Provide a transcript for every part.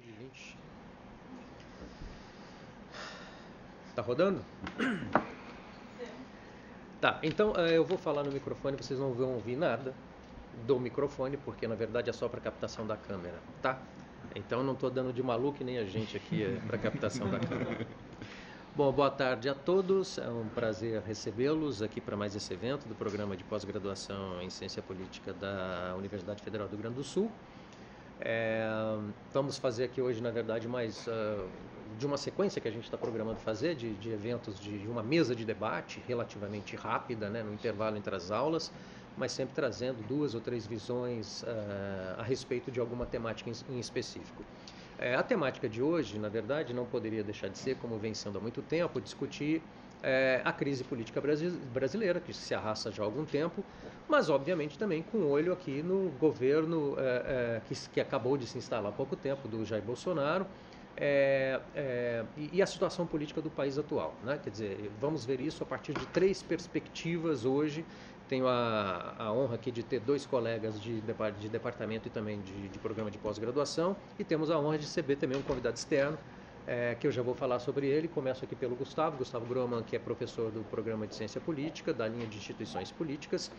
20. Tá rodando? Tá, então eh, eu vou falar no microfone, vocês não vão ouvir nada do microfone, porque na verdade é só para captação da câmera, tá? Então não estou dando de maluco nem a gente aqui eh, para captação da câmera. Bom, boa tarde a todos. É um prazer recebê-los aqui para mais esse evento do programa de pós-graduação em Ciência Política da Universidade Federal do Rio Grande do Sul. É, vamos fazer aqui hoje, na verdade, mais uh, de uma sequência que a gente está programando fazer, de, de eventos de, de, uma mesa de debate relativamente rápida, né, no intervalo entre as aulas, mas sempre trazendo duas ou três visões uh, a respeito de alguma temática em, em específico. É, a temática de hoje, na verdade, não poderia deixar de ser, como vem sendo há muito tempo, discutir é, a crise política brasileira, que se arrasta já há algum tempo, mas obviamente também com olho aqui no governo é, é, que, que, acabou de se instalar há pouco tempo, do Jair Bolsonaro, é, é, e, e, a situação política do país atual. Né? Quer dizer, vamos ver isso a partir de três perspectivas hoje. Tenho a, a honra aqui de ter dois colegas de, de departamento e também de, de programa de pós-graduação, e temos a honra de receber também um convidado externo, é, que eu já vou falar sobre ele. Começo aqui pelo Gustavo, Gustavo Groman, que é professor do programa de Ciência Política, da linha de instituições políticas.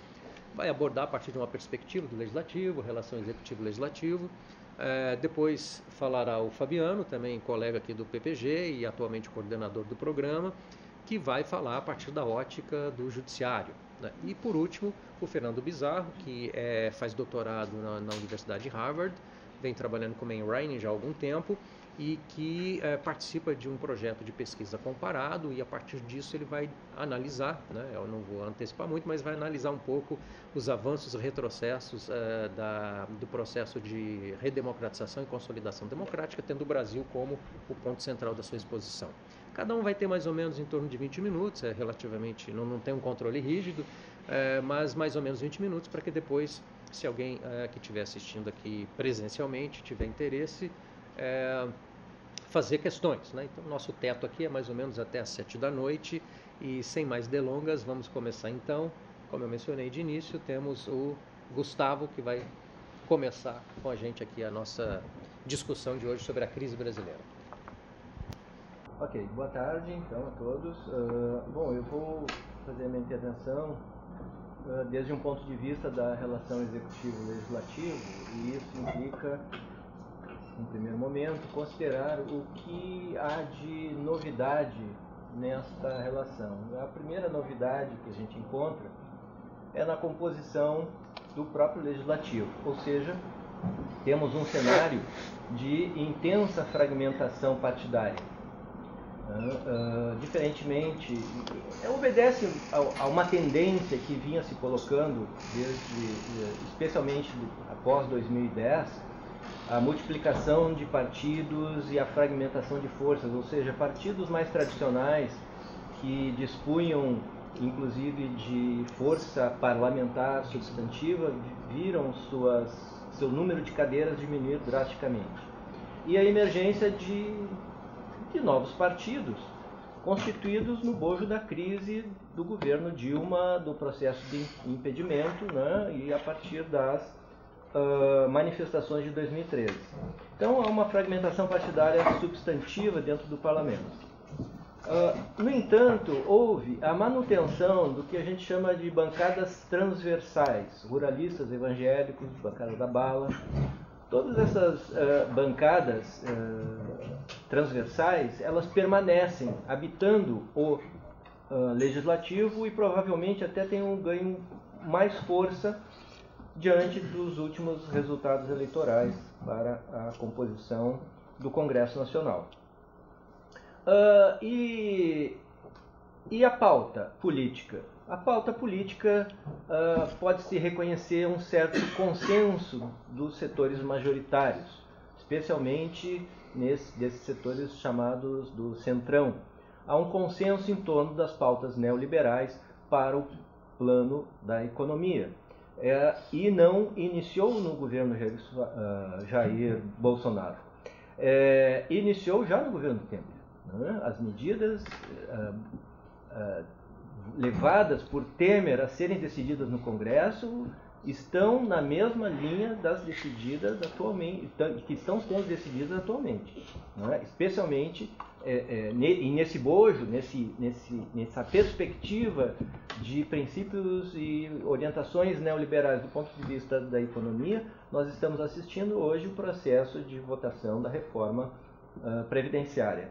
Vai abordar a partir de uma perspectiva do legislativo, relação executivo-legislativo. É, depois falará o Fabiano, também colega aqui do PPG e atualmente coordenador do programa, que vai falar a partir da ótica do judiciário. Né? E por último, o Fernando Bizarro, que é, faz doutorado na, na Universidade de Harvard, vem trabalhando com mainwriting já há algum tempo e que é, participa de um projeto de pesquisa comparado e a partir disso ele vai analisar, né, eu não vou antecipar muito, mas vai analisar um pouco os avanços e retrocessos é, da, do processo de redemocratização e consolidação democrática, tendo o Brasil como o ponto central da sua exposição. Cada um vai ter mais ou menos em torno de 20 minutos, é relativamente, não, não tem um controle rígido, é, mas mais ou menos 20 minutos para que depois, se alguém que estiver assistindo aqui presencialmente tiver interesse, é, fazer questões. Né? Então, nosso teto aqui é mais ou menos até às sete da noite e sem mais delongas, vamos começar então. Como eu mencionei de início, temos o Gustavo que vai começar com a gente aqui a nossa discussão de hoje sobre a crise brasileira. Ok, boa tarde então a todos. Uh, bom, eu vou fazer minha intervenção uh, desde um ponto de vista da relação executivo-legislativo e isso implica num primeiro momento, considerar o que há de novidade nesta relação. A primeira novidade que a gente encontra é na composição do próprio legislativo, ou seja, temos um cenário de intensa fragmentação partidária. Uh, uh, diferentemente, obedece a, a, uma tendência que vinha se colocando desde, especialmente após 2010, a multiplicação de partidos e a fragmentação de forças, ou seja, partidos mais tradicionais que dispunham inclusive de força parlamentar substantiva viram suas, seu número de cadeiras diminuir drasticamente. E a emergência de, de novos partidos, constituídos no bojo da crise do governo Dilma, do processo de impedimento né, e a partir das manifestações de 2013. Então há uma fragmentação partidária substantiva dentro do parlamento. Uh, no entanto, houve a manutenção do que a gente chama de bancadas transversais, ruralistas, evangélicos, bancada da bala. Todas essas uh, bancadas uh, transversais, elas permanecem habitando o legislativo e provavelmente até têm um ganho mais força diante dos últimos resultados eleitorais para a composição do Congresso Nacional. Uh, e, e a pauta política? A pauta política uh, pode-se reconhecer um certo consenso dos setores majoritários, especialmente nesse, desses setores chamados do centrão. Há um consenso em torno das pautas neoliberais para o plano da economia é, e não iniciou no governo Jair, uh, Jair Bolsonaro. É, iniciou já no governo Temer. Né? As medidas uh, uh, levadas por Temer a serem decididas no Congresso estão na mesma linha das decididas atualmente, que estão sendo decididas atualmente, é? especialmente é, é, e nesse bojo, nesse, nesse, nessa perspectiva de princípios e orientações neoliberais do ponto de vista da economia, nós estamos assistindo hoje o processo de votação da reforma uh, previdenciária.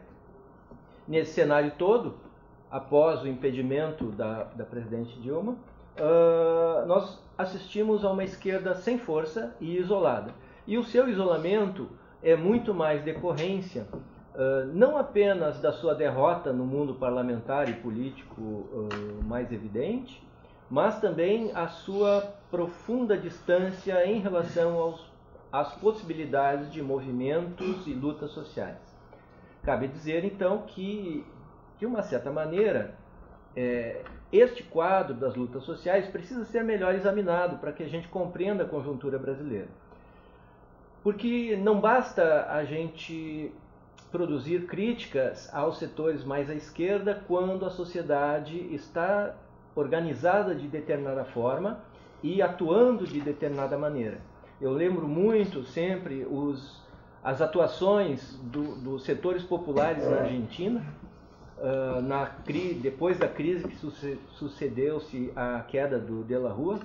Nesse cenário todo, após o impedimento da, da presidente Dilma, uh, nós assistimos a uma esquerda sem força e isolada. E o seu isolamento é muito mais decorrência não apenas da sua derrota no mundo parlamentar e político mais evidente, mas também a sua profunda distância em relação aos, às possibilidades de movimentos e lutas sociais. Cabe dizer então que, de uma certa maneira, é, este quadro das lutas sociais precisa ser melhor examinado para que a gente compreenda a conjuntura brasileira. Porque não basta a gente produzir críticas aos setores mais à esquerda quando a sociedade está organizada de determinada forma e atuando de determinada maneira. Eu lembro muito sempre os as atuações do, dos setores populares na Argentina, uh, na, depois da crise que sucedeu-se à queda do De La Rua,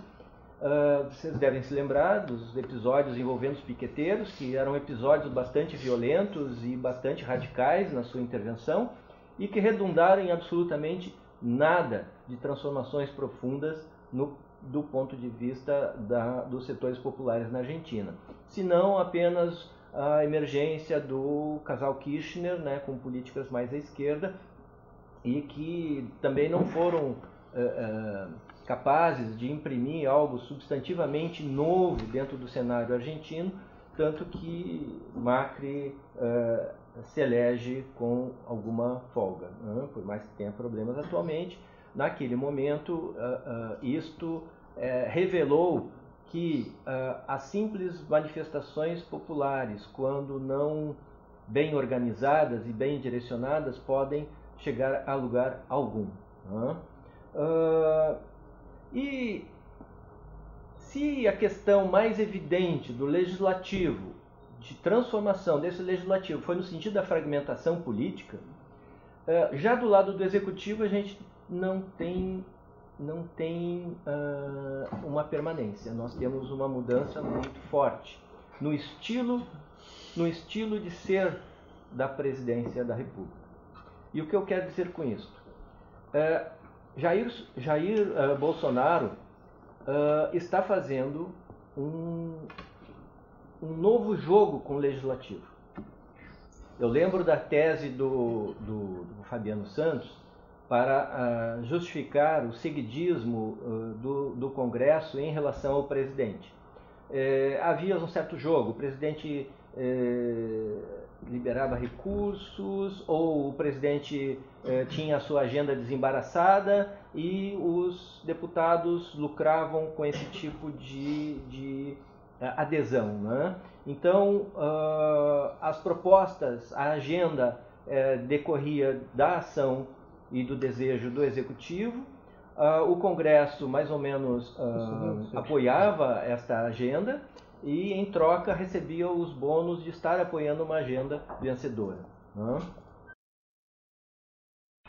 Uh, vocês devem se lembrar dos episódios envolvendo os piqueteiros, que eram episódios bastante violentos e bastante radicais na sua intervenção e que redundaram em absolutamente nada de transformações profundas no do ponto de vista da, dos setores populares na Argentina, senão apenas a emergência do casal Kirchner, né, com políticas mais à esquerda, e que também não foram uh, uh, capazes de imprimir algo substantivamente novo dentro do cenário argentino, tanto que Macri uh, se elege com alguma folga, né? por mais que tenha problemas atualmente. Naquele momento, isto revelou que uh, as simples manifestações populares, quando não bem organizadas e bem direcionadas, podem chegar a lugar algum. Né? Uh, e se a questão mais evidente do legislativo, de transformação desse legislativo, foi no sentido da fragmentação política, uh, já do lado do executivo a gente não tem não tem uh, uma permanência. Nós temos uma mudança muito forte no estilo, no estilo de ser da presidência da República. E o que eu quero dizer com isso? Uh, Jair, Jair uh, Bolsonaro está fazendo um, um novo jogo com o legislativo. Eu lembro da tese do, do, do Fabiano Santos, para uh, justificar o seguidismo uh, do, do, Congresso em relação ao presidente. Eh, havia um certo jogo, o presidente eh, liberava recursos ou o presidente eh, tinha a sua agenda desembaraçada e os deputados lucravam com esse tipo de, de adesão. Né? Então, uh, as propostas, a agenda decorria da ação e do desejo do executivo. Uh, o Congresso mais ou menos uh, apoiava esta agenda e, em troca, recebia os bônus de estar apoiando uma agenda vencedora.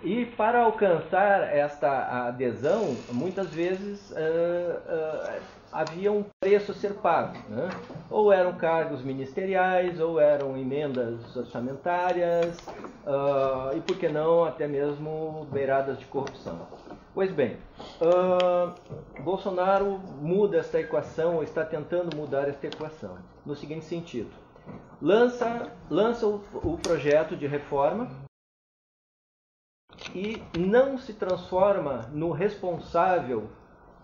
E para alcançar esta adesão, muitas vezes havia um preço a ser pago. Né? Ou eram cargos ministeriais, ou eram emendas orçamentárias, uh, e por que não até mesmo beiradas de corrupção. Pois bem, uh, Bolsonaro muda esta equação, ou está tentando mudar esta equação, no seguinte sentido. Lança, lança o, o projeto de reforma e não se transforma no responsável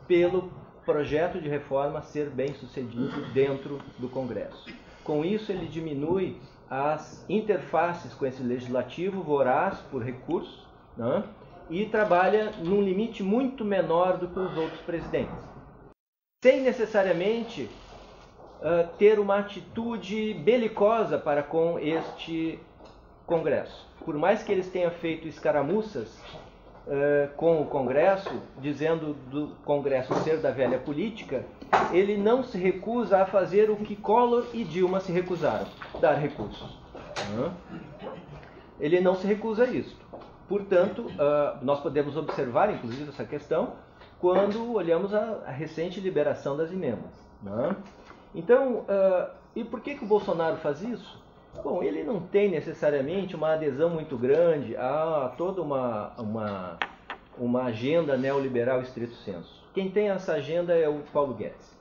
pelo projeto de reforma ser bem sucedido dentro do Congresso. Com isso, ele diminui as interfaces com esse legislativo voraz por recursos né? e trabalha num limite muito menor do que os outros presidentes, sem necessariamente uh, ter uma atitude belicosa para com este Congresso. Por mais que eles tenham feito escaramuças uh, com o Congresso, dizendo do Congresso ser da velha política, ele não se recusa a fazer o que Collor e Dilma se recusaram, dar recursos. Ele não se recusa a isso. Portanto, uh, nós podemos observar, inclusive, essa questão quando olhamos a, recente liberação das emendas. Então, uh, e por que, que o Bolsonaro faz isso? Bom, ele não tem necessariamente uma adesão muito grande a toda uma, uma, uma agenda neoliberal estrito senso. Quem tem essa agenda é o Paulo Guedes.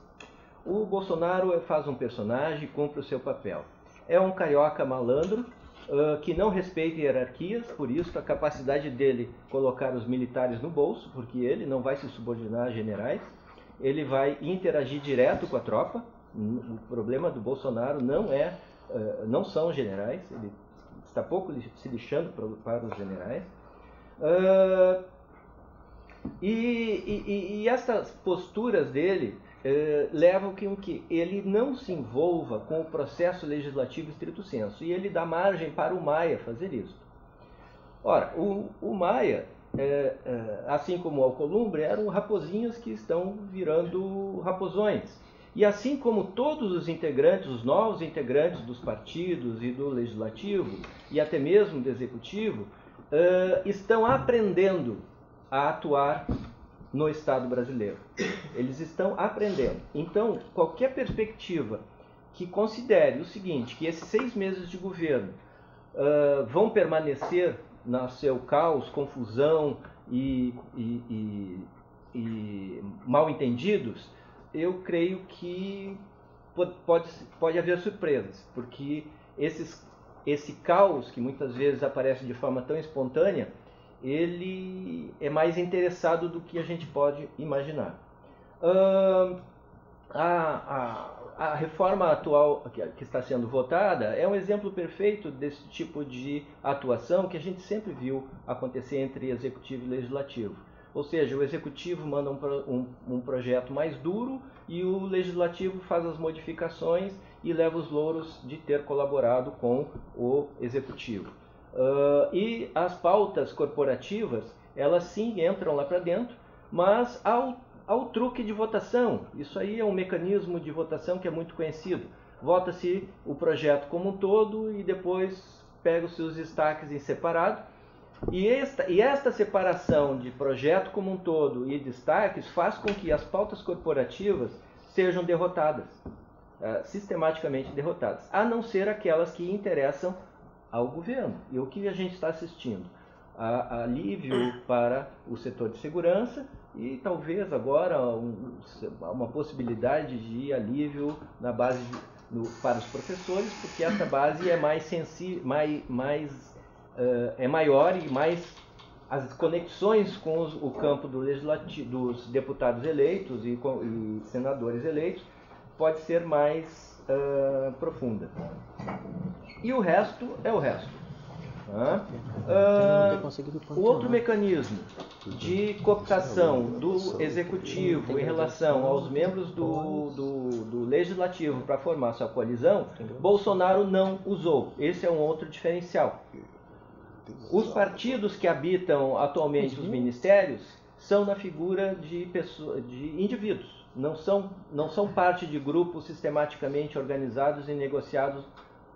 O Bolsonaro faz um personagem, cumpre o seu papel. É um carioca malandro uh, que não respeita hierarquias, por isso a capacidade dele colocar os militares no bolso, porque ele não vai se subordinar a generais, ele vai interagir direto com a tropa. O problema do Bolsonaro não é, uh, não são generais, ele está pouco se lixando para os generais. Uh, e, e, e, essas posturas dele eh, levam que, que ele não se envolva com o processo legislativo estrito senso. E ele dá margem para o Maia fazer isso. Ora, o, o Maia, assim como o Alcolumbre, eram raposinhos que estão virando raposões. E assim como todos os integrantes, os novos integrantes dos partidos e do legislativo, e até mesmo do executivo, estão aprendendo a atuar no Estado brasileiro. Eles estão aprendendo. Então, qualquer perspectiva que considere o seguinte, que esses seis meses de governo uh, vão permanecer no seu caos, confusão e, e, e, e mal entendidos, eu creio que pode, pode haver surpresas, porque esses, esse caos que muitas vezes aparece de forma tão espontânea, ele é mais interessado do que a gente pode imaginar. A, a, a, reforma atual que, que, está sendo votada é um exemplo perfeito desse tipo de atuação que a gente sempre viu acontecer entre executivo e legislativo. Ou seja, o executivo manda um, um, um projeto mais duro e o legislativo faz as modificações e leva os louros de ter colaborado com o executivo. Uh, e as pautas corporativas, elas sim entram lá para dentro, mas ao, ao truque de votação. Isso aí é um mecanismo de votação que é muito conhecido. Vota-se o projeto como um todo e depois pega os seus destaques em separado. E esta, e esta separação de projeto como um todo e destaques faz com que as pautas corporativas sejam derrotadas, uh, sistematicamente derrotadas, a não ser aquelas que interessam ao governo. E o que a gente está assistindo? A, alívio para o setor de segurança e talvez agora um, uma possibilidade de alívio na base de, no, para os professores, porque essa base é mais sensível, mais, mais é maior e mais as conexões com os, o campo do legislativo, dos deputados eleitos e, e senadores eleitos pode ser mais uh, profunda. E o resto é o resto. Uh, o outro mecanismo de cooptação do executivo em relação aos membros do, do, do legislativo para formar sua coalizão, Bolsonaro não usou. Esse é um outro diferencial. Os partidos que habitam atualmente os ministérios são na figura de, pessoas, de indivíduos, não são, não são parte de grupos sistematicamente organizados e negociados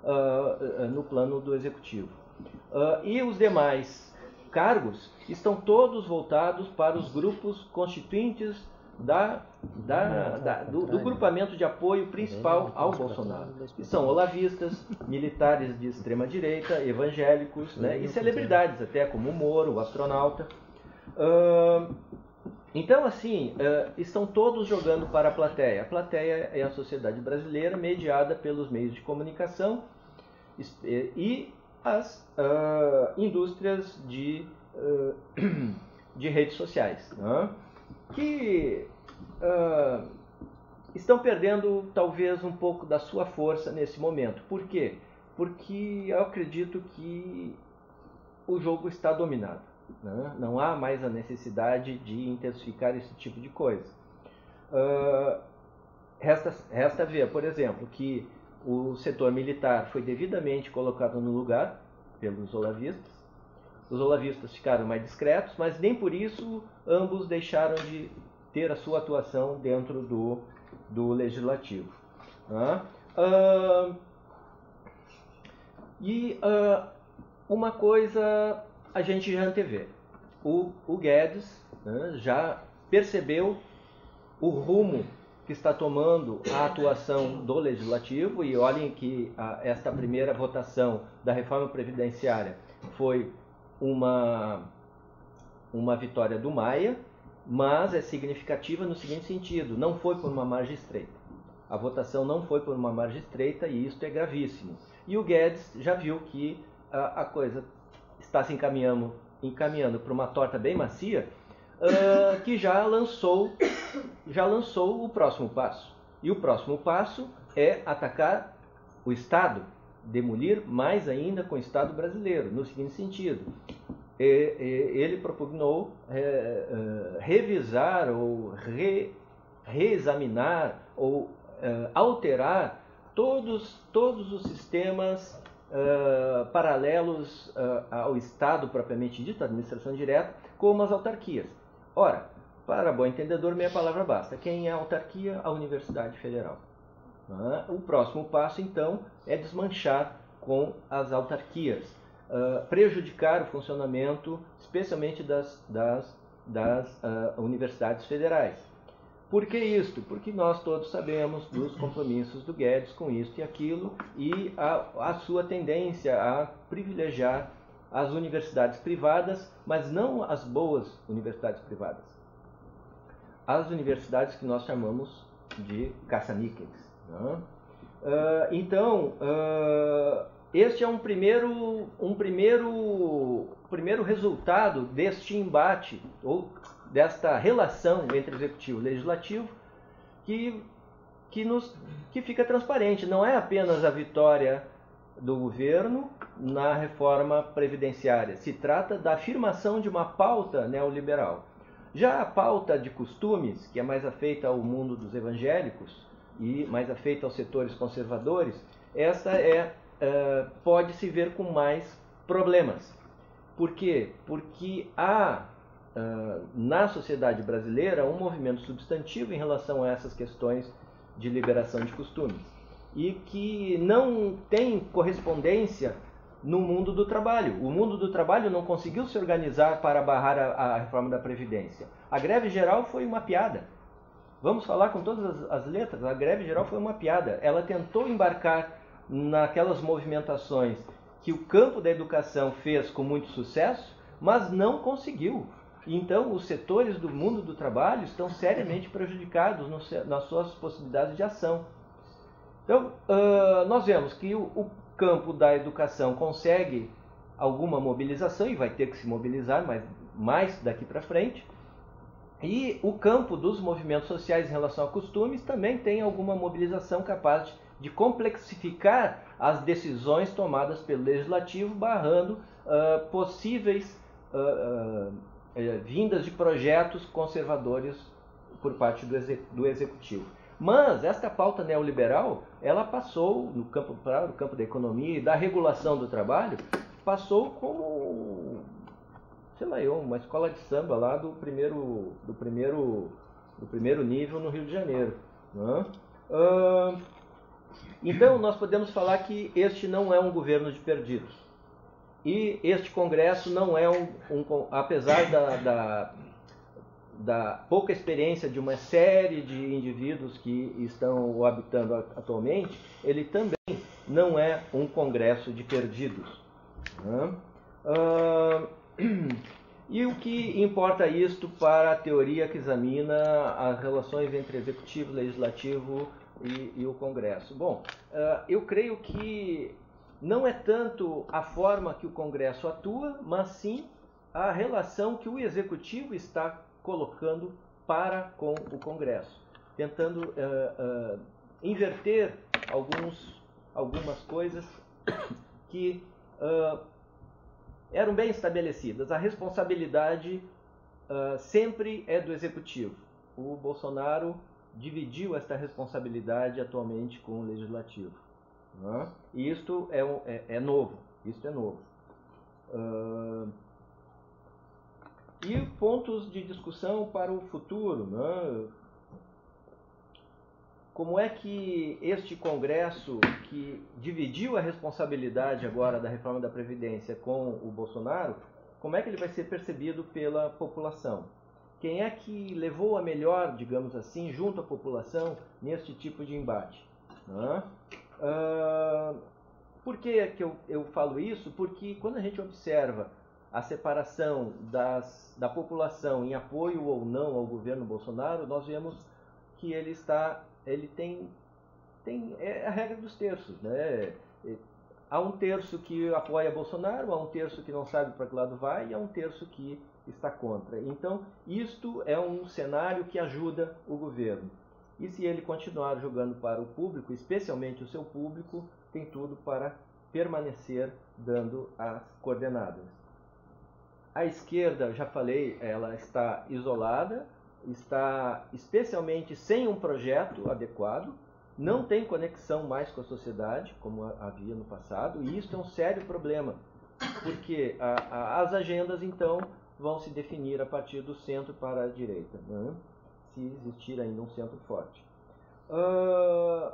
uh, no plano do executivo. Uh, e os demais cargos estão todos voltados para os grupos constituintes da, da, da do, do, grupamento de apoio principal ao Bolsonaro. E são olavistas, militares de extrema direita, evangélicos né, e celebridades até, como o Moro, o astronauta. Uh, então, assim, uh, estão todos jogando para a plateia. A plateia é a sociedade brasileira, mediada pelos meios de comunicação e as uh, indústrias de, uh, de redes sociais, né? que estão perdendo talvez um pouco da sua força nesse momento. Por quê? Porque eu acredito que o jogo está dominado. Né? Não há mais a necessidade de intensificar esse tipo de coisa. Uh, resta, resta ver, por exemplo, que o setor militar foi devidamente colocado no lugar pelos olavistas. Os olavistas ficaram mais discretos, mas nem por isso ambos deixaram de ter a sua atuação dentro do, do legislativo. Uh, e uh, uma coisa a gente já antevê. O, o Guedes já percebeu o rumo que está tomando a atuação do legislativo e olhem que a, esta primeira votação da reforma previdenciária foi uma uma vitória do Maia, mas é significativa no seguinte sentido: não foi por uma margem estreita. A votação não foi por uma margem estreita e isto é gravíssimo. E o Guedes já viu que a, a coisa está se encaminhando, encaminhando para uma torta bem macia, uh, que já lançou, já lançou o próximo passo. E o próximo passo é atacar o Estado, demolir mais ainda com o Estado brasileiro, no seguinte sentido: ele propugnou é, é, revisar ou re, reexaminar ou é, alterar todos, todos os sistemas paralelos ao Estado propriamente dito, à administração direta, como as autarquias. Ora, para bom entendedor, meia palavra basta. Quem é a autarquia? A Universidade Federal. O próximo passo, então, é desmanchar com as autarquias uh, prejudicar o funcionamento, especialmente das, das, das uh, universidades federais. Por que isto? Porque nós todos sabemos dos compromissos do Guedes com isto e aquilo e a, a sua tendência a privilegiar as universidades privadas, mas não as boas universidades privadas. As universidades que nós chamamos de caça-níqueis. Né? Uh, então, uh, este é um primeiro, um primeiro, primeiro resultado deste embate, ou desta relação entre executivo e legislativo, que, que, nos, que fica transparente. Não é apenas a vitória do governo na reforma previdenciária, se trata da afirmação de uma pauta neoliberal. Já a pauta de costumes, que é mais afeita ao mundo dos evangélicos e mais afeita aos setores conservadores, essa é uh, pode se ver com mais problemas. Por quê? Porque há uh, na sociedade brasileira um movimento substantivo em relação a essas questões de liberação de costumes e que não tem correspondência no mundo do trabalho. O mundo do trabalho não conseguiu se organizar para barrar a, a reforma da Previdência. A greve geral foi uma piada. Vamos falar com todas as, as letras. A greve geral foi uma piada. Ela tentou embarcar naquelas movimentações que o campo da educação fez com muito sucesso, mas não conseguiu. Então, os setores do mundo do trabalho estão seriamente prejudicados no, nas suas possibilidades de ação. Então, uh, nós vemos que o, o, campo da educação consegue alguma mobilização e vai ter que se mobilizar mais, mais daqui para frente. E o campo dos movimentos sociais em relação a costumes também tem alguma mobilização capaz de de complexificar as decisões tomadas pelo legislativo, barrando uh, possíveis uh, uh, vindas de projetos conservadores por parte do, do executivo. Mas esta pauta neoliberal, ela passou no campo, no campo da economia e da regulação do trabalho, passou como, sei lá eu, uma escola de samba lá do primeiro, do primeiro, do primeiro nível no Rio de Janeiro. Né? Uh, então, nós podemos falar que este não é um governo de perdidos. E este Congresso não é um, um apesar da, da, da, pouca experiência de uma série de indivíduos que estão o habitando atualmente, ele também não é um Congresso de perdidos. E o que importa isto para a teoria que examina as relações entre executivo, legislativo e, e o Congresso? Bom, uh, eu creio que não é tanto a forma que o Congresso atua, mas sim a relação que o Executivo está colocando para com o Congresso, tentando uh, uh, inverter alguns, algumas coisas que eram bem estabelecidas. A responsabilidade sempre é do Executivo. O Bolsonaro dividiu esta responsabilidade atualmente com o legislativo. Né? E isto é, é, é, novo. Isto é novo. Uh, e pontos de discussão para o futuro. Né? Como é que este Congresso, que dividiu a responsabilidade agora da reforma da Previdência com o Bolsonaro, como é que ele vai ser percebido pela população? Quem é que levou a melhor, digamos assim, junto à população neste tipo de embate? Né? Uh, por que, que eu, eu falo isso? Porque quando a gente observa a separação das, da população em apoio ou não ao governo Bolsonaro, nós vemos que ele está, ele tem, tem é a regra dos terços, né? Há um terço que apoia Bolsonaro, há um terço que não sabe para que lado vai e há um terço que está contra. Então, isto é um cenário que ajuda o governo. E se ele continuar jogando para o público, especialmente o seu público, tem tudo para permanecer dando as coordenadas. A esquerda, já falei, ela está isolada, está especialmente sem um projeto adequado, não tem conexão mais com a sociedade, como havia no passado, e isso é um sério problema, porque a, a, as agendas, então, vão se definir a partir do centro para a direita, né? se existir ainda um centro forte. Uh,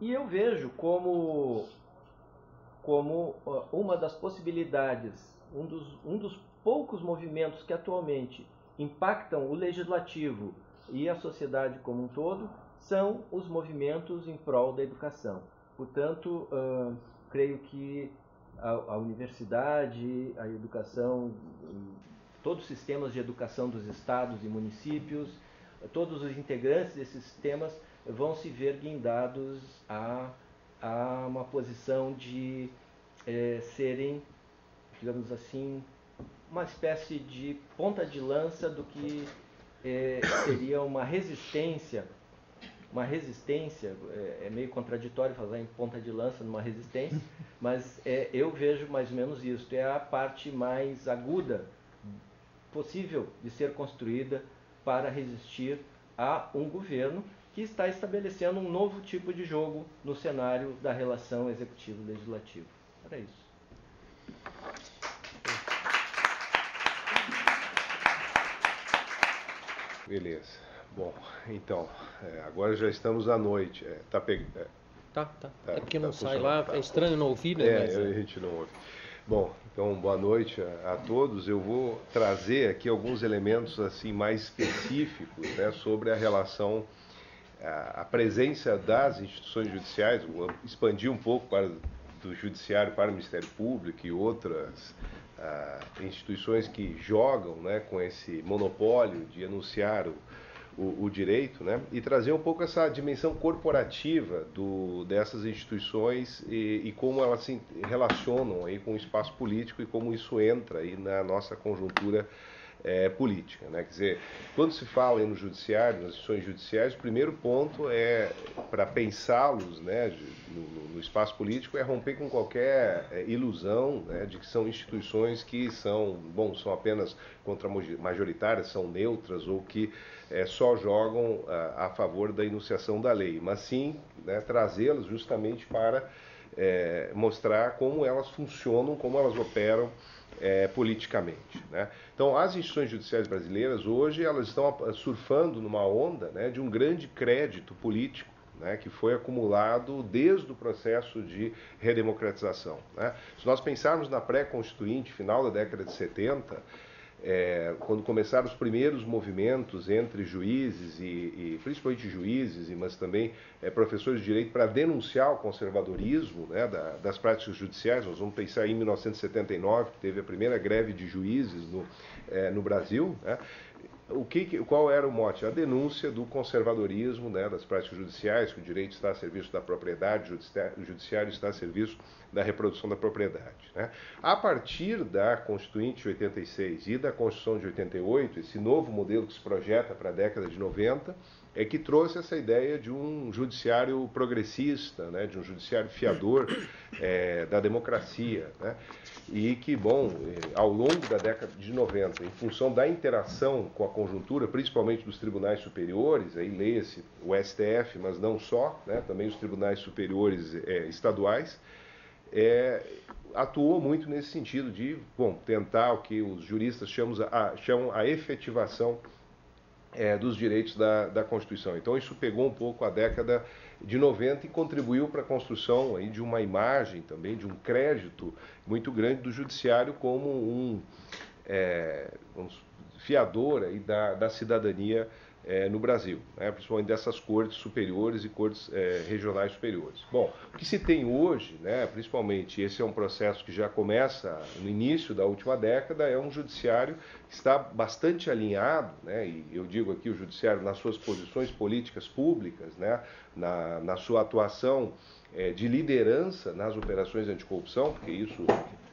e eu vejo como, como uma das possibilidades, um dos, um dos poucos movimentos que atualmente impactam o legislativo e a sociedade como um todo, são os movimentos em prol da educação. Portanto, uh, creio que a, a, universidade, a educação, todos os sistemas de educação dos estados e municípios, todos os integrantes desses sistemas vão se ver guindados a, a uma posição de é, serem, digamos assim, uma espécie de ponta de lança do que é, seria uma resistência, uma resistência, é, é, meio contraditório falar em ponta de lança numa resistência, mas é, eu vejo mais ou menos isso, é a parte mais aguda possível de ser construída para resistir a um governo que está estabelecendo um novo tipo de jogo no cenário da relação executivo-legislativo. Era isso. Beleza. Bom, então, é, agora já estamos à noite. É, tá pegando. É, tá, tá, tá. É porque tá não sai lá, tá. é estranho não ouvir, né? É, mas, a gente não ouve. Bom, então boa noite a, a, todos. Eu vou trazer aqui alguns elementos assim mais específicos né, sobre a relação a, presença das instituições judiciais, expandir um pouco para, do judiciário para o Ministério Público e outras uh, instituições que jogam né, com esse monopólio de enunciar o, o, o, direito, né, e trazer um pouco essa dimensão corporativa do, dessas instituições e, e, como elas se relacionam aí com o espaço político e como isso entra aí na nossa conjuntura é, política. Né? Quer dizer, quando se fala no judiciário, nas instituições judiciais, o primeiro ponto é, para pensá-los né, no, no, espaço político, é romper com qualquer é, ilusão né, de que são instituições que são, bom, são apenas contra-majoritárias, são neutras ou que é, só jogam a, a, favor da enunciação da lei, mas sim né, trazê-las justamente para é, mostrar como elas funcionam, como elas operam é, politicamente. Né? Então, as instituições judiciais brasileiras hoje elas estão surfando numa onda né, de um grande crédito político né, que foi acumulado desde o processo de redemocratização. Né? Se nós pensarmos na pré-constituinte, final da década de 70, é, quando começaram os primeiros movimentos entre juízes e, e principalmente juízes, mas também é, professores de direito para denunciar o conservadorismo né, da, das práticas judiciais, nós vamos pensar em 1979 que teve a primeira greve de juízes no, é, no Brasil. Né, o que, qual era o mote? A denúncia do conservadorismo né, das práticas judiciais, que o direito está a serviço da propriedade, o judiciário está a serviço da reprodução da propriedade. Né? A partir da Constituinte de 86 e da Constituição de 88, esse novo modelo que se projeta para a década de 90, é que trouxe essa ideia de um judiciário progressista, né, de um judiciário fiador é, da democracia. Né, e que, bom, é, ao longo da década de 90, em função da interação com a conjuntura, principalmente dos tribunais superiores, aí leia-se o STF, mas não só, né, também os tribunais superiores é, estaduais, é, atuou muito nesse sentido de bom, tentar o que os juristas chamam a, chamam a efetivação é, dos direitos da, da Constituição. Então isso pegou um pouco a década de 90 e contribuiu para a construção aí de uma imagem também, de um crédito muito grande do judiciário como um é, fiador aí da, da cidadania é, no Brasil, né, principalmente dessas cortes superiores e cortes é, regionais superiores. Bom, o que se tem hoje, né, principalmente, esse é um processo que já começa no início da última década, é um judiciário que está bastante alinhado, né, e eu digo aqui o judiciário nas suas posições políticas públicas, né, na, na sua atuação é, de liderança nas operações anticorrupção, porque isso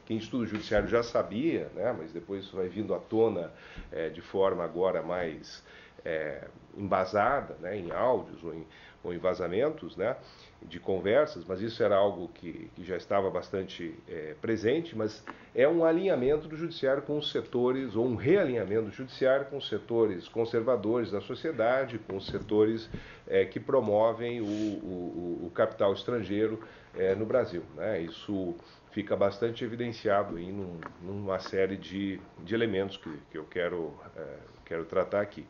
quem estuda o judiciário já sabia, né, mas depois isso vai vindo à tona é, de forma agora mais é, embasada né, em áudios ou em, ou em vazamentos né, de conversas, mas isso era algo que, que já estava bastante é, presente, mas é um alinhamento do judiciário com os setores, ou um realinhamento do judiciário com os setores conservadores da sociedade, com os setores é, que promovem o, o, o capital estrangeiro é, no Brasil. Né? Isso fica bastante evidenciado em num, numa série de, de elementos que, que eu quero, é, quero tratar aqui.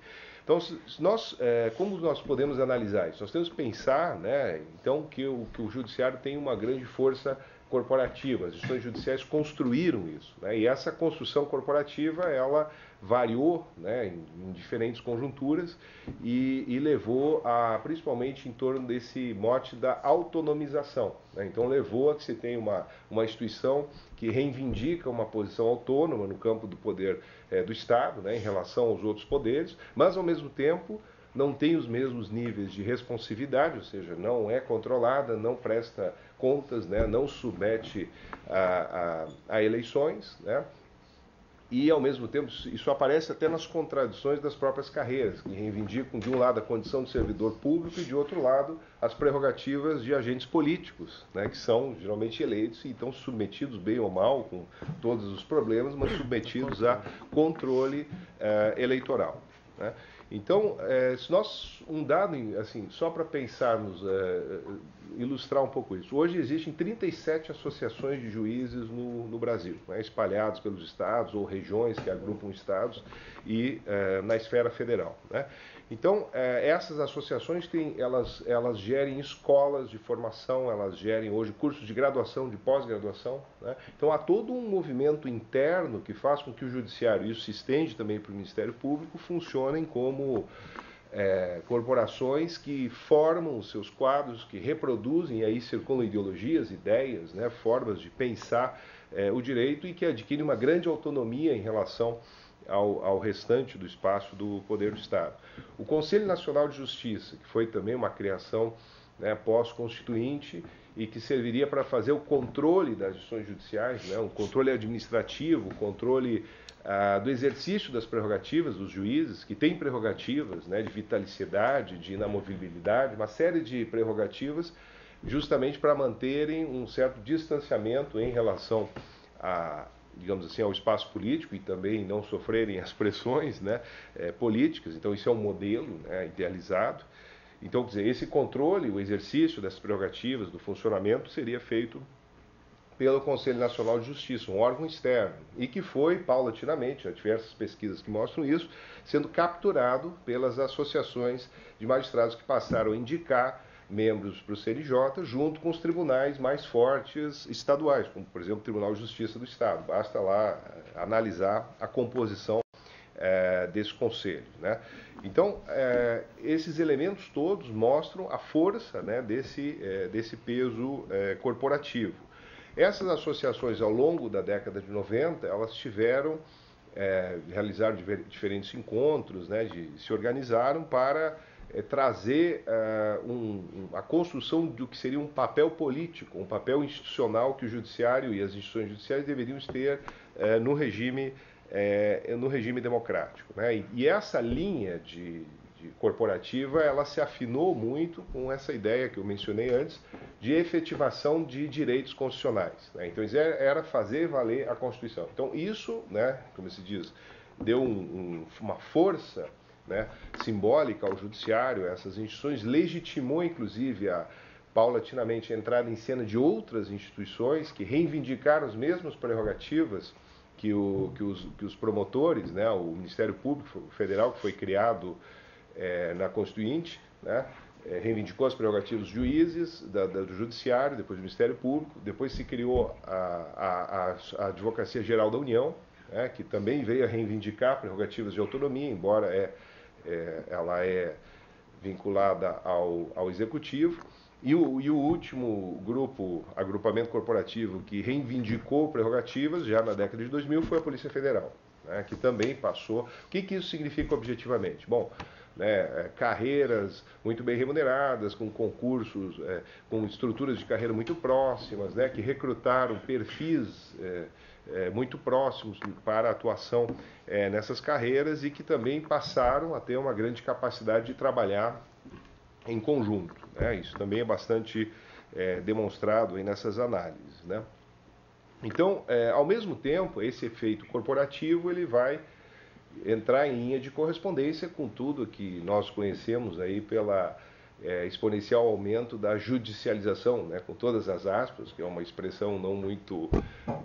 Então, nós, é, como nós podemos analisar isso? Nós temos que pensar, né, então, que o, que o judiciário tem uma grande força corporativa. As instituições judiciais construíram isso, né, e essa construção corporativa, ela variou né, em, em diferentes conjunturas e, e, levou a, principalmente em torno desse mote da autonomização. Né? Então levou a que se tenha uma, uma instituição que reivindica uma posição autônoma no campo do poder é, do Estado, né, em relação aos outros poderes, mas ao mesmo tempo não tem os mesmos níveis de responsividade, ou seja, não é controlada, não presta contas, né, não submete a, a, a eleições, né, e ao mesmo tempo isso aparece até nas contradições das próprias carreiras, que reivindicam de um lado a condição de servidor público e de outro lado as prerrogativas de agentes políticos, né, que são geralmente eleitos e estão submetidos bem ou mal com todos os problemas, mas submetidos a controle eh, eleitoral. Né. Então, é, se nós um dado assim, só para pensarmos, é, ilustrar um pouco isso. Hoje existem 37 associações de juízes no, no Brasil, né, espalhados pelos estados ou regiões que agrupam estados e é, na esfera federal. Né. Então, é, essas associações têm, elas, elas gerem escolas de formação, elas gerem hoje cursos de graduação, de pós-graduação. Né? Então, há todo um movimento interno que faz com que o judiciário, isso se estende também para o Ministério Público, funcionem como é, corporações que formam os seus quadros, que reproduzem, e aí circulam ideologias, ideias, né, formas de pensar é, o direito e que adquirem uma grande autonomia em relação ao, ao, restante do espaço do poder do Estado. O Conselho Nacional de Justiça, que foi também uma criação né, pós-constituinte e que serviria para fazer o controle das decisões judiciais, né, o controle administrativo, controle ah, do exercício das prerrogativas dos juízes, que têm prerrogativas né, de vitalicidade, de inamovibilidade, uma série de prerrogativas justamente para manterem um certo distanciamento em relação a, digamos assim, ao espaço político e também não sofrerem as pressões né, é, políticas. Então, isso é um modelo né, idealizado. Então, quer dizer, esse controle, o exercício dessas prerrogativas do funcionamento seria feito pelo Conselho Nacional de Justiça, um órgão externo, e que foi, paulatinamente, há diversas pesquisas que mostram isso, sendo capturado pelas associações de magistrados que passaram a indicar membros para o CNJ, junto com os tribunais mais fortes estaduais, como, por exemplo, o Tribunal de Justiça do Estado. Basta lá eh, analisar a composição é, desse conselho. Né? Então, é, esses elementos todos mostram a força né, desse, é, desse peso corporativo. Essas associações, ao longo da década de 90, elas tiveram, realizaram diferentes encontros, né, de, se organizaram para é, trazer uh, um, a construção do que seria um papel político, um papel institucional que o judiciário e as instituições judiciais deveriam ter uh, no regime uh, no regime democrático, né? e, e, essa linha de, de, corporativa ela se afinou muito com essa ideia que eu mencionei antes de efetivação de direitos constitucionais. Né? Então era fazer valer a Constituição. Então isso, né, como se diz, deu um, um, uma força né, simbólica ao judiciário, essas instituições, legitimou inclusive a, paulatinamente a entrada em cena de outras instituições que reivindicaram as mesmas prerrogativas que, o, que, os, que os promotores, né, o Ministério Público Federal, que foi criado é, na Constituinte, né, é, reivindicou as prerrogativas dos juízes, da, da, do Judiciário, depois do Ministério Público, depois se criou a, a, a Advocacia Geral da União, né, que também veio a reivindicar prerrogativas de autonomia, embora é, é ela é vinculada ao, ao Executivo. E o, e o, último grupo, agrupamento corporativo, que reivindicou prerrogativas já na década de 2000 foi a Polícia Federal, né, que também passou. O que, que isso significa objetivamente? Bom, né, é, carreiras muito bem remuneradas, com concursos, é, com estruturas de carreira muito próximas, né, que recrutaram perfis é, é muito próximos para a atuação é, nessas carreiras e que também passaram a ter uma grande capacidade de trabalhar em conjunto. Né? Isso também é bastante é, demonstrado aí nessas análises. Né? Então, é, ao mesmo tempo, esse efeito corporativo ele vai entrar em linha de correspondência com tudo que nós conhecemos aí pela é, exponencial aumento da judicialização, né, com todas as aspas, que é uma expressão não muito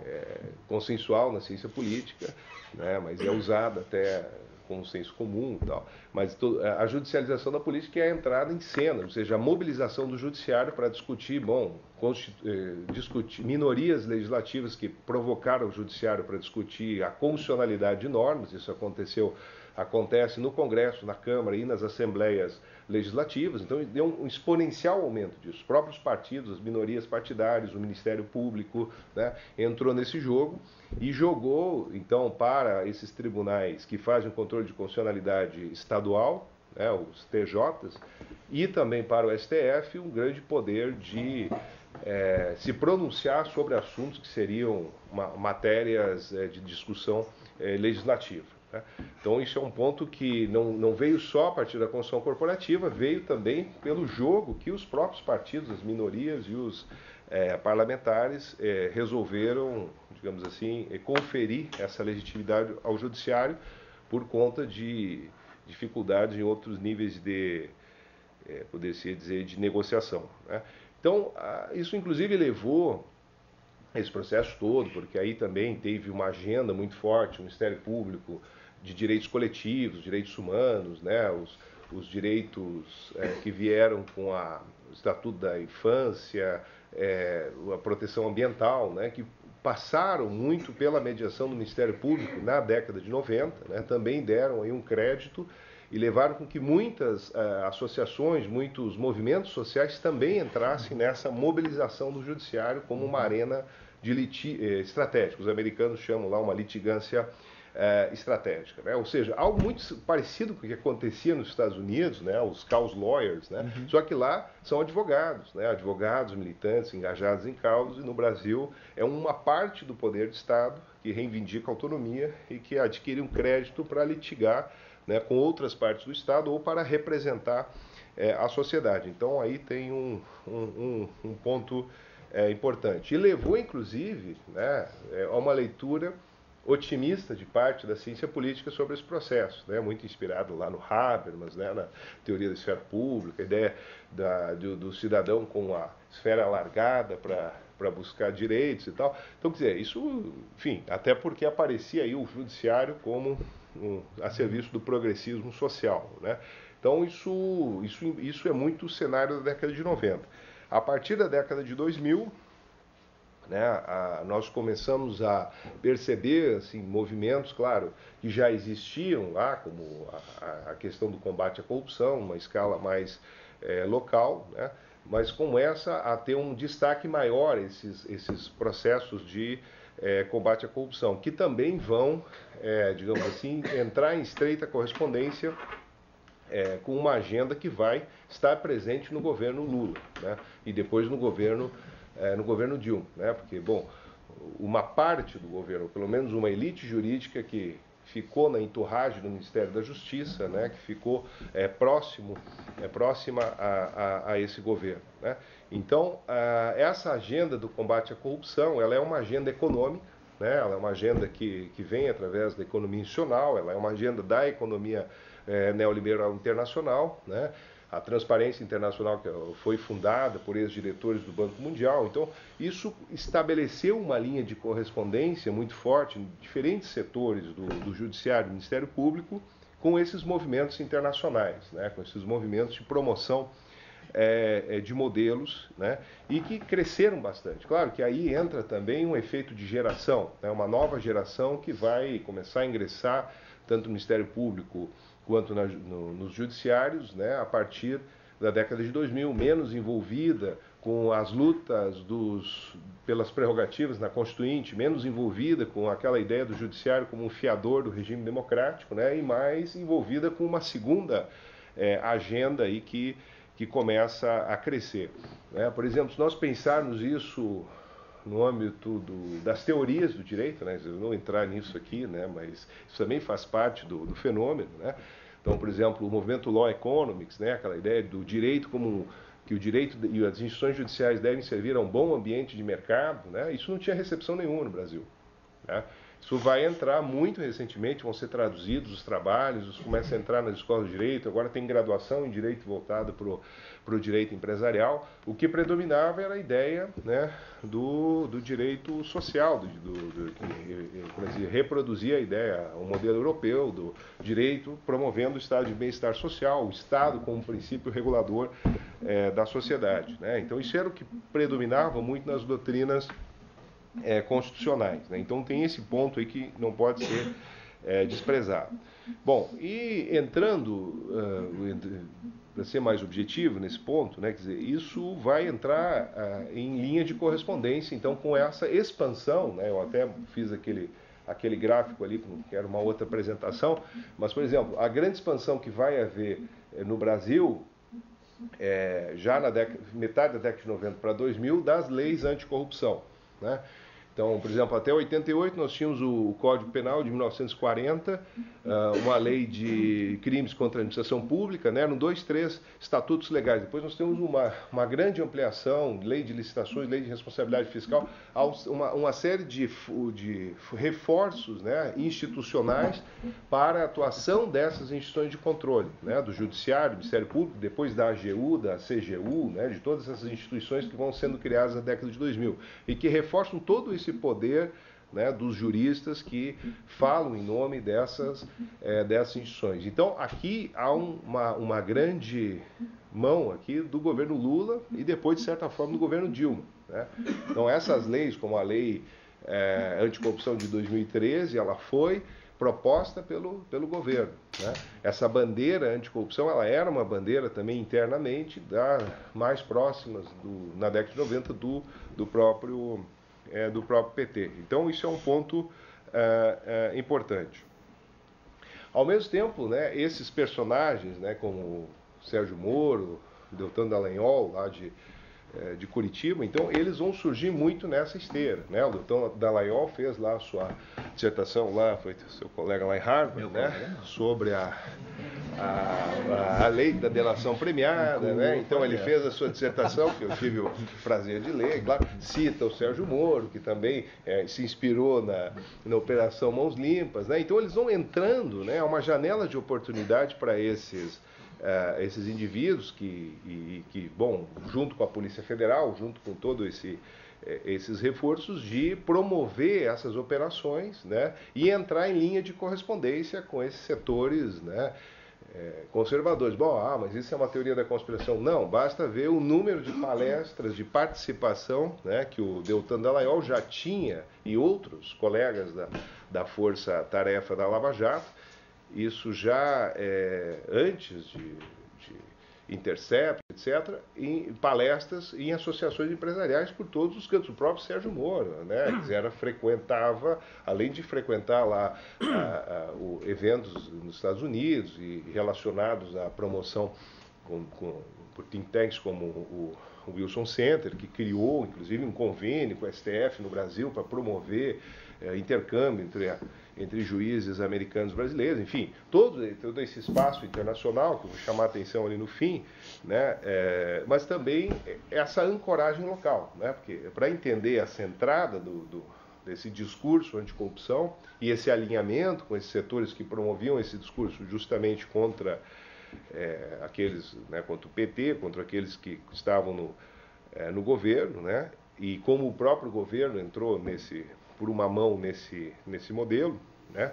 é, consensual na ciência política, né, mas é usada até com o senso comum e tal. Mas a judicialização da política é a entrada em cena, ou seja, a mobilização do judiciário para discutir, bom, eh, discutir minorias legislativas que provocaram o judiciário para discutir a constitucionalidade de normas, isso aconteceu acontece no Congresso, na Câmara e nas assembleias legislativas, então deu um exponencial aumento disso. Os próprios partidos, as minorias partidárias, o Ministério Público né, entrou nesse jogo e jogou, então, para esses tribunais que fazem o controle de constitucionalidade estadual, né, os TJs, e também para o STF, um grande poder de é, se pronunciar sobre assuntos que seriam matérias é, de discussão é, legislativa. Né? Então, isso é um ponto que não, não veio só a partir da construção corporativa, veio também pelo jogo que os próprios partidos, as minorias e os é, parlamentares é, resolveram, digamos assim, é, conferir essa legitimidade ao judiciário por conta de dificuldades em outros níveis de, é, poderia dizer, de negociação. Né? Então, isso inclusive levou esse processo todo, porque aí também teve uma agenda muito forte, o Ministério Público de direitos coletivos, direitos humanos, né, os, os direitos é, que vieram com a, o Estatuto da Infância, é, a proteção ambiental, né, que passaram muito pela mediação do Ministério Público na década de 90, né, também deram aí um crédito e levaram com que muitas uh, associações, muitos movimentos sociais também entrassem nessa mobilização do judiciário como uma arena de liti eh, estratégica. Os americanos chamam lá uma litigância é, estratégica. Né? Ou seja, algo muito parecido com o que acontecia nos Estados Unidos, né? os cause lawyers, né? Uhum. só que lá são advogados, né? advogados, militantes engajados em causas, e no Brasil é uma parte do poder do Estado que reivindica autonomia e que adquire um crédito para litigar né, com outras partes do Estado ou para representar é, a sociedade. Então aí tem um, um, um ponto é, importante. E levou, inclusive, né, é, a uma leitura otimista de parte da ciência política sobre esse processo, né? muito inspirado lá no Habermas, né? na teoria da esfera pública, a ideia da, do, do cidadão com a esfera alargada para buscar direitos e tal. Então, quer dizer, isso, enfim, até porque aparecia aí o judiciário como um, a serviço do progressismo social. Né? Então, isso, isso, isso é muito o cenário da década de 90. A partir da década de 2000, né? A, nós começamos a perceber assim, movimentos, claro, que já existiam lá, como a, a questão do combate à corrupção, uma escala mais é, local, né? mas como essa, a ter um destaque maior esses, esses processos de é, combate à corrupção, que também vão, é, digamos assim, entrar em estreita correspondência é, com uma agenda que vai estar presente no governo Lula né? e depois no governo é, no governo Dilma, né? Porque, bom, uma parte do governo, pelo menos uma elite jurídica que ficou na entorragem do Ministério da Justiça, né, que ficou é, próximo, é, próxima a, a, a, esse governo. Né? Então, a, essa agenda do combate à corrupção, ela é uma agenda econômica, né? ela é uma agenda que, que vem através da economia institucional, ela é uma agenda da economia é, neoliberal internacional, né? A Transparência Internacional, que foi fundada por ex-diretores do Banco Mundial. Então, isso estabeleceu uma linha de correspondência muito forte em diferentes setores do, do Judiciário do Ministério Público com esses movimentos internacionais, né, com esses movimentos de promoção é, de modelos, né, e que cresceram bastante. Claro que aí entra também um efeito de geração, né, uma nova geração que vai começar a ingressar tanto no Ministério Público quanto na, no, nos judiciários, né, a partir da década de 2000, menos envolvida com as lutas dos, pelas prerrogativas na Constituinte, menos envolvida com aquela ideia do judiciário como um fiador do regime democrático, né, e mais envolvida com uma segunda é, agenda aí que, que começa a crescer. Né? Por exemplo, se nós pensarmos isso no âmbito do, das teorias do direito, né? Eu não entrar nisso aqui, né? Mas isso também faz parte do, do fenômeno, né? Então, por exemplo, o movimento Law Economics, né? Aquela ideia do direito como que o direito e as instituições judiciais devem servir a um bom ambiente de mercado, né? Isso não tinha recepção nenhuma no Brasil, né? Isso vai entrar muito recentemente, vão ser traduzidos os trabalhos, começa a entrar nas escolas de direito, agora tem graduação em direito voltada para o direito empresarial. O que predominava era a ideia né, do, do direito social, do, do, do que reproduzia a ideia, o modelo europeu do direito promovendo o estado de bem-estar social, o Estado como princípio regulador é, da sociedade. Né? Então isso era o que predominava muito nas doutrinas é, constitucionais. Né? Então tem esse ponto aí que não pode ser é, desprezado. Bom, e entrando, uh, para ser mais objetivo nesse ponto, né, quer dizer, isso vai entrar uh, em linha de correspondência, então, com essa expansão, né, eu até fiz aquele, aquele gráfico ali, que era uma outra apresentação, mas, por exemplo, a grande expansão que vai haver eh, no Brasil é, já na década, metade da década de 90 para 2000 das leis anticorrupção. Né? Então, por exemplo, até 88 nós tínhamos o Código Penal de 1940, ah, uma lei de crimes contra a administração pública, né? eram dois, três estatutos legais. Depois nós temos uma, uma grande ampliação, lei de licitações, lei de responsabilidade fiscal, uma, uma série de, de reforços né? institucionais para a atuação dessas instituições de controle, né? do Judiciário, do Ministério Público, depois da AGU, da CGU, né? de todas essas instituições que vão sendo criadas na década de 2000 e que reforçam todo esse poder né, dos juristas que falam em nome dessas, é, dessas instituições. Então, aqui há um, uma, uma grande mão aqui do governo Lula e depois, de certa forma, do governo Dilma. Né? Então, essas leis, como a lei é, anticorrupção de 2013, ela foi proposta pelo, pelo governo. Né? Essa bandeira anticorrupção, ela era uma bandeira também internamente da mais próximas, do, na década de 90, do, do próprio é, do próprio PT. Então, isso é um ponto é, é, importante. Ao mesmo tempo, né, esses personagens, né, como Sérgio Moro, Deltan Dallagnol, lá de de Curitiba, então eles vão surgir muito nessa esteira. Né? O Doutor Dallagnol fez lá a sua dissertação, lá foi seu colega lá em Harvard, né? sobre a, a, a, lei da delação premiada. Né? Então ele fez a sua dissertação, que eu tive o prazer de ler, claro, cita o Sérgio Moro, que também é, se inspirou na, na Operação Mãos Limpas. Né? Então eles vão entrando, né? é uma janela de oportunidade para esses uh, esses indivíduos que, e, que, bom, junto com a Polícia Federal, junto com todo esse eh, esses reforços de promover essas operações né, e entrar em linha de correspondência com esses setores né, é, conservadores. Bom, ah, mas isso é uma teoria da conspiração. Não, basta ver o número de palestras, de participação né, que o Deltan Dallagnol já tinha e outros colegas da, da Força Tarefa da Lava Jato, isso já é, antes de, de Intercept, etc., em palestras em associações empresariais por todos os cantos. O próprio Sérgio Moro, né, era, frequentava, além de frequentar lá a, a, o, eventos nos Estados Unidos e relacionados à promoção com, com, por think tanks como o, o Wilson Center, que criou, inclusive, um convênio com o STF no Brasil para promover é, intercâmbio entre a, entre juízes americanos e brasileiros, enfim, todo, todo esse espaço internacional, que eu vou chamar a atenção ali no fim, né, é, mas também essa ancoragem local, né, porque para entender essa entrada do, do, desse discurso anticorrupção e esse alinhamento com esses setores que promoviam esse discurso justamente contra é, aqueles né, contra o PT, contra aqueles que estavam no, é, no governo, né? E como o próprio governo entrou nesse por uma mão nesse nesse modelo, né?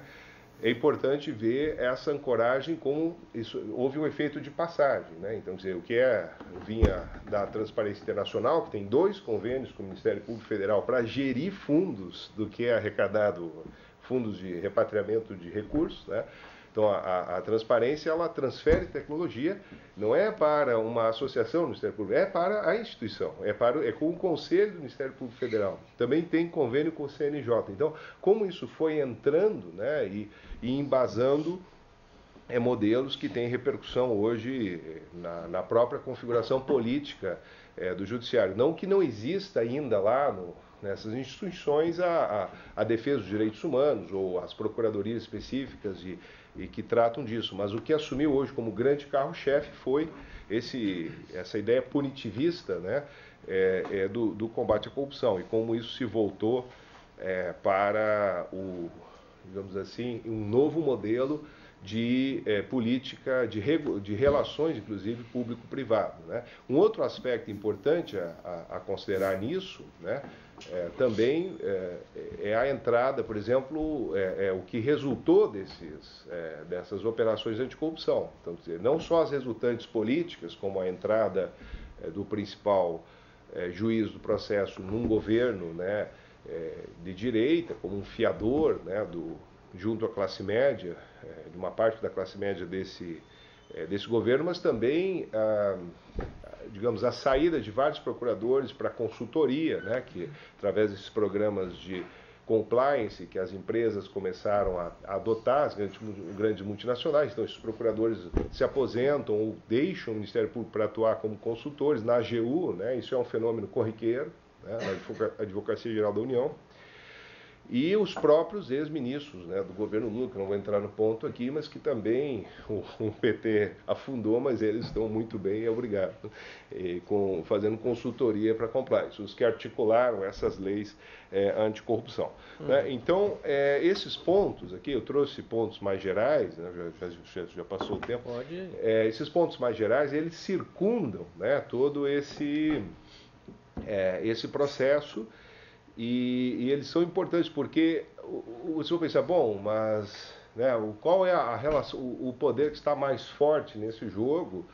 É importante ver essa ancoragem como isso, houve um efeito de passagem, né? Então, dizer, o que é vinha da Transparência Internacional, que tem dois convênios com o Ministério Público Federal para gerir fundos do que é arrecadado, fundos de repatriamento de recursos, né? Então, a, a, transparência, ela transfere tecnologia, não é para uma associação do Ministério Público, é para a instituição, é, para, é com o Conselho do Ministério Público Federal. Também tem convênio com o CNJ. Então, como isso foi entrando né, e, e embasando é, modelos que têm repercussão hoje na, na própria configuração política é, do Judiciário. Não que não exista ainda lá no, nessas instituições a, a, a, defesa dos direitos humanos ou as procuradorias específicas de e que tratam disso. Mas o que assumiu hoje como grande carro-chefe foi esse, essa ideia punitivista né, é, é do, do, combate à corrupção e como isso se voltou é, para o, digamos assim, um novo modelo de é, política, de, de relações, inclusive, público-privado. Né? Um outro aspecto importante a, a, a considerar nisso né, é, também é, é, a entrada, por exemplo, é, é o que resultou desses, é, dessas operações anticorrupção. Então, não só as resultantes políticas, como a entrada do principal juiz do processo num governo né, de direita, como um fiador né, do, junto à classe média, de uma parte da classe média desse, desse governo, mas também a digamos, a saída de vários procuradores para consultoria, né, que através desses programas de compliance que as empresas começaram a, a adotar, as grandes, grandes, multinacionais, então esses procuradores se aposentam ou deixam o Ministério Público para atuar como consultores na AGU, né, isso é um fenômeno corriqueiro, né, na Advocacia Geral da União, e os próprios ex-ministros né, do governo Lula, que não vou entrar no ponto aqui, mas que também o, o PT afundou, mas eles estão muito bem, obrigado, e com, fazendo consultoria para compliance, os que articularam essas leis é, anticorrupção. Hum. Né? Então, é, esses pontos aqui, eu trouxe pontos mais gerais, né, já, já, já, passou o tempo, é, esses pontos mais gerais, eles circundam né, todo esse, é, esse processo e, e eles são importantes porque o, senhor pensa, bom, mas né, o, qual é a relação, o, o poder que está mais forte nesse jogo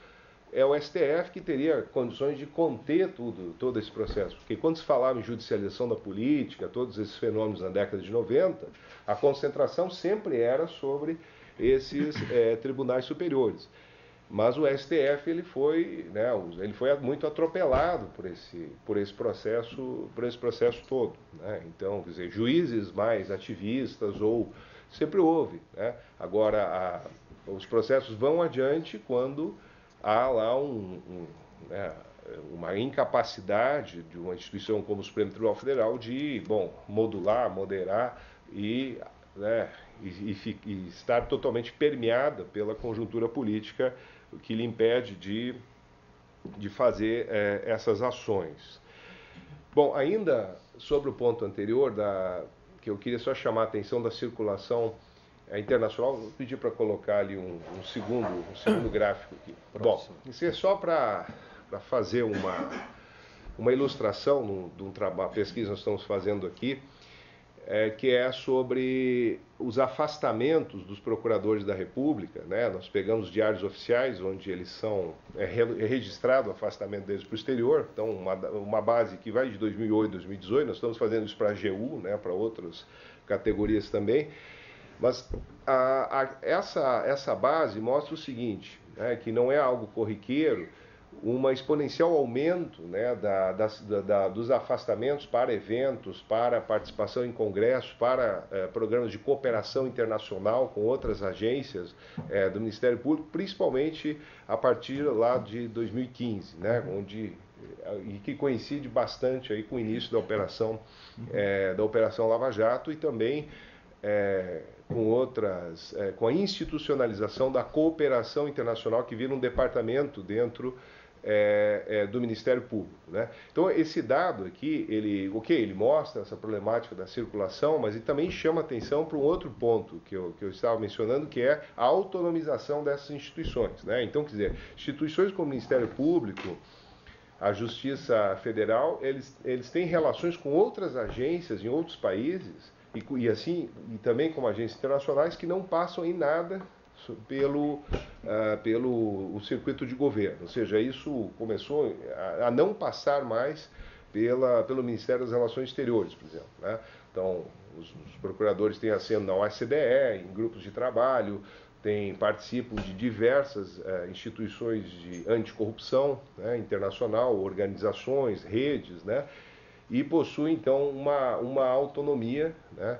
é o STF que teria condições de conter tudo, todo esse processo. Porque quando se falava em judicialização da política, todos esses fenômenos na década de 90, a concentração sempre era sobre esses é, tribunais superiores. Mas o STF ele foi, né, ele foi muito atropelado por esse, por esse processo, por esse processo todo. Né? Então, quer dizer, juízes mais ativistas ou sempre houve. Né? Agora, a, os processos vão adiante quando há lá um, um, né, uma incapacidade de uma instituição como o Supremo Tribunal Federal de, bom, modular, moderar e, né, e, e, e estar totalmente permeada pela conjuntura política que lhe impede de, de fazer é, essas ações. Bom, ainda sobre o ponto anterior, da, que eu queria só chamar a atenção da circulação é, internacional, vou pedir para colocar ali um, um, segundo, um segundo gráfico aqui. Próximo. Bom, isso é só para fazer uma, uma ilustração de um trabalho, pesquisa que nós estamos fazendo aqui, é, que é sobre os afastamentos dos procuradores da República. Né? Nós pegamos diários oficiais, onde eles são é, é registrado o afastamento deles para o exterior, então uma, uma base que vai de 2008 2018, nós estamos fazendo isso para a AGU, né? para outras categorias também. Mas a, a, essa, essa base mostra o seguinte, né? que não é algo corriqueiro, uma exponencial aumento né, da, das, da, dos afastamentos para eventos, para participação em congressos, para eh, programas de cooperação internacional com outras agências eh, do Ministério Público, principalmente a partir lá de 2015, né, onde eh, e que coincide bastante aí com o início da operação da operação Lava Jato e também com outras com a institucionalização da cooperação internacional que vira um departamento dentro é, é, do Ministério Público. Né? Então, esse dado aqui, ele, ok, ele mostra essa problemática da circulação, mas ele também chama atenção para um outro ponto que eu, que eu estava mencionando, que é a autonomização dessas instituições. Né? Então, quer dizer, instituições como o Ministério Público, a Justiça Federal, eles, eles têm relações com outras agências em outros países e, e assim e também com agências internacionais que não passam em nada pelo, uh, pelo o circuito de governo. Ou seja, isso começou a, a, não passar mais pela, pelo Ministério das Relações Exteriores, por exemplo. Né? Então, os, os, procuradores têm assento na OCDE, em grupos de trabalho, tem, participam de diversas uh, instituições de anticorrupção né, internacional, organizações, redes, né, e possuem, então, uma, uma autonomia né,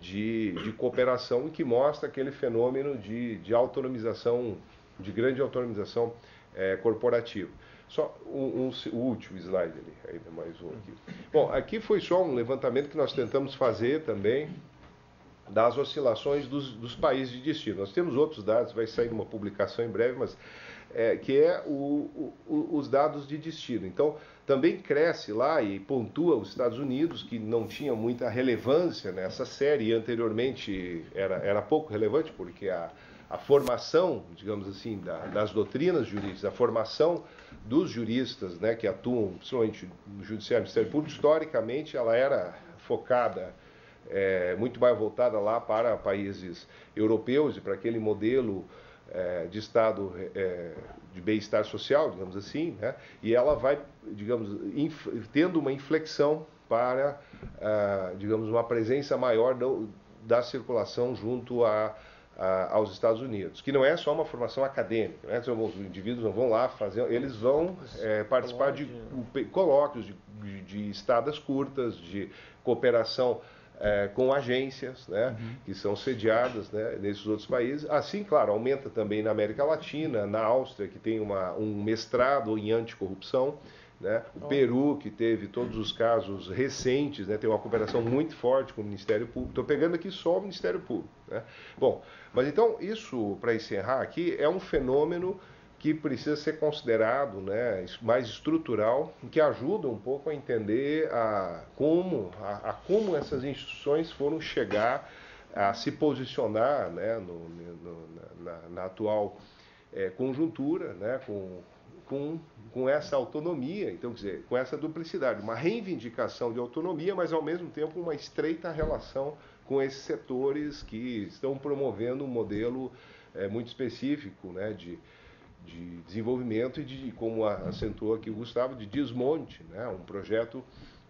de, de cooperação que mostra aquele fenômeno de, de autonomização, de grande autonomização é, corporativa. Só um, um, o último slide ali, ainda mais um aqui. Bom, aqui foi só um levantamento que nós tentamos fazer também das oscilações dos, dos, países de destino. Nós temos outros dados, vai sair uma publicação em breve, mas é, que é o, o, os dados de destino. Então, também cresce lá e pontua os Estados Unidos, que não tinha muita relevância nessa série, e anteriormente era, era pouco relevante, porque a, a formação, digamos assim, da, das doutrinas jurídicas, a formação dos juristas né, que atuam, principalmente no Judiciário e Ministério Público, historicamente ela era focada é, muito mais voltada lá para países europeus e para aquele modelo é, de Estado é, de bem-estar social, digamos assim, né? e ela vai, digamos, tendo uma inflexão para, ah, digamos, uma presença maior do, da circulação junto a, a, aos Estados Unidos, que não é só uma formação acadêmica, né? os indivíduos não vão lá fazer, eles vão é, participar de colóquios, de, de, de estadas curtas, de cooperação é, com agências né, uhum. que são sediadas né, nesses outros países. Assim, claro, aumenta também na América Latina, na Áustria, que tem uma, um mestrado em anticorrupção. Né? O Peru, que teve todos os casos recentes, né? tem uma cooperação muito forte com o Ministério Público. Estou pegando aqui só o Ministério Público. Né? Bom, mas então, isso, para encerrar aqui, é um fenômeno que precisa ser considerado né, mais estrutural, que ajuda um pouco a entender a, como, a, a como essas instituições foram chegar a se posicionar né, no, no, na, na, atual é, conjuntura, né, com, com, com essa autonomia, então, quer dizer, com essa duplicidade, uma reivindicação de autonomia, mas ao mesmo tempo uma estreita relação com esses setores que estão promovendo um modelo é, muito específico né, de, de desenvolvimento e de, como acentuou aqui o Gustavo, de desmonte, né? um projeto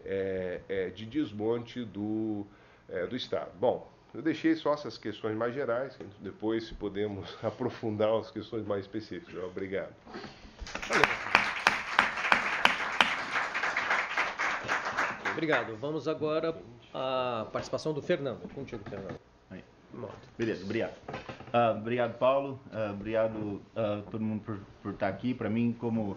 é, é, de desmonte do, é, do Estado. Bom, eu deixei só essas questões mais gerais, depois se podemos aprofundar as questões mais específicas. Obrigado. Obrigado. Vamos agora à participação do Fernando. Contigo, Fernando. Aí. Beleza, obrigado. Uh, obrigado, Paulo. Uh, obrigado uh, todo mundo por, por estar aqui. Para mim, como,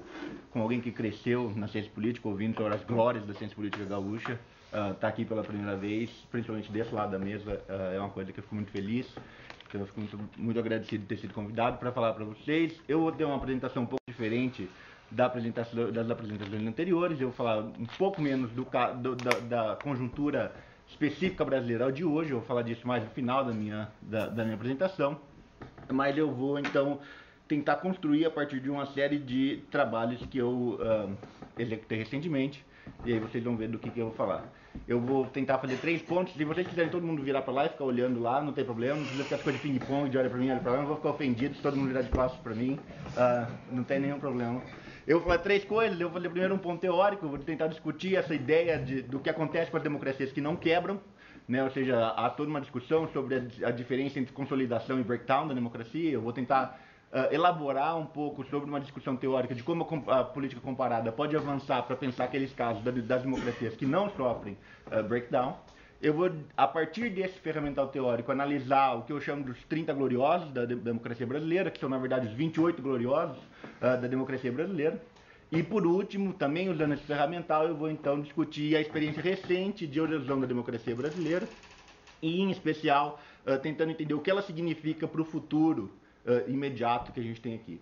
como alguém que cresceu na ciência política, ouvindo sobre as glórias da ciência política gaúcha, estar tá aqui pela primeira vez, principalmente desse lado da mesa, é uma coisa que eu fico muito feliz. Então, eu fico muito, muito agradecido de ter sido convidado para falar para vocês. Eu vou ter uma apresentação um pouco diferente da apresentação, das apresentações anteriores. Eu vou falar um pouco menos do, do da, da conjuntura específica brasileira de hoje, eu vou falar disso mais no final da minha, da, da minha apresentação, mas eu vou então tentar construir a partir de uma série de trabalhos que eu uh, executei recentemente, e aí vocês vão ver do que, que eu vou falar. Eu vou tentar fazer três pontos. Se vocês quiserem todo mundo virar para lá e ficar olhando lá, não tem problema. Não precisa ficar ficando de ping-pong, de olha para mim, olha para lá. Não vou ficar ofendido se todo mundo virar de costas para mim. Uh, não tem nenhum problema. Eu vou falar três coisas. Eu vou fazer primeiro um ponto teórico. Vou tentar discutir essa ideia de, do que acontece com as democracias que não quebram. Né? Ou seja, há toda uma discussão sobre a, a diferença entre consolidação e breakdown da democracia. Eu vou tentar uh, elaborar um pouco sobre uma discussão teórica de como a, a política comparada pode avançar para pensar aqueles casos da, das democracias que não sofrem uh, breakdown. Eu vou, a partir desse ferramental teórico, analisar o que eu chamo dos 30 gloriosos da democracia brasileira, que são, na verdade, os 28 gloriosos uh, da democracia brasileira. E, por último, também usando esse ferramental, eu vou, então, discutir a experiência recente de erosão da democracia brasileira e, em especial, uh, tentando entender o que ela significa para o futuro uh, imediato que a gente tem aqui.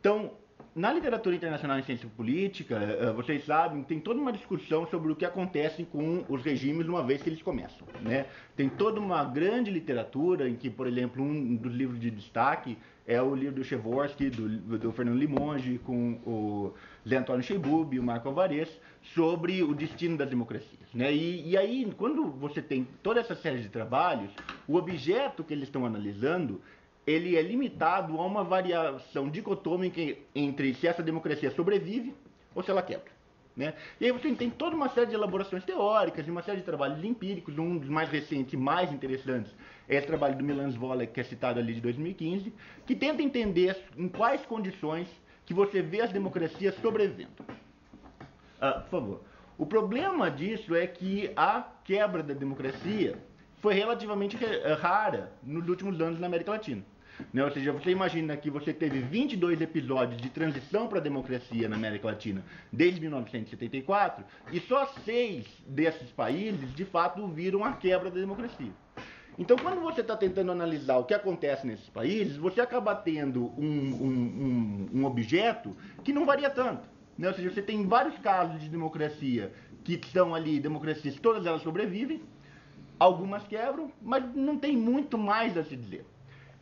Então, na literatura internacional em ciência política, uh, vocês sabem, tem toda uma discussão sobre o que acontece com os regimes uma vez que eles começam. Né? Tem toda uma grande literatura em que, por exemplo, um dos livros de destaque é o livro do Chevorsky, do, do Fernando Limonge, com o Zé Antônio Sheibub e o Marco Alvarez, sobre o destino das democracias. Né? E, e aí, quando você tem toda essa série de trabalhos, o objeto que eles estão analisando ele é limitado a uma variação dicotômica entre se essa democracia sobrevive ou se ela quebra. Né? E aí você tem toda uma série de elaborações teóricas e uma série de trabalhos empíricos, um dos mais recentes e mais interessantes é esse trabalho do Milan Zvolek, que é citado ali de 2015, que tenta entender em quais condições que você vê as democracias sobrevivendo. Ah, por favor. O problema disso é que a quebra da democracia foi relativamente rara nos últimos anos na América Latina. Né? Ou seja, você imagina que você teve 22 episódios de transição para a democracia na América Latina desde 1974 e só seis desses países de fato viram a quebra da democracia. Então, quando você está tentando analisar o que acontece nesses países, você acaba tendo um, um, um, um objeto que não varia tanto. Né? Ou seja, você tem vários casos de democracia que são ali democracias, todas elas sobrevivem, algumas quebram, mas não tem muito mais a se dizer.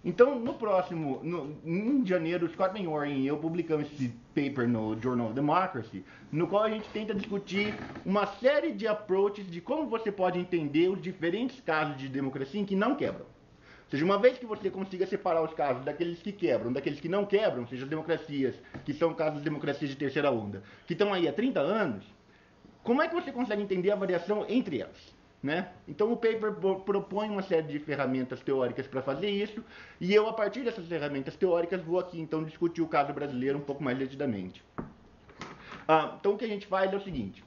Então, no próximo, no, em janeiro, Scott Warren e eu publicamos esse paper no Journal of Democracy, no qual a gente tenta discutir uma série de approaches de como você pode entender os diferentes casos de democracia em que não quebram. Ou seja, uma vez que você consiga separar os casos daqueles que quebram, daqueles que não quebram, ou seja, democracias que são casos de democracias de terceira onda, que estão aí há 30 anos, como é que você consegue entender a variação entre elas? Né? Então o paper propõe uma série de ferramentas teóricas para fazer isso, e eu, a partir dessas ferramentas teóricas, vou aqui então discutir o caso brasileiro um pouco mais detidamente. Ah, então o que a gente faz é o seguinte: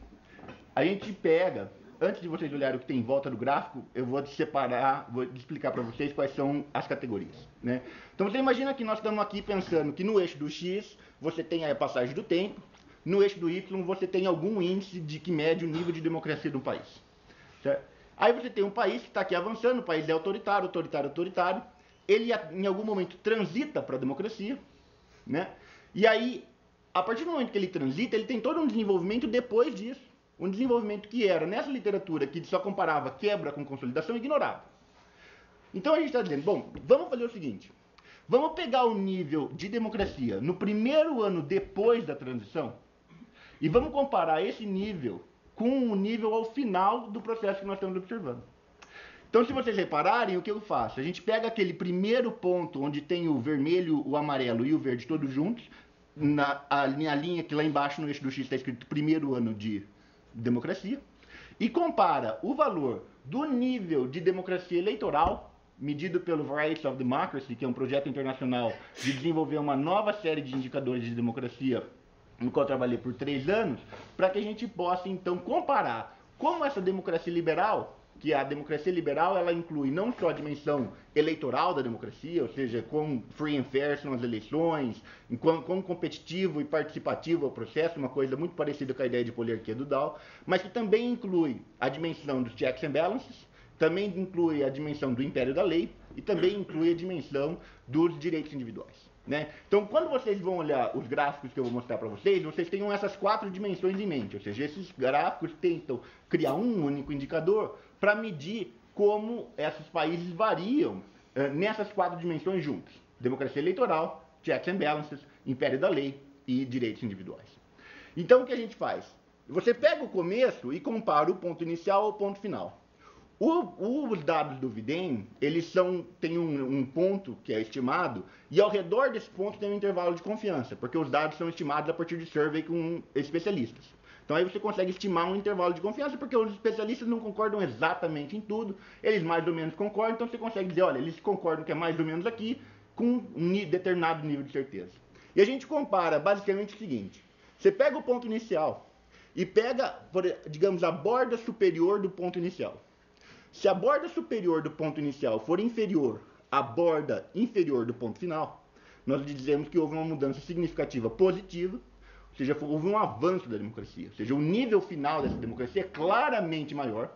a gente pega, antes de vocês olharem o que tem em volta do gráfico, eu vou separar, vou explicar para vocês quais são as categorias. Né? Então você imagina que nós estamos aqui pensando que no eixo do X você tem a passagem do tempo, no eixo do Y você tem algum índice de que mede o nível de democracia do país. Certo? Aí você tem um país que está aqui avançando, o país é autoritário, autoritário, autoritário. Ele, em algum momento, transita para a democracia. Né? E aí, a partir do momento que ele transita, ele tem todo um desenvolvimento depois disso. Um desenvolvimento que era, nessa literatura, que só comparava quebra com consolidação, ignorado. Então a gente está dizendo, bom, vamos fazer o seguinte. Vamos pegar o nível de democracia no primeiro ano depois da transição e vamos comparar esse nível com o nível ao final do processo que nós estamos observando. Então, se vocês repararem, o que eu faço? A gente pega aquele primeiro ponto onde tem o vermelho, o amarelo e o verde todos juntos, na a minha linha que lá embaixo no eixo do X está escrito primeiro ano de democracia, e compara o valor do nível de democracia eleitoral, medido pelo Varieties of Democracy, que é um projeto internacional de desenvolver uma nova série de indicadores de democracia no qual eu trabalhei por três anos, para que a gente possa então comparar como essa democracia liberal, que a democracia liberal ela inclui não só a dimensão eleitoral da democracia, ou seja, quão free and fair são as eleições, quão competitivo e participativo é o processo, uma coisa muito parecida com a ideia de poliarquia do Dow, mas que também inclui a dimensão dos checks and balances, também inclui a dimensão do império da lei e também inclui a dimensão dos direitos individuais. Né? Então, quando vocês vão olhar os gráficos que eu vou mostrar para vocês, vocês tenham essas quatro dimensões em mente. Ou seja, esses gráficos tentam criar um único indicador para medir como esses países variam uh, nessas quatro dimensões juntas: democracia eleitoral, checks and balances, império da lei e direitos individuais. Então, o que a gente faz? Você pega o começo e compara o ponto inicial ao ponto final. O, os dados do Videm, eles são, tem um, um, ponto que é estimado, e ao redor desse ponto tem um intervalo de confiança, porque os dados são estimados a partir de survey com especialistas. Então aí você consegue estimar um intervalo de confiança, porque os especialistas não concordam exatamente em tudo, eles mais ou menos concordam, então você consegue dizer, olha, eles concordam que é mais ou menos aqui, com um determinado nível de certeza. E a gente compara basicamente o seguinte, você pega o ponto inicial e pega, digamos, a borda superior do ponto inicial. Se a borda superior do ponto inicial for inferior à borda inferior do ponto final, nós dizemos que houve uma mudança significativa positiva, ou seja, houve um avanço da democracia. Ou seja, o nível final dessa democracia é claramente maior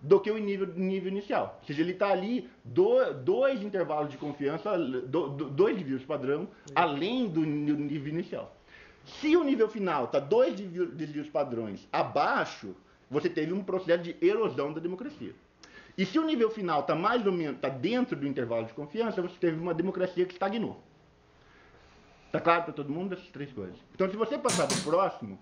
do que o nível, nível inicial. Ou seja, ele está ali do, dois intervalos de confiança, do, do, dois níveis padrão, além do nível inicial. Se o nível final está dois desvios padrões abaixo, você teve um processo de erosão da democracia. E se o nível final está mais ou menos, está dentro do intervalo de confiança, você teve uma democracia que estagnou. Está claro para todo mundo essas três coisas? Então, se você passar para o próximo,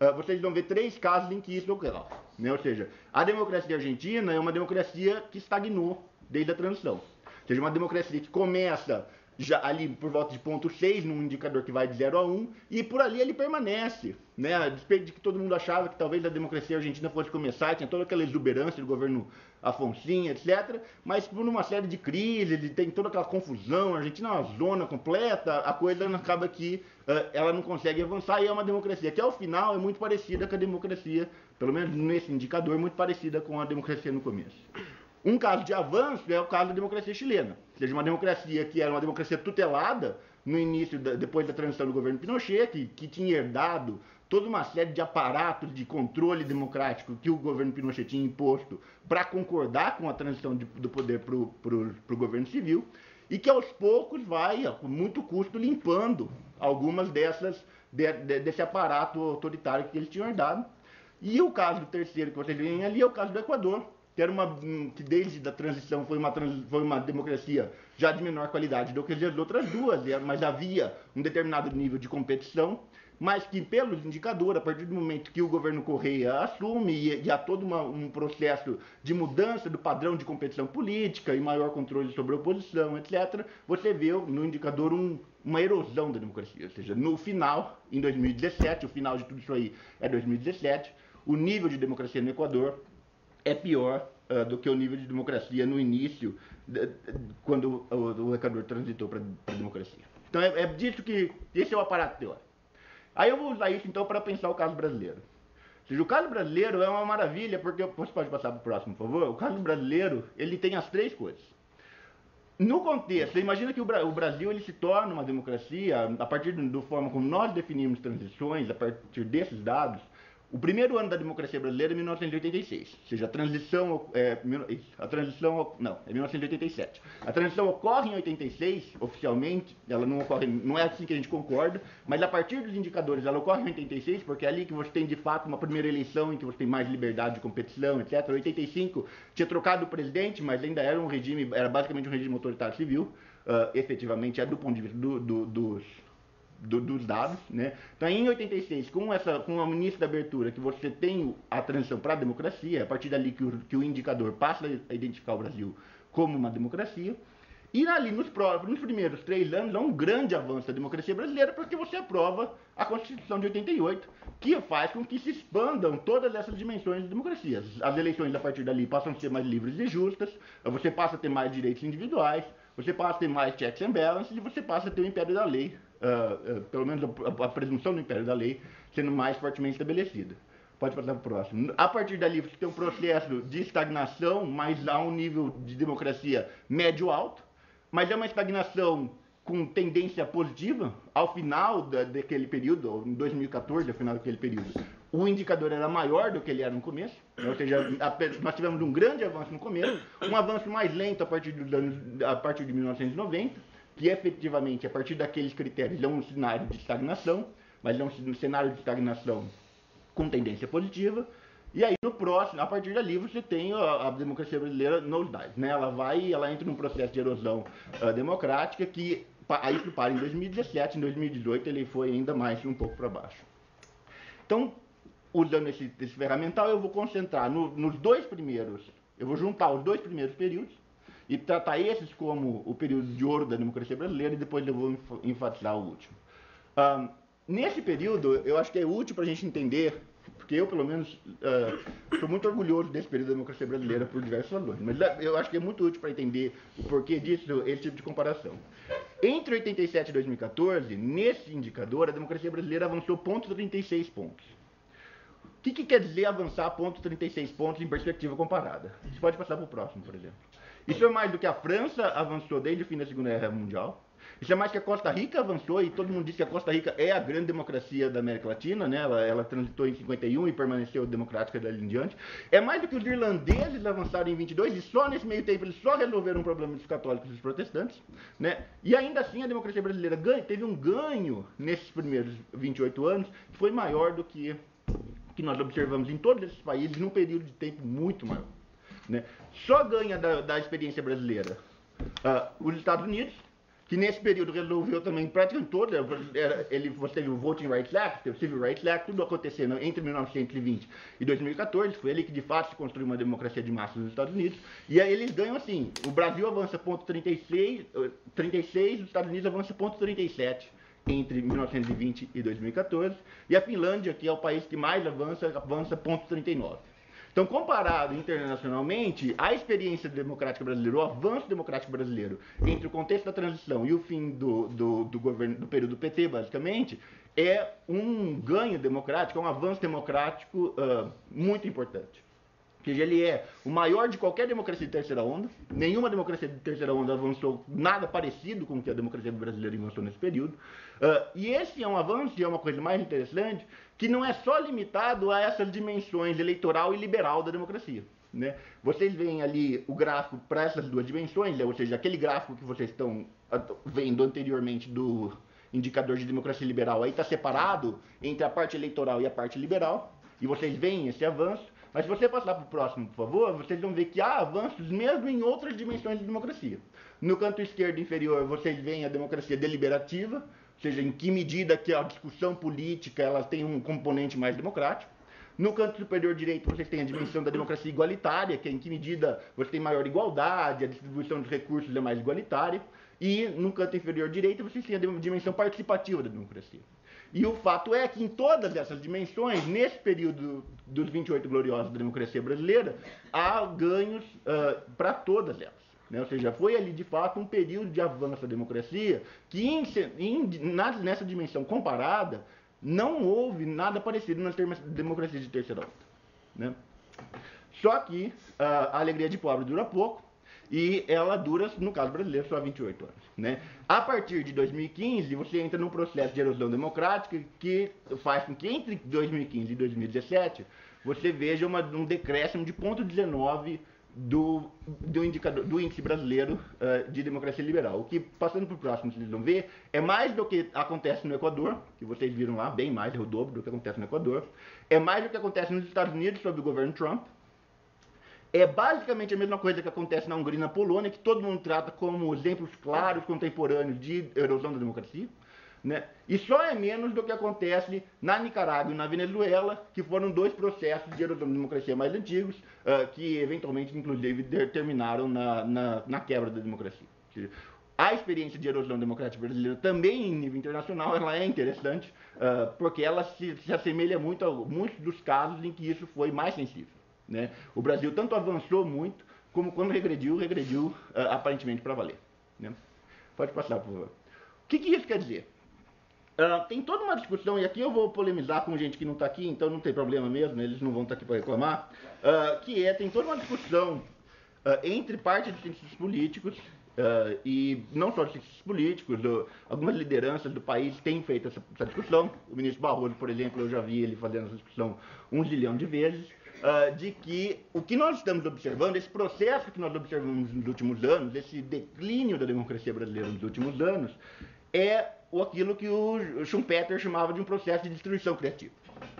uh, vocês vão ver três casos em que isso ocorreu. Né? Ou seja, a democracia argentina é uma democracia que estagnou desde a transição. Ou seja, uma democracia que começa já ali por volta de ponto 6, num indicador que vai de 0 a 1, e por ali ele permanece. Né? A despeito de que todo mundo achava que talvez a democracia argentina fosse começar, tinha toda aquela exuberância do governo Afonso, etc. Mas por uma série de crises, tem toda aquela confusão, a Argentina é uma zona completa, a coisa acaba que uh, ela não consegue avançar e é uma democracia que ao final é muito parecida com a democracia, pelo menos nesse indicador, muito parecida com a democracia no começo. Um caso de avanço é o caso da democracia chilena, ou seja, uma democracia que era uma democracia tutelada no início, da, depois da transição do governo Pinochet, que, que tinha herdado toda uma série de aparatos de controle democrático que o governo Pinochet tinha imposto para concordar com a transição de, do poder para o governo civil, e que aos poucos vai, com muito custo, limpando algumas dessas, de, de, desse aparato autoritário que eles tinham herdado. E o caso do terceiro que vocês veem ali é o caso do Equador, que era uma que desde a transição foi uma foi uma democracia já de menor qualidade do que as outras duas, mas havia um determinado nível de competição, mas que pelos indicadores, a partir do momento que o governo Correia assume e, e há todo uma, um processo de mudança do padrão de competição política e maior controle sobre a oposição, etc., você vê no indicador um, uma erosão da democracia. Ou seja, no final, em 2017, o final de tudo isso aí é 2017, o nível de democracia no Equador é pior uh, do que o nível de democracia no início, de, de, quando o, o Equador transitou para a democracia. Então é, é disso que esse é o aparato teórico. Aí eu vou usar isso então para pensar o caso brasileiro. Ou seja, o caso brasileiro é uma maravilha, porque você pode passar para o próximo, por favor. O caso brasileiro ele tem as três coisas. No contexto, você imagina que o Brasil ele se torna uma democracia a partir da forma como nós definimos transições, a partir desses dados, o primeiro ano da democracia brasileira é 1986, ou seja, a transição, é, a transição, não, é 1987. A transição ocorre em 86, oficialmente, ela não ocorre, não é assim que a gente concorda, mas a partir dos indicadores ela ocorre em 86, porque é ali que você tem de fato uma primeira eleição em que você tem mais liberdade de competição, etc. 85 tinha trocado o presidente, mas ainda era um regime, era basicamente um regime autoritário civil, uh, efetivamente é do ponto de vista do, do, dos do, dos dados, né? Então, em 86, com essa, com o início da abertura, que você tem a transição para a democracia, a partir dali que o, que o indicador passa a identificar o Brasil como uma democracia. E ali nos, nos primeiros três anos há um grande avanço da democracia brasileira, porque você aprova a Constituição de 88, que faz com que se expandam todas essas dimensões de democracia. As eleições a partir dali passam a ser mais livres e justas, você passa a ter mais direitos individuais, você passa a ter mais checks and balances e você passa a ter o império da lei uh, pelo menos a, a, presunção do império da lei, sendo mais fortemente estabelecida. Pode passar para o próximo. A partir dali você tem um processo de estagnação, mas há um nível de democracia médio-alto, mas é uma estagnação com tendência positiva. Ao final da, daquele período, em 2014, ao final daquele período, o indicador era maior do que ele era no começo, ou seja, nós tivemos um grande avanço no começo, um avanço mais lento a partir, anos, a partir de 1990, que efetivamente, a partir daqueles critérios, é um cenário de estagnação, mas é um cenário de estagnação com tendência positiva. E aí, no próximo, a partir dali, você tem a, a democracia brasileira nos dive. Né? Ela vai, ela entra num processo de erosão uh, democrática que aí para em 2017, em 2018 ele foi ainda mais um pouco para baixo. Então, usando esse, esse ferramental, eu vou concentrar no, nos dois primeiros, eu vou juntar os dois primeiros períodos, e tratar esses como o período de ouro da democracia brasileira e depois eu vou enfatizar o último. Nesse período, eu acho que é útil para a gente entender, porque eu, pelo menos, uh, sou muito orgulhoso desse período da democracia brasileira por diversos razões, mas eu acho que é muito útil para entender o porquê disso, esse tipo de comparação. Entre 87 e 2014, nesse indicador, a democracia brasileira avançou ponto 36 pontos. O que, que quer dizer avançar ponto 36 pontos em perspectiva comparada? Você pode passar para o próximo, por exemplo. Isso é mais do que a França avançou desde o fim da Segunda Guerra Mundial. Isso é mais que a Costa Rica avançou e todo mundo diz que a Costa Rica é a grande democracia da América Latina, né? Ela, ela transitou em 51 e permaneceu democrática dali em diante. É mais do que os irlandeses avançaram em 22 e só nesse meio tempo eles só resolveram o problema dos católicos e dos protestantes, né? E ainda assim a democracia brasileira ganha, teve um ganho nesses primeiros 28 anos que foi maior do que que nós observamos em todos esses países num período de tempo muito maior. Né? Só ganha da, da experiência brasileira uh, os Estados Unidos, que nesse período resolveu também praticamente todo, era, ele, você teve o Voting Rights Act, teve o Civil Rights Act, tudo acontecendo entre 1920 e 2014, foi ele que de fato se construiu uma democracia de massa nos Estados Unidos, e aí eles ganham assim, o Brasil avança ponto 36, 36 os Estados Unidos avança ponto 37 entre 1920 e 2014, e a Finlândia, que é o país que mais avança, avança ponto 39. Então, comparado internacionalmente, a experiência democrática brasileira, o avanço democrático brasileiro entre o contexto da transição e o fim do, do, do governo do período PT, basicamente, é um ganho democrático, é um avanço democrático uh, muito importante. Que ele é o maior de qualquer democracia de terceira onda. Nenhuma democracia de terceira onda avançou nada parecido com o que a democracia brasileira avançou nesse período. Uh, e esse é um avanço, e é uma coisa mais interessante, que não é só limitado a essas dimensões eleitoral e liberal da democracia. Né? Vocês veem ali o gráfico para essas duas dimensões, né? ou seja, aquele gráfico que vocês estão vendo anteriormente do indicador de democracia liberal, aí está separado entre a parte eleitoral e a parte liberal, e vocês veem esse avanço. Mas se você passar para o próximo, por favor, vocês vão ver que há avanços mesmo em outras dimensões de democracia. No canto esquerdo inferior, vocês veem a democracia deliberativa, ou seja, em que medida que a discussão política ela tem um componente mais democrático. No canto superior direito, vocês têm a dimensão da democracia igualitária, que é em que medida você tem maior igualdade, a distribuição dos recursos é mais igualitária. E no canto inferior direito, vocês têm a dimensão participativa da democracia. E o fato é que em todas essas dimensões, nesse período dos 28 gloriosos da democracia brasileira, há ganhos uh, para todas elas. Né? Ou seja, foi ali de fato um período de avanço da democracia que, em, nessa dimensão comparada, não houve nada parecido nas democracias de terceira onda. Né? Só que a alegria de pobre dura pouco e ela dura, no caso brasileiro, só 28 anos. Né? A partir de 2015, você entra num processo de erosão democrática que faz com que entre 2015 e 2017 você veja uma, um decréscimo de 0,19 do, do, indicador, do índice brasileiro uh, de democracia liberal. O que, passando para o próximo, vocês vão ver, é mais do que acontece no Equador, que vocês viram lá, bem mais, é o dobro do que acontece no Equador. É mais do que acontece nos Estados Unidos sob o governo Trump. É basicamente a mesma coisa que acontece na Hungria e na Polônia, que todo mundo trata como exemplos claros, contemporâneos de erosão da democracia. Né? E só é menos do que acontece na Nicarágua e na Venezuela, que foram dois processos de erosão da democracia mais antigos, uh, que eventualmente, inclusive, terminaram na, na, na quebra da democracia. A experiência de erosão democrática brasileira também em nível internacional ela é interessante, uh, porque ela se, se, assemelha muito a muitos dos casos em que isso foi mais sensível. Né? O Brasil tanto avançou muito, como quando regrediu, regrediu uh, aparentemente para valer. Né? Pode passar, por favor. O que, que isso quer dizer? Uh, tem toda uma discussão, e aqui eu vou polemizar com gente que não está aqui, então não tem problema mesmo, eles não vão estar tá aqui para reclamar, uh, que é, tem toda uma discussão uh, entre parte dos cientistas políticos, e não só dos cientistas políticos, do, algumas lideranças do país têm feito essa, essa, discussão, o ministro Barroso, por exemplo, eu já vi ele fazendo essa discussão um zilhão de vezes, de que o que nós estamos observando, esse processo que nós observamos nos últimos anos, esse declínio da democracia brasileira nos últimos anos, é aquilo que o Schumpeter chamava de um processo de destruição criativa.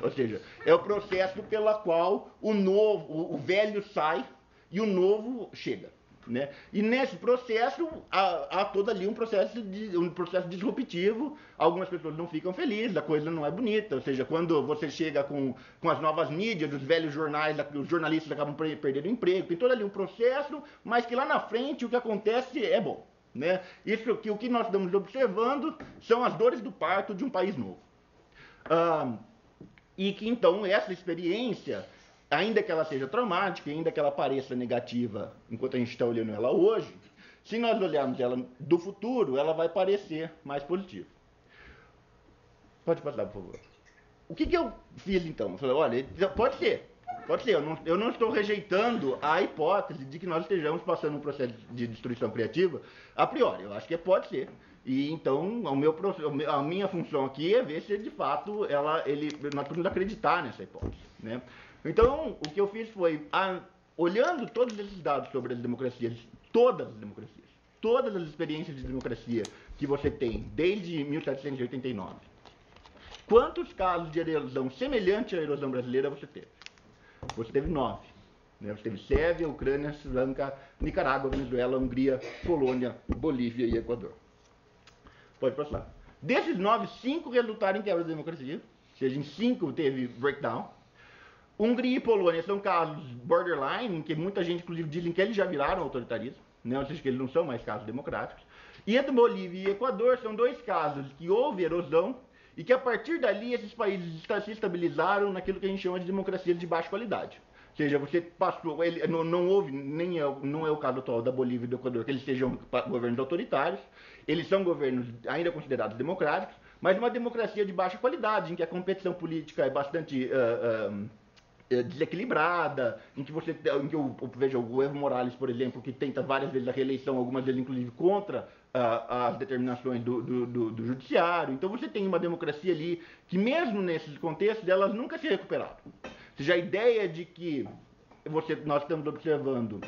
Ou seja, é o processo pela qual o novo, o velho sai e o novo chega. Né? E nesse processo há, há todo ali um processo, de, um processo disruptivo. Algumas pessoas não ficam felizes, a coisa não é bonita. Ou seja, quando você chega com, com as novas mídias, os velhos jornais, os jornalistas acabam perdendo emprego. Tem todo ali um processo, mas que lá na frente o que acontece é bom. Né? Isso que o que nós estamos observando são as dores do parto de um país novo. Ah, e que então essa experiência, ainda que ela seja traumática, ainda que ela pareça negativa enquanto a gente está olhando ela hoje, se nós olharmos ela do futuro, ela vai parecer mais positiva. Pode passar, por favor. O que, que eu fiz então? Eu falei, olha, pode ser. Pode ser, eu não, eu não estou rejeitando a hipótese de que nós estejamos passando um processo de destruição criativa a priori. Eu acho que pode ser. E então o meu, a minha função aqui é ver se de fato ela, ele, nós podemos acreditar nessa hipótese. Né? Então o que eu fiz foi, a, olhando todos esses dados sobre as democracias, todas as democracias, todas as experiências de democracia que você tem desde 1789, quantos casos de erosão semelhante à erosão brasileira você teve? Você teve nove. Né? Você teve Sérvia, Ucrânia, Sri Lanka, Nicarágua, Venezuela, Hungria, Polônia, Bolívia e Equador. Pode passar. Desses nove, cinco resultaram em quebra da democracia. Ou seja, em cinco teve breakdown. Hungria e Polônia são casos borderline, em que muita gente, inclusive, dizem que eles já viraram autoritarismo, né? ou seja, que eles não são mais casos democráticos. E entre Bolívia e Equador são dois casos que houve erosão e que a partir dali esses países se estabilizaram naquilo que a gente chama de democracia de baixa qualidade. Ou seja, você passou, ele, não, não houve, nem é, não é o caso atual da Bolívia e do Equador, que eles sejam governos autoritários, eles são governos ainda considerados democráticos, mas uma democracia de baixa qualidade, em que a competição política é bastante uh, desequilibrada, em que você em que o, veja o Evo Morales, por exemplo, que tenta várias vezes a reeleição, algumas vezes inclusive contra as determinações do, do, do, do, judiciário. Então você tem uma democracia ali que, mesmo nesses contextos, elas nunca se recuperaram. Ou seja, a ideia de que você, nós estamos observando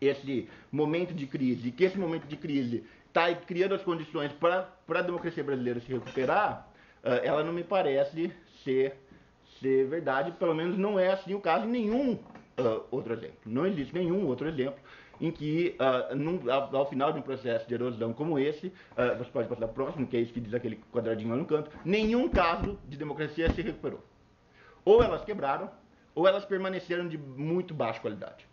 esse momento de crise, que esse momento de crise está criando as condições para a democracia brasileira se recuperar, uh, ela não me parece ser, ser verdade, pelo menos não é assim o caso em nenhum uh, outro exemplo. Não existe nenhum outro exemplo em que, uh, num, ao, ao, final de um processo de erosão como esse, uh, você pode passar para o próximo, que é isso que diz aquele quadradinho lá no canto, nenhum caso de democracia se recuperou. Ou elas quebraram, ou elas permaneceram de muito baixa qualidade.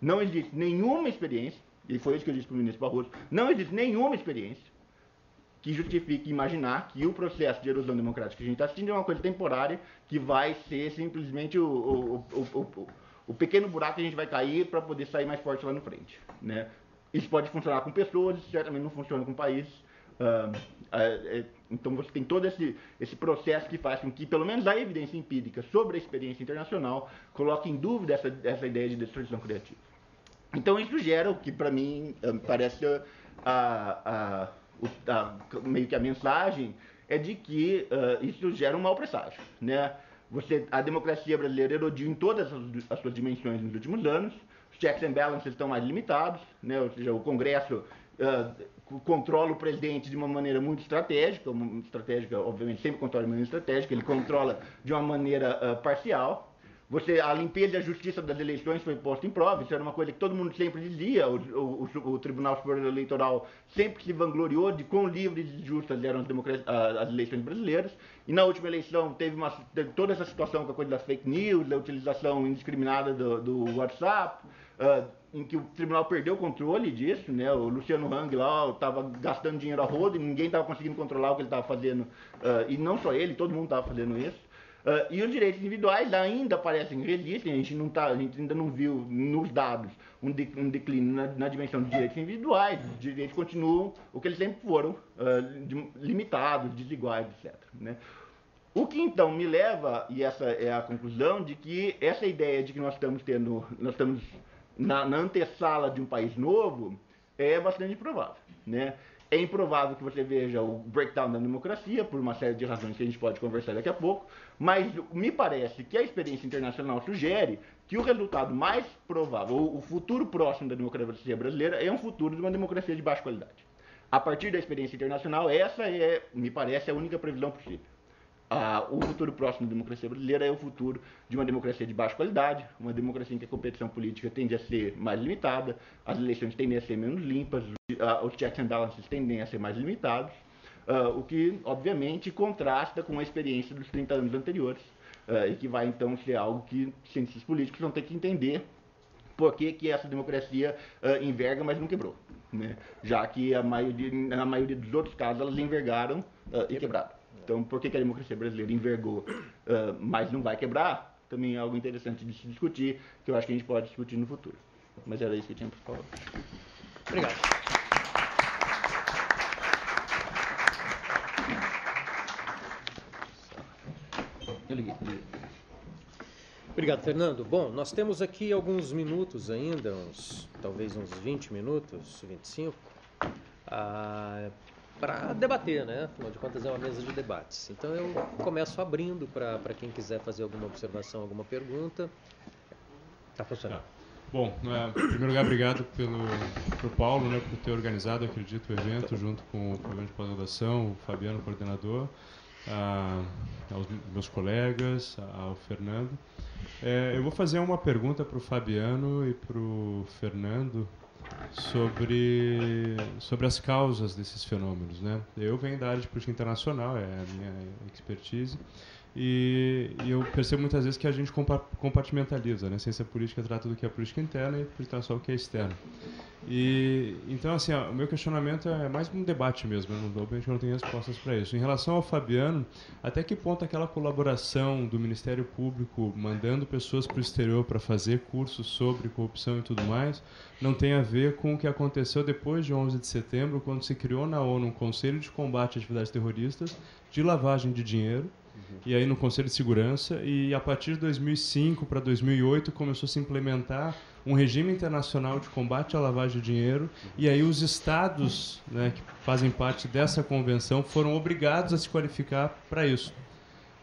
Não existe nenhuma experiência, e foi isso que eu disse para o ministro Barroso, não existe nenhuma experiência que justifique imaginar que o processo de erosão democrática que a gente está assistindo é uma coisa temporária que vai ser simplesmente o, o, o, o pequeno buraco que a gente vai cair para poder sair mais forte lá no frente. Né? Isso pode funcionar com pessoas, certamente não funciona com países. Uh, uh, então você tem todo esse, esse processo que faz com que, pelo menos a evidência empírica sobre a experiência internacional, coloque em dúvida essa, essa ideia de destruição criativa. Então isso gera o que para mim uh, parece a, a, a, meio que a mensagem é de que isso gera um mau presságio. Né? Você, a democracia brasileira erodiu em todas as, as suas dimensões nos últimos anos. Os checks and balances estão mais limitados, né? ou seja, o Congresso uh, controla o presidente de uma maneira muito estratégica, uma estratégica, obviamente, sempre controla de maneira estratégica, ele controla de uma maneira uh, parcial. Você, a limpeza e a justiça das eleições foi posta em prova, isso era uma coisa que todo mundo sempre dizia, o, o, o, Tribunal Superior Eleitoral sempre se vangloriou de quão livres e justas eram as, as, eleições brasileiras, e na última eleição teve, uma, teve, toda essa situação com a coisa das fake news, da utilização indiscriminada do, do WhatsApp, uh, em que o tribunal perdeu o controle disso, né? O Luciano Hang lá estava gastando dinheiro a rodo e ninguém estava conseguindo controlar o que ele estava fazendo, uh, e não só ele, todo mundo estava fazendo isso. Uh, e os direitos individuais ainda parecem resistem, a gente, não tá, a gente ainda não viu nos dados um, de, um declínio na, na, dimensão dos direitos individuais, os direitos continuam o que eles sempre foram, uh, de, limitados, desiguais, etc. Né? O que então me leva, e essa é a conclusão, de que essa ideia de que nós estamos tendo, nós estamos na, na antessala de um país novo, é bastante provável. Né? É improvável que você veja o breakdown da democracia, por uma série de razões que a gente pode conversar daqui a pouco, mas me parece que a experiência internacional sugere que o resultado mais provável, o futuro próximo da democracia brasileira, é um futuro de uma democracia de baixa qualidade. A partir da experiência internacional, essa é, me parece, a única previsão possível ah, o futuro próximo da democracia brasileira é o futuro de uma democracia de baixa qualidade, uma democracia em que a competição política tende a ser mais limitada, as eleições tendem a ser menos limpas, ah, os checks and balances tendem a ser mais limitados, ah, o que, obviamente, contrasta com a experiência dos 30 anos anteriores, ah, e que vai, então, ser algo que cientistas políticos vão ter que entender por que, que essa democracia uh, enverga, mas não quebrou. Né? Já que a maioria, na maioria dos outros casos elas envergaram uh, e quebraram. Então, por que, que a democracia brasileira envergou, uh, mas não vai quebrar? Também é algo interessante de se discutir, que eu acho que a gente pode discutir no futuro. Mas era isso que eu tinha para falar. Obrigado. Obrigado, Fernando. Bom, nós temos aqui alguns minutos ainda, uns, talvez uns 20 minutos, 25, ah, para debater, né? Afinal de contas, é uma mesa de debates. Então, eu começo abrindo para quem quiser fazer alguma observação, alguma pergunta. Está funcionando. Tá. Bom, é, em primeiro lugar, obrigado pelo pro Paulo, né, por ter organizado, acredito, o evento junto com o programa de pós-graduação, o Fabiano, coordenador, a, aos meus colegas, ao Fernando. É, eu vou fazer uma pergunta para o Fabiano e para o Fernando sobre, sobre as causas desses fenômenos. Né? Eu venho da área de política internacional, é a minha expertise, e, e, eu percebo muitas vezes que a gente compartimentaliza, né? Ciência política trata do que é política interna e política só o que é externo. E então assim, ó, o meu questionamento é mais um debate mesmo, eu não, obviamente eu não tenho respostas para isso. Em relação ao Fabiano, até que ponto aquela colaboração do Ministério Público mandando pessoas para o exterior para fazer cursos sobre corrupção e tudo mais, não tem a ver com o que aconteceu depois de 11 de setembro, quando se criou na ONU um Conselho de Combate a Atividades Terroristas de lavagem de dinheiro e aí no Conselho de Segurança, e a partir de 2005 para 2008 começou a se implementar um regime internacional de combate à lavagem de dinheiro, e aí os estados né, que fazem parte dessa convenção foram obrigados a se qualificar para isso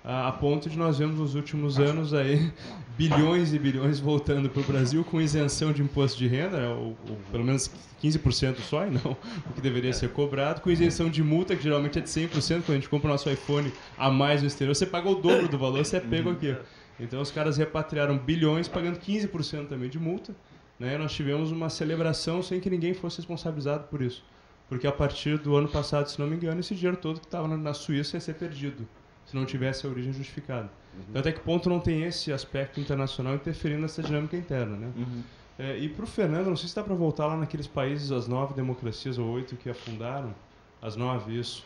a, ponto de nós vemos nos últimos anos aí bilhões e bilhões voltando para o Brasil com isenção de imposto de renda, né, ou, ou, pelo menos 15% só, e não o que deveria ser cobrado, com isenção de multa, que geralmente é de 100%, quando a gente compra o nosso iPhone a mais no exterior, você paga o dobro do valor, você é pego aqui. Então os caras repatriaram bilhões pagando 15% também de multa, né, nós tivemos uma celebração sem que ninguém fosse responsabilizado por isso. Porque a partir do ano passado, se não me engano, esse dinheiro todo que estava na Suíça ia ser perdido se não tivesse a origem justificada. Uhum. Então, até que ponto não tem esse aspecto internacional interferindo nessa dinâmica interna, né? Uhum. É, e para o Fernando, não sei se dá para voltar lá naqueles países, as nove democracias ou oito que afundaram, as nove, isso.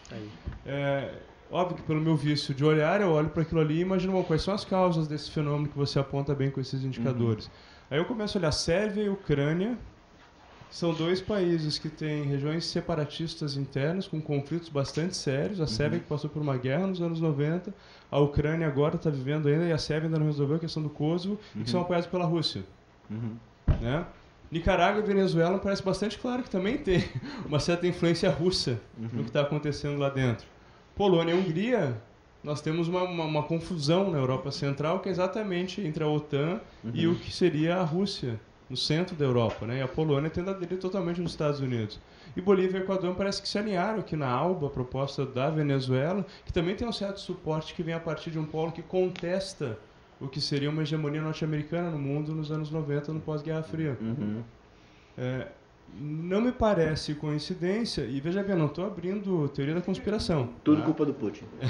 É, óbvio que pelo meu vício de olhar, eu olho para aquilo ali e imagino bom, quais são as causas desse fenômeno que você aponta bem com esses indicadores. Uhum. Aí eu começo a olhar Sérvia e Ucrânia, são dois países que têm regiões separatistas internas, com conflitos bastante sérios. A Sérvia, uhum. que passou por uma guerra nos anos 90, a Ucrânia agora está vivendo ainda, e a Sérvia ainda não resolveu a questão do Kosovo, uhum. e que são uhum. apoiados pela Rússia. Uhum. Né? Nicarágua e Venezuela parece bastante claro que também tem uma certa influência russa no que está acontecendo lá dentro. Polônia e Hungria, nós temos uma, uma, uma, confusão na Europa Central que é exatamente entre a OTAN e o que seria a Rússia no centro da Europa, né? E a Polônia tendo aderido totalmente nos Estados Unidos. E Bolívia e Equador parece que se alinharam aqui na ALBA, a proposta da Venezuela, que também tem um certo suporte que vem a partir de um polo que contesta o que seria uma hegemonia norte-americana no mundo nos anos 90, no pós-Guerra Fria. Uhum. É, não me parece coincidência, e veja bem, eu não estou abrindo teoria da conspiração. Tudo tá? culpa do Putin.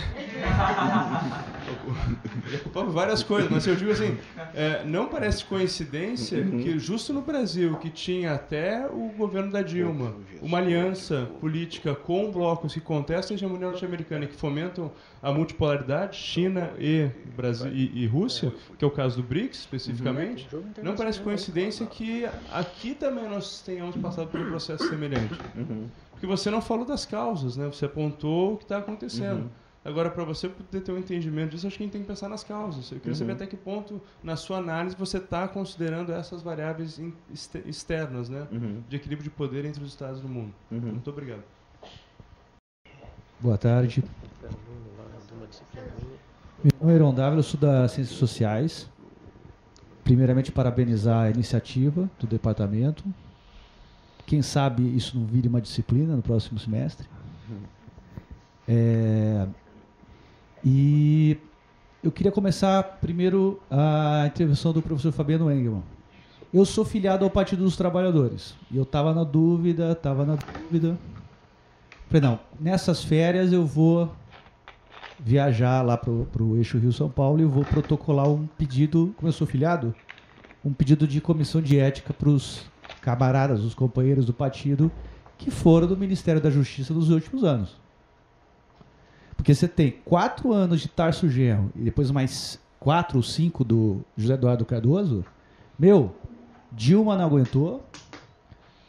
é culpa várias coisas, mas eu digo assim, é, não parece coincidência uhum. que justo no Brasil, que tinha até o governo da Dilma, uma aliança política com blocos que contestam a hegemonia norte-americana e que fomentam a multipolaridade, China e, Brasil, e, e, Rússia, que é o caso do BRICS especificamente, uhum. não parece coincidência que aqui também nós tenhamos passado por um processo semelhante. Uhum. Porque você não falou das causas, né? Você apontou o que está acontecendo. Uhum. Agora, para você poder ter um entendimento disso, acho que a gente tem que pensar nas causas. Eu queria uhum. saber até que ponto, na sua análise, você está considerando essas variáveis externas, né? Uhum. De equilíbrio de poder entre os estados do mundo. Uhum. Muito obrigado. Boa tarde. Meu nome é Iron Dávila, eu sou das Ciências Sociais. Primeiramente, parabenizar a iniciativa do departamento. Quem sabe isso não vire uma disciplina no próximo semestre. É, e eu queria começar primeiro a intervenção do professor Fabiano Engelmann. Eu sou filiado ao Partido dos Trabalhadores. E eu estava na dúvida, estava na dúvida. Falei, não, nessas férias eu vou viajar lá para o eixo Rio-São Paulo e eu vou protocolar um pedido, como eu sou filiado, um pedido de comissão de ética para os camaradas, os companheiros do partido que foram do Ministério da Justiça nos últimos anos. Porque você tem quatro anos de Tarso Genro e depois mais quatro ou cinco do José Eduardo Cardoso. Meu, Dilma não aguentou,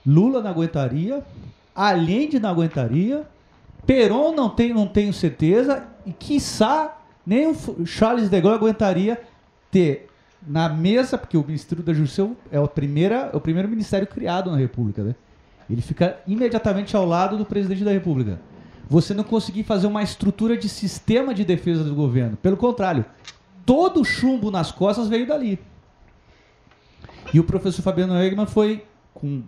Lula não aguentaria, Allende não aguentaria, Peron não, tem, não tenho certeza, e quiçá nem o Charles de Gaulle aguentaria ter na mesa, porque o Ministério da Justiça é o, primeira, é o primeiro ministério criado na República, né? Ele fica imediatamente ao lado do presidente da República. Você não conseguir fazer uma estrutura de sistema de defesa do governo. Pelo contrário, todo o chumbo nas costas veio dali. E o professor Fabiano Egman foi, com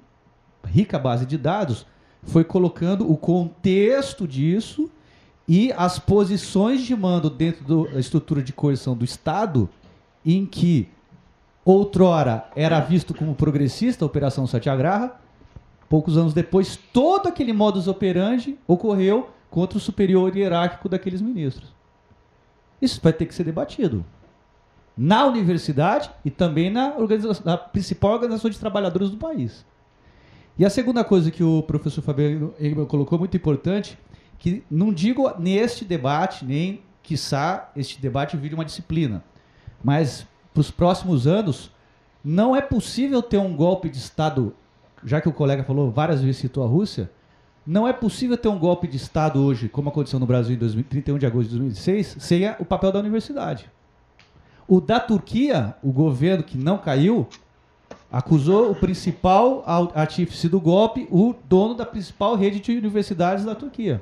rica base de dados, foi colocando o contexto disso e as posições de mando dentro da estrutura de coerção do Estado, em que outrora era visto como progressista a Operação Satyagraha, poucos anos depois, todo aquele modus operandi ocorreu contra o superior hierárquico daqueles ministros. Isso vai ter que ser debatido na universidade e também na, na principal organização de trabalhadores do país. E a segunda coisa que o professor Fabiano Engel colocou, muito importante, que não digo neste debate, nem quiçá este debate vire uma disciplina, mas para os próximos anos, não é possível ter um golpe de Estado, já que o colega falou várias vezes citou a Rússia, não é possível ter um golpe de Estado hoje, como aconteceu no Brasil em 2000, 31 de agosto de 2006, sem o papel da universidade. O da Turquia, o governo que não caiu, acusou o principal artífice do golpe, o dono da principal rede de universidades da Turquia.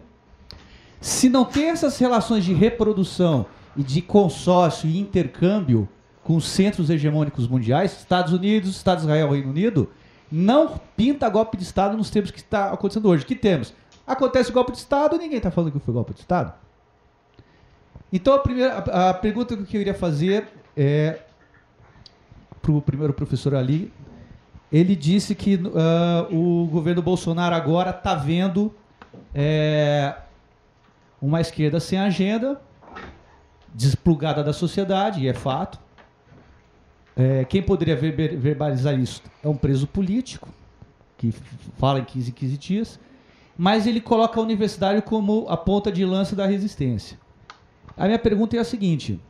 Se não tem essas relações de reprodução e de consórcio e intercâmbio com os centros hegemônicos mundiais, Estados Unidos, Estado de Israel, Reino Unido, não pinta golpe de Estado nos tempos que está acontecendo hoje. Que temos? Acontece golpe de Estado, ninguém está falando que foi golpe de Estado. Então a, primeira, a, a pergunta que eu queria fazer é para o primeiro professor ali. Ele disse que uh, o governo Bolsonaro agora está vendo é, uma esquerda sem agenda, desplugada da sociedade, e é fato. É, quem poderia verbalizar isso é um preso político, que fala em 15 15 dias, mas ele coloca a universidade como a ponta de lança da resistência. A minha pergunta é a seguinte: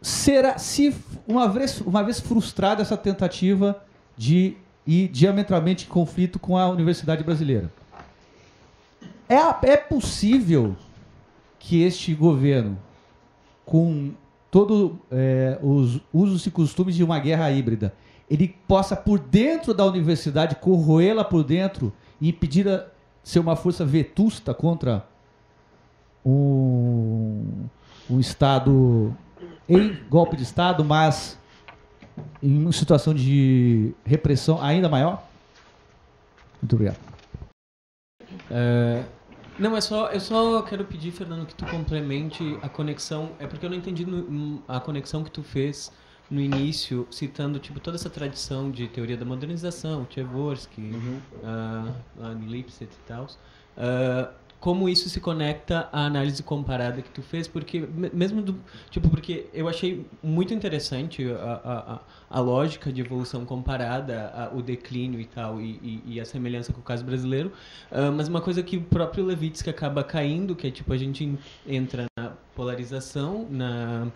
será se uma vez, uma vez frustrada essa tentativa de ir diametralmente em conflito com a universidade brasileira, é, é possível que este governo, com todos é, os usos e costumes de uma guerra híbrida, ele possa por dentro da universidade corroê-la por dentro e impedir a ser uma força vetusta contra um, um Estado em golpe de Estado, mas em uma situação de repressão ainda maior? Muito obrigado. É, não, é só, eu só quero pedir, Fernando, que tu complemente a conexão. É porque eu não entendi no, a conexão que tu fez no início, citando tipo toda essa tradição de teoria da modernização, Tversky, uhum. uh, Lipset e tal. Uh, como isso se conecta à análise comparada que tu fez, porque mesmo do, tipo porque eu achei muito interessante a, a, a lógica de evolução comparada, a, o declínio e tal e, e, e, a semelhança com o caso brasileiro, uh, mas uma coisa que o próprio Levitsky acaba caindo, que é tipo a gente entra na polarização, na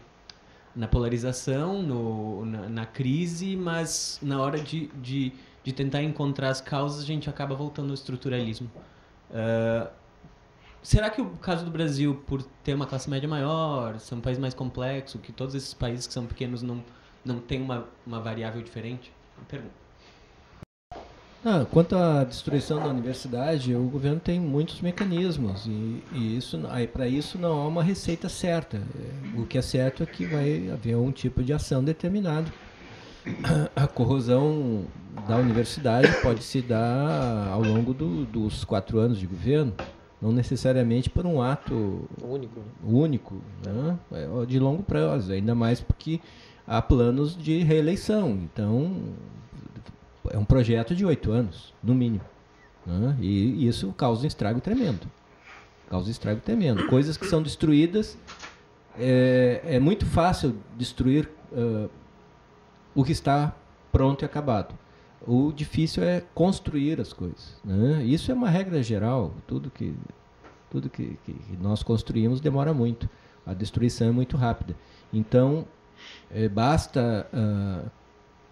na polarização, no, na, na crise, mas na hora de, de, de tentar encontrar as causas a gente acaba voltando ao estruturalismo. Uh, Será que o caso do Brasil, por ter uma classe média maior, ser um país mais complexo, que todos esses países que são pequenos não, não tem uma, uma variável diferente? Pergunta. Ah, quanto à destruição da universidade, o governo tem muitos mecanismos e, e isso, aí para isso não há uma receita certa. O que é certo é que vai haver um tipo de ação determinado. A corrosão da universidade pode se dar ao longo do, dos quatro anos de governo não necessariamente por um ato único, único né? É, de longo prazo, ainda mais porque há planos de reeleição. Então, é um projeto de oito anos, no mínimo. Né? E isso causa um estrago tremendo. Causa um estrago tremendo. Coisas que são destruídas, é, é muito fácil destruir uh, o que está pronto e acabado. O difícil é construir as coisas. Né? Isso é uma regra geral. Tudo que, tudo que, que nós construímos demora muito. A destruição é muito rápida. Então, é, basta uh,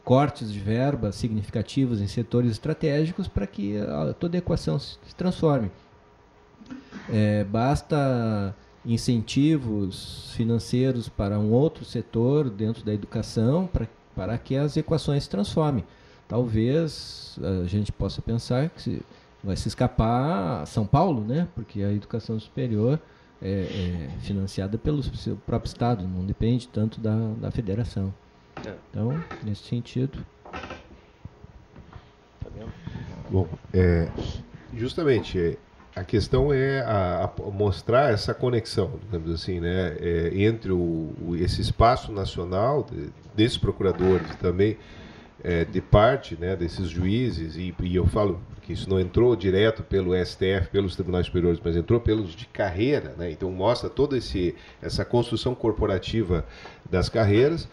cortes de verba significativos em setores estratégicos para que a, toda a equação se, se transforme. É, basta incentivos financeiros para um outro setor dentro da educação para, para que as equações se transformem. Talvez a gente possa pensar que se, vai se escapar a São Paulo, né? porque a educação superior é, é financiada pelo seu próprio Estado, não depende tanto da, da federação. É. Então, nesse sentido. Tá Bom, é, justamente, é, a questão é a, a mostrar essa conexão, digamos assim, né, é, entre o, o, esse espaço nacional de, desses procuradores também é, de parte né, desses juízes, e, e, eu falo que isso não entrou direto pelo STF, pelos tribunais superiores, mas entrou pelos de carreira, né, então mostra toda essa construção corporativa das carreiras,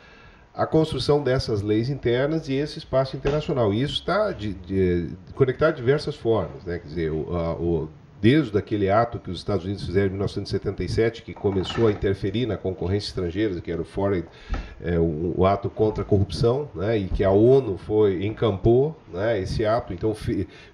a construção dessas leis internas e esse espaço internacional. E isso está de, de, conectado de diversas formas, né, quer dizer, o, a, o desde aquele ato que os Estados Unidos fizeram em 1977, que começou a interferir na concorrência estrangeira, que era o Foreign, é, o, o, ato contra a corrupção, né, e que a ONU foi encampou né, esse ato, então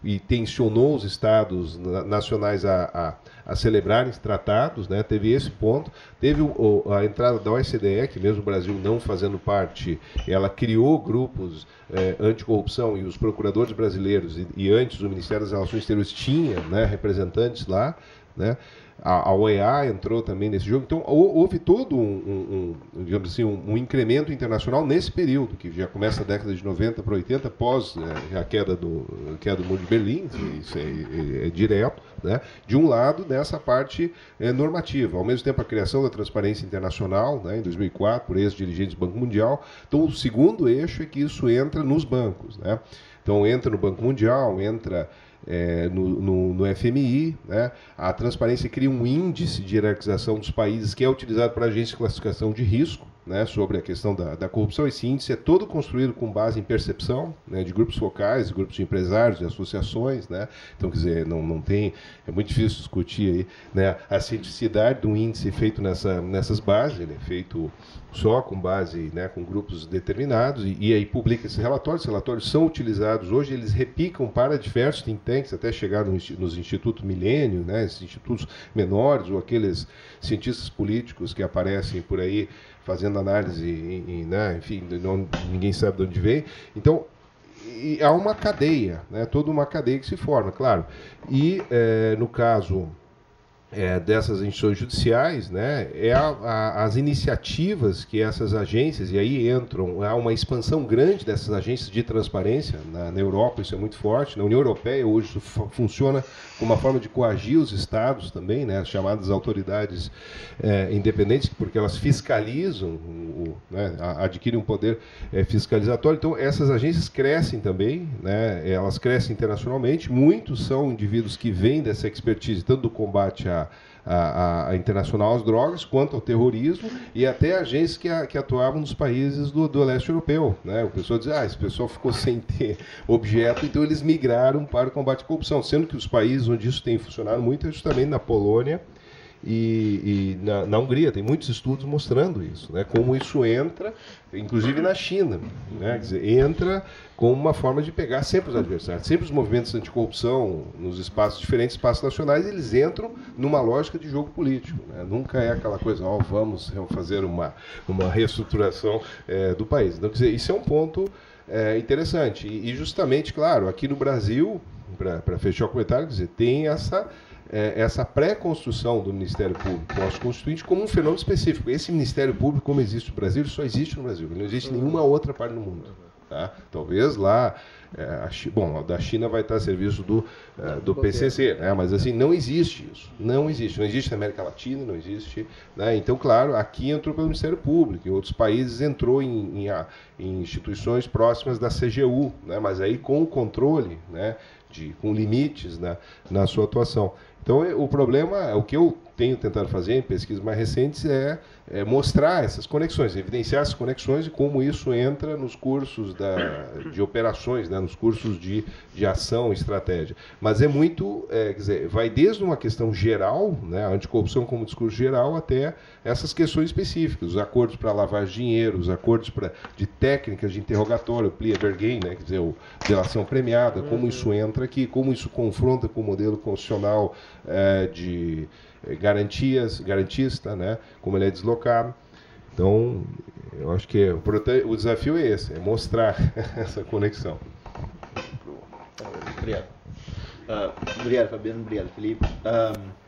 e tensionou os Estados nacionais a, a a celebrarem tratados, né? teve esse ponto. Teve o, a entrada da OCDE, que mesmo o Brasil não fazendo parte, ela criou grupos é, anticorrupção e os procuradores brasileiros, e, e, antes o Ministério das Relações Exteriores tinha né, representantes lá, né? A, a OEA entrou também nesse jogo. Então, houve todo um, um, digamos assim, um, um, incremento internacional nesse período, que já começa a década de 90 para 80, pós é, a queda do, queda do muro de Berlim, isso é, é, é, direto, né? de um lado, nessa parte é, normativa. Ao mesmo tempo, a criação da transparência internacional, né, em 2004, por ex-dirigentes do Banco Mundial. Então, o segundo eixo é que isso entra nos bancos. Né? Então, entra no Banco Mundial, entra é, no, no, no, FMI. Né? A transparência cria um índice de hierarquização dos países que é utilizado para a agência de classificação de risco né, sobre a questão da, da, corrupção. Esse índice é todo construído com base em percepção né, de grupos focais, grupos de empresários, de associações. Né? Então, quer dizer, não, não tem. É muito difícil discutir aí, né, a cientificidade do índice feito nessa, nessas bases. Ele é feito só com base, né, com grupos determinados, e, e aí publica esses relatórios. Esses relatórios são utilizados hoje, eles repicam para diversos think tanks, até chegar no, nos institutos milênio, né, esses institutos menores, ou aqueles cientistas políticos que aparecem por aí fazendo análise, né, enfim, não, ninguém sabe de onde vem. Então, há uma cadeia, né, toda uma cadeia que se forma, claro. E, é, no caso é, dessas instituições judiciais, né, é a, a, as iniciativas que essas agências, e aí entram, há uma expansão grande dessas agências de transparência, na, na Europa isso é muito forte, na União Europeia hoje isso funciona como uma forma de coagir os estados também, né, as chamadas autoridades é, independentes, porque elas fiscalizam, o, né, adquirem um poder é, fiscalizatório, então essas agências crescem também, né, elas crescem internacionalmente, muitos são indivíduos que vêm dessa expertise, tanto do combate a a, internacional às drogas, quanto ao terrorismo, e até agências que, a, que atuavam nos países do, do leste europeu. Né? O pessoal diz, ah, esse pessoal ficou sem ter objeto, então eles migraram para o combate à corrupção, sendo que os países onde isso tem funcionado muito é justamente na Polônia e, e na, na, Hungria tem muitos estudos mostrando isso, né? Como isso entra, inclusive na China, né? Quer dizer, entra como uma forma de pegar sempre os adversários, sempre os movimentos anticorrupção nos espaços diferentes, espaços nacionais, eles entram numa lógica de jogo político. Né? Nunca é aquela coisa, ó, oh, vamos fazer uma uma reestruturação é, do país. Então, quer dizer, isso é um ponto é, interessante e, e justamente, claro, aqui no Brasil, para fechar o comentário, quer dizer, tem essa é, essa pré-construção do Ministério Público pós-constituinte como um fenômeno específico. Esse Ministério Público, como existe no Brasil, só existe no Brasil, não existe em nenhuma outra parte do mundo. Tá? Talvez lá, é, China, bom, da China vai estar a serviço do, é, do PCC, né? mas assim, não existe isso. Não existe. Não existe na América Latina, não existe. Né? Então, claro, aqui entrou pelo Ministério Público, em outros países entrou em, em, em instituições próximas da CGU, né? mas aí com o controle, né? De, com limites né? na sua atuação. Então, o problema, o que eu tenho tentado fazer em pesquisas mais recentes é, é, mostrar essas conexões, evidenciar essas conexões e como isso entra nos cursos da, de operações, né, nos cursos de, de ação e estratégia. Mas é muito, é, quer dizer, vai desde uma questão geral, né, a anticorrupção como discurso geral, até essas questões específicas, os acordos para lavar dinheiro, os acordos pra, de técnicas de interrogatório, plia bergen, né, quer dizer, o, delação premiada, como isso entra aqui, como isso confronta com o modelo constitucional é, de garantias, garantista, né? como ele é deslocado. Então, eu acho que o, desafio é esse, é mostrar essa conexão. Obrigado. Uh, obrigado, Fabiano. Obrigado, Felipe. Um,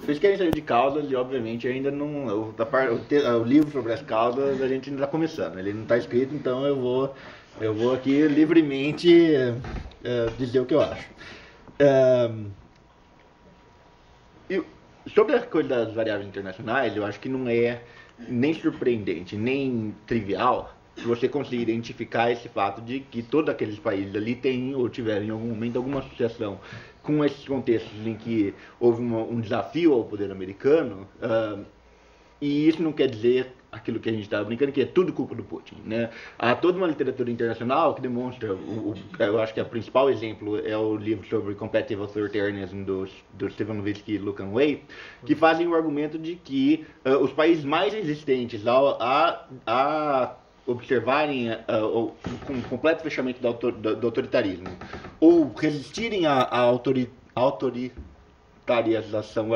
vocês querem saber de caudas e, obviamente, ainda não. O, o, o livro sobre as caudas a gente ainda está começando. Ele não está escrito, então eu vou, eu vou aqui livremente uh, dizer o que eu acho. Eu, sobre a coisa das variáveis internacionais, eu acho que não é nem surpreendente, nem trivial você conseguir identificar esse fato de que todos aqueles países ali têm ou tiveram em algum momento alguma associação com esses contextos em que houve uma, um desafio ao poder americano, uh, e isso não quer dizer aquilo que a gente estava brincando, que é tudo culpa do Putin. Né? Há toda uma literatura internacional que demonstra, o, o, eu acho que o principal exemplo é o livro sobre Competitive Authoritarianism do, do Stephen Levitsky e Lucan Way, que fazem o argumento de que uh, os países mais resistentes ao, a, a observarem uh, com completo fechamento do, autor, do, do, autoritarismo ou resistirem à, à autori, autoritarização,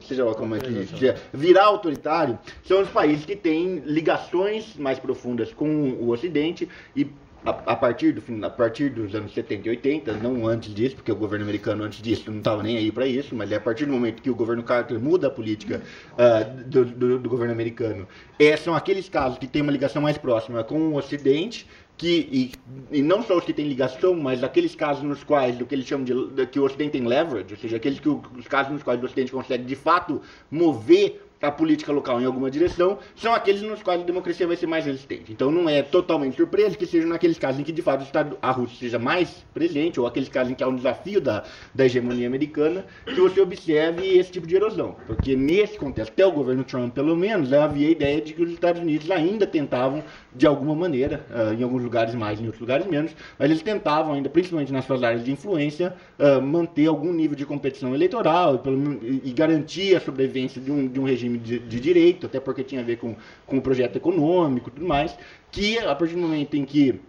seja lá como é que diz, virar autoritário, são os países que têm ligações mais profundas com o Ocidente e a, a, partir do, a partir dos anos 70 e 80, não antes disso, porque o governo americano antes disso não estava nem aí para isso, mas é a partir do momento que o governo Carter muda a política uh, do, do, do, governo americano, é, são aqueles casos que têm uma ligação mais próxima com o Ocidente, que, e, e, não só os que têm ligação, mas aqueles casos nos quais, do que eles chamam de, de que o Ocidente tem leverage, ou seja, aqueles que os casos nos quais o Ocidente consegue de fato mover a política local em alguma direção, são aqueles nos quais a democracia vai ser mais resistente. Então não é totalmente surpresa que sejam naqueles casos em que de fato a Rússia seja mais presente, ou aqueles casos em que há um desafio da, da hegemonia americana, que você observe esse tipo de erosão. Porque nesse contexto, até o governo Trump, pelo menos, havia a ideia de que os Estados Unidos ainda tentavam, de alguma maneira, uh, em alguns lugares mais, em outros lugares menos, mas eles tentavam ainda, principalmente nas suas áreas de influência, uh, manter algum nível de competição eleitoral e, e garantir a sobrevivência de um, de um regime regime de, de direito, até porque tinha a ver com, com o projeto econômico e tudo mais, que a partir do momento em que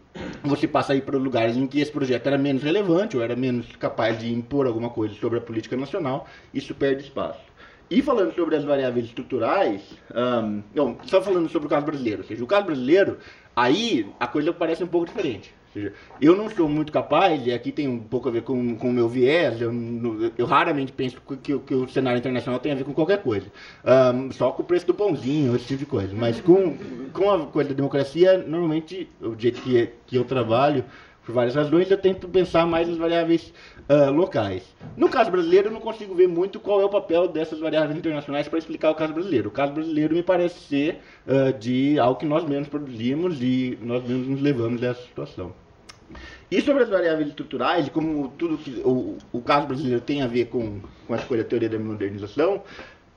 você passa a ir para lugares em que esse projeto era menos relevante ou era menos capaz de impor alguma coisa sobre a política nacional, isso perde espaço. E falando sobre as variáveis estruturais, um, não, só falando sobre o caso brasileiro, ou seja, o caso brasileiro, aí a coisa parece um pouco diferente seja, eu não sou muito capaz, e aqui tem um pouco a ver com, o meu viés, eu, eu raramente penso que, que, o cenário internacional tem a ver com qualquer coisa. Um, só com o preço do pãozinho, esse tipo de coisa. Mas com, com a coisa da democracia, normalmente, o jeito que, que eu trabalho, por várias razões, eu tento pensar mais nas variáveis uh, locais. No caso brasileiro, eu não consigo ver muito qual é o papel dessas variáveis internacionais para explicar o caso brasileiro. O caso brasileiro me parece ser uh, de algo que nós mesmos produzimos e nós mesmos nos levamos dessa situação. E sobre as variáveis estruturais, como tudo que o, o caso brasileiro tem a ver com, com essa coisa da teoria da modernização,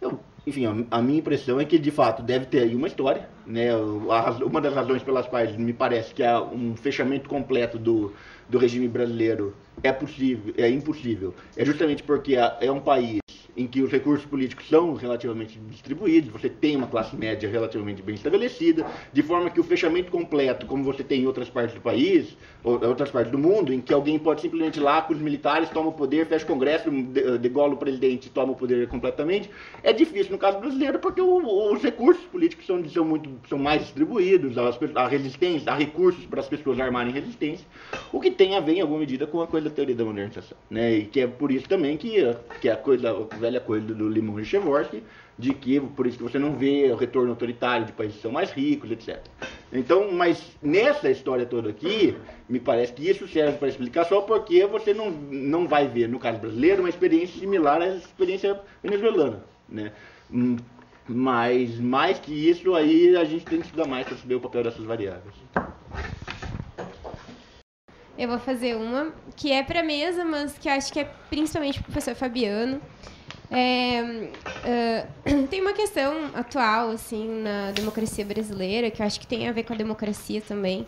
eu, enfim, a, minha impressão é que de fato deve ter aí uma história. Né? Uma das razões pelas quais me parece que há um fechamento completo do, do regime brasileiro é possível, é impossível, é justamente porque é um país em que os recursos políticos são relativamente distribuídos, você tem uma classe média relativamente bem estabelecida, de forma que o fechamento completo, como você tem em outras partes do país, ou outras partes do mundo, em que alguém pode simplesmente ir lá com os militares, toma o poder, fecha o Congresso, degola o presidente toma o poder completamente, é difícil no caso brasileiro, porque os recursos políticos são, são, muito, são mais distribuídos, a resistência, há recursos para as pessoas armarem resistência, o que tem a ver, em alguma medida, com a coisa da teoria da modernização. Né? E que é por isso também que, que a coisa velha coisa do Limon Chevorsky, de que por isso que você não vê o retorno autoritário de países que são mais ricos, etc. Então, mas nessa história toda aqui, me parece que isso serve para explicar só porque você não, não vai ver, no caso brasileiro, uma experiência similar à experiência venezuelana, né? Mas mais que isso aí a gente tem que estudar mais para saber o papel dessas variáveis. Eu vou fazer uma que é para mesa, mas que acho que é principalmente para o professor Fabiano. É, uh, tem uma questão atual assim na democracia brasileira que eu acho que tem a ver com a democracia também,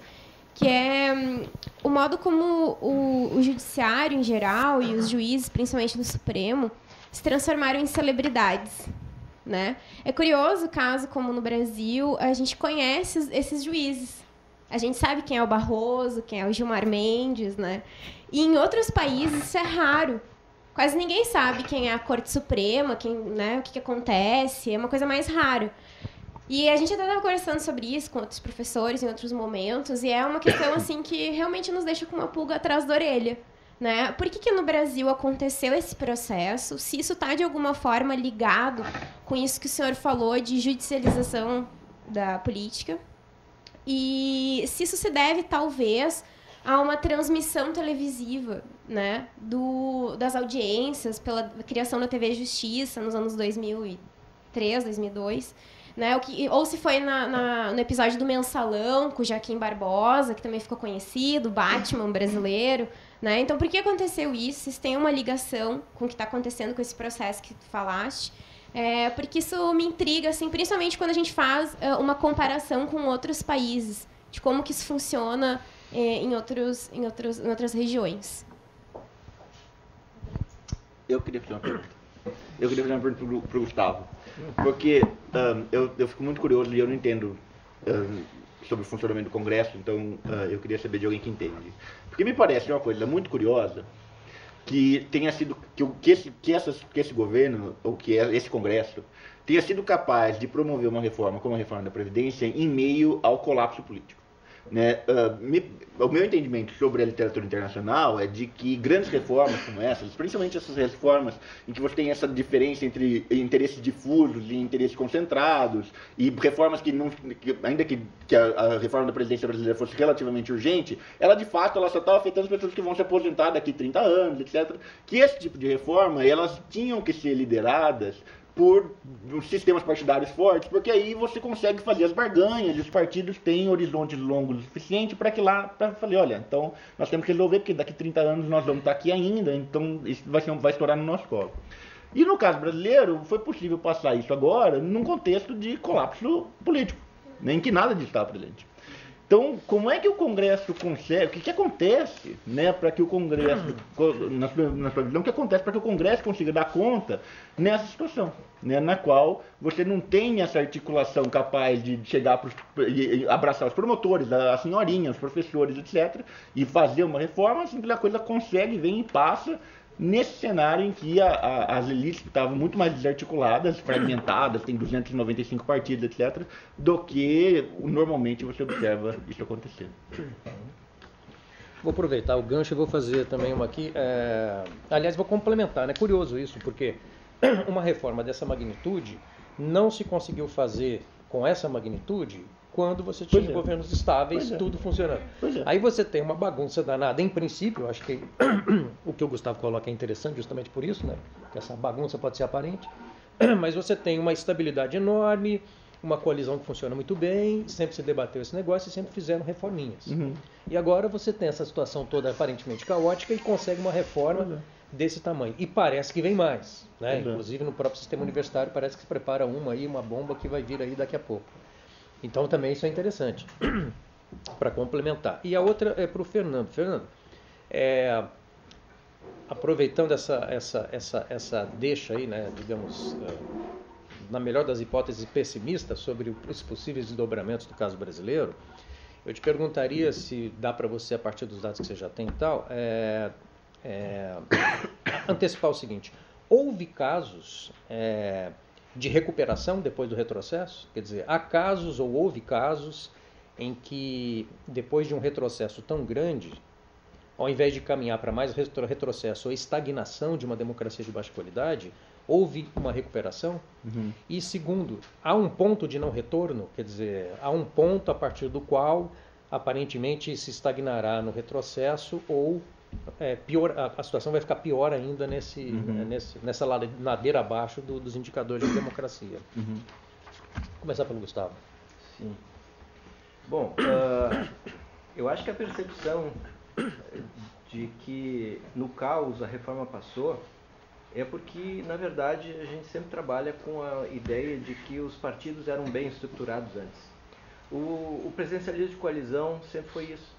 que é um, o modo como o, o, judiciário em geral e os juízes, principalmente no Supremo, se transformaram em celebridades. Né? É curioso, caso como no Brasil, a gente conhece esses juízes. A gente sabe quem é o Barroso, quem é o Gilmar Mendes, né? E em outros países isso é raro. quase ninguém sabe quem é a Corte Suprema, quem, né, o que, que acontece, é uma coisa mais rara. E a gente até estava conversando sobre isso com outros professores em outros momentos, e é uma questão assim que realmente nos deixa com uma pulga atrás da orelha. Né? Por que, que no Brasil aconteceu esse processo? Se isso está de alguma forma ligado com isso que o senhor falou de judicialização da política, e se isso se deve, talvez, a uma transmissão televisiva né, do, das audiências pela criação da TV Justiça nos anos 2003, 2002. Né, o que, ou se foi na, na, no episódio do Mensalão, com Joaquim Barbosa, que também ficou conhecido, Batman brasileiro. Né? Então, por que aconteceu isso? Se tem uma ligação com o que está acontecendo com esse processo que tu falaste. É, porque isso me intriga, assim, principalmente quando a gente faz uh, uma comparação com outros países, de como que isso funciona é, em, outros, em, outros, em outras regiões. Eu queria fazer uma pergunta. Eu queria fazer uma pergunta para o Gustavo. Porque um, eu, eu fico muito curioso e eu não entendo um, sobre o funcionamento do Congresso, então uh, eu queria saber de alguém que entende. Porque me parece uma coisa muito curiosa que tenha sido que, que, esse, que, essas, que esse governo ou que esse Congresso tenha sido capaz de promover uma reforma como a reforma da Previdência em meio ao colapso político. Né? Uh, me, o meu entendimento sobre a literatura internacional é de que grandes reformas como essas, principalmente essas reformas em que você tem essa diferença entre interesses difusos e interesses concentrados, e reformas que, não, que ainda que, que a, a, reforma da presidência brasileira fosse relativamente urgente, ela de fato ela só está afetando as pessoas que vão se aposentar daqui 30 anos, etc. Que esse tipo de reforma elas tinham que ser lideradas por sistemas partidários fortes, porque aí você consegue fazer as barganhas os partidos têm horizontes longos o suficiente para que lá, para falar, olha, então nós temos que resolver, porque daqui 30 anos nós vamos estar aqui ainda, então isso vai, ser, vai estourar no nosso colo. E no caso brasileiro, foi possível passar isso agora num contexto de colapso político, nem que nada disso estava presente. Então, como é que o Congresso consegue, o que, que acontece né, para que o Congresso, na sua, na sua visão, o que acontece para que o Congresso consiga dar conta nessa situação, né, na qual você não tem essa articulação capaz de chegar para abraçar os promotores, a, a senhorinha, os professores, etc., e fazer uma reforma, assim, a coisa consegue, vem e passa, nesse cenário em que a, a, as elites estavam muito mais desarticuladas, fragmentadas, tem 295 partidos, etc., do que normalmente você observa isso acontecendo. Vou aproveitar o gancho e vou fazer também uma aqui. É... Aliás, vou complementar, né? Curioso isso, porque uma reforma dessa magnitude não se conseguiu fazer com essa magnitude quando você tinha é. governos estáveis, é. tudo funcionando. É. Aí você tem uma bagunça danada. Em princípio, eu acho que o que o Gustavo coloca é interessante justamente por isso, né? Que essa bagunça pode ser aparente. Mas você tem uma estabilidade enorme, uma coalizão que funciona muito bem, sempre se debateu esse negócio e sempre fizeram reforminhas. Uhum. E agora você tem essa situação toda aparentemente caótica e consegue uma reforma é. desse tamanho. E parece que vem mais. Né? Inclusive no próprio sistema universitário parece que se prepara uma aí, uma bomba que vai vir aí daqui a pouco. Então também isso é interessante para complementar. E a outra é para o Fernando. Fernando, é, aproveitando essa, essa, essa, essa deixa aí, né, digamos, é, na melhor das hipóteses pessimista sobre os possíveis desdobramentos do caso brasileiro, eu te perguntaria se dá para você, a partir dos dados que você já tem e tal, é, é, antecipar o seguinte: houve casos é, de recuperação depois do retrocesso? Quer dizer, há casos ou houve casos em que, depois de um retrocesso tão grande, ao invés de caminhar para mais retrocesso ou estagnação de uma democracia de baixa qualidade, houve uma recuperação? Uhum. E segundo, há um ponto de não retorno? Quer dizer, há um ponto a partir do qual aparentemente se estagnará no retrocesso ou é, pior, a, a, situação vai ficar pior ainda nesse, uhum. né, nesse, nessa ladeira abaixo do, dos indicadores de democracia. Uhum. Vou começar pelo Gustavo. Sim. Bom, uh, eu acho que a percepção de que no caos a reforma passou é porque, na verdade, a gente sempre trabalha com a ideia de que os partidos eram bem estruturados antes. O, o presidencialismo de coalizão sempre foi isso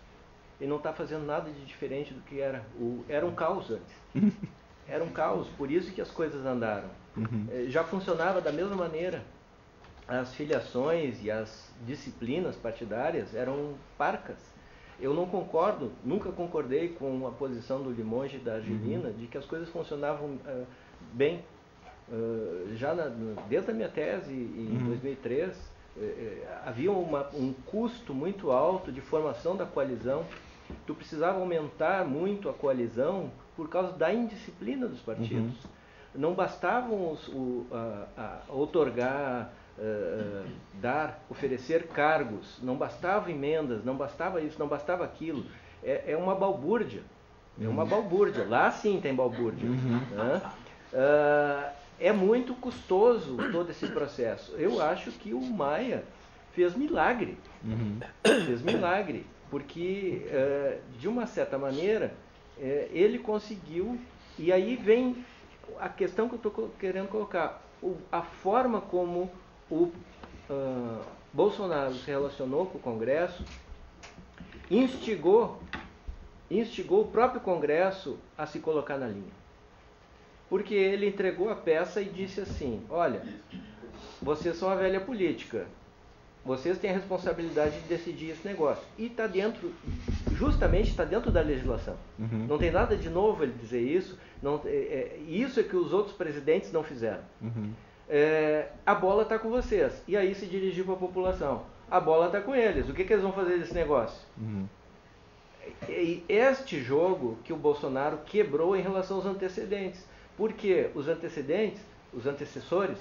e não está fazendo nada de diferente do que era. O, era um caos antes. Era um caos, por isso que as coisas andaram. Uhum. Eh, já funcionava da mesma maneira. As filiações e as disciplinas partidárias eram parcas. Eu não concordo, nunca concordei com a posição do Limonge e da Argelina de que as coisas funcionavam uh, bem. Uh, já na, desde a minha tese em Uhum. 2003, eh, havia uma, um custo muito alto de formação da coalizão. Tu precisava aumentar muito a coalizão por causa da indisciplina dos partidos. Não bastavam os, o, a, a otorgar, eh, eh, dar, oferecer cargos, não bastava emendas, não bastava isso, não bastava aquilo. É, é uma balbúrdia. É uma balbúrdia. Lá sim tem balbúrdia. né? Ah, é muito custoso todo esse processo. Eu acho que o Maia fez milagre. Fez milagre. Porque, eh, de uma certa maneira, eh, ele conseguiu. E aí vem a questão que eu estou querendo colocar. A forma como o ah, Bolsonaro se relacionou com o Congresso instigou, instigou o próprio Congresso a se colocar na linha. Porque ele entregou a peça e disse assim: olha, vocês são a velha política, vocês têm a responsabilidade de decidir esse negócio. E está dentro, justamente está dentro da legislação. Uhum. Não tem nada de novo ele dizer isso. Não, é, é, isso é que os outros presidentes não fizeram. Uhum. É, a bola está com vocês. E aí se dirigiu para a população. A bola está com eles. O que, que eles vão fazer desse negócio? Uhum. E este jogo que o Bolsonaro quebrou em relação aos antecedentes. Porque os antecedentes, os antecessores,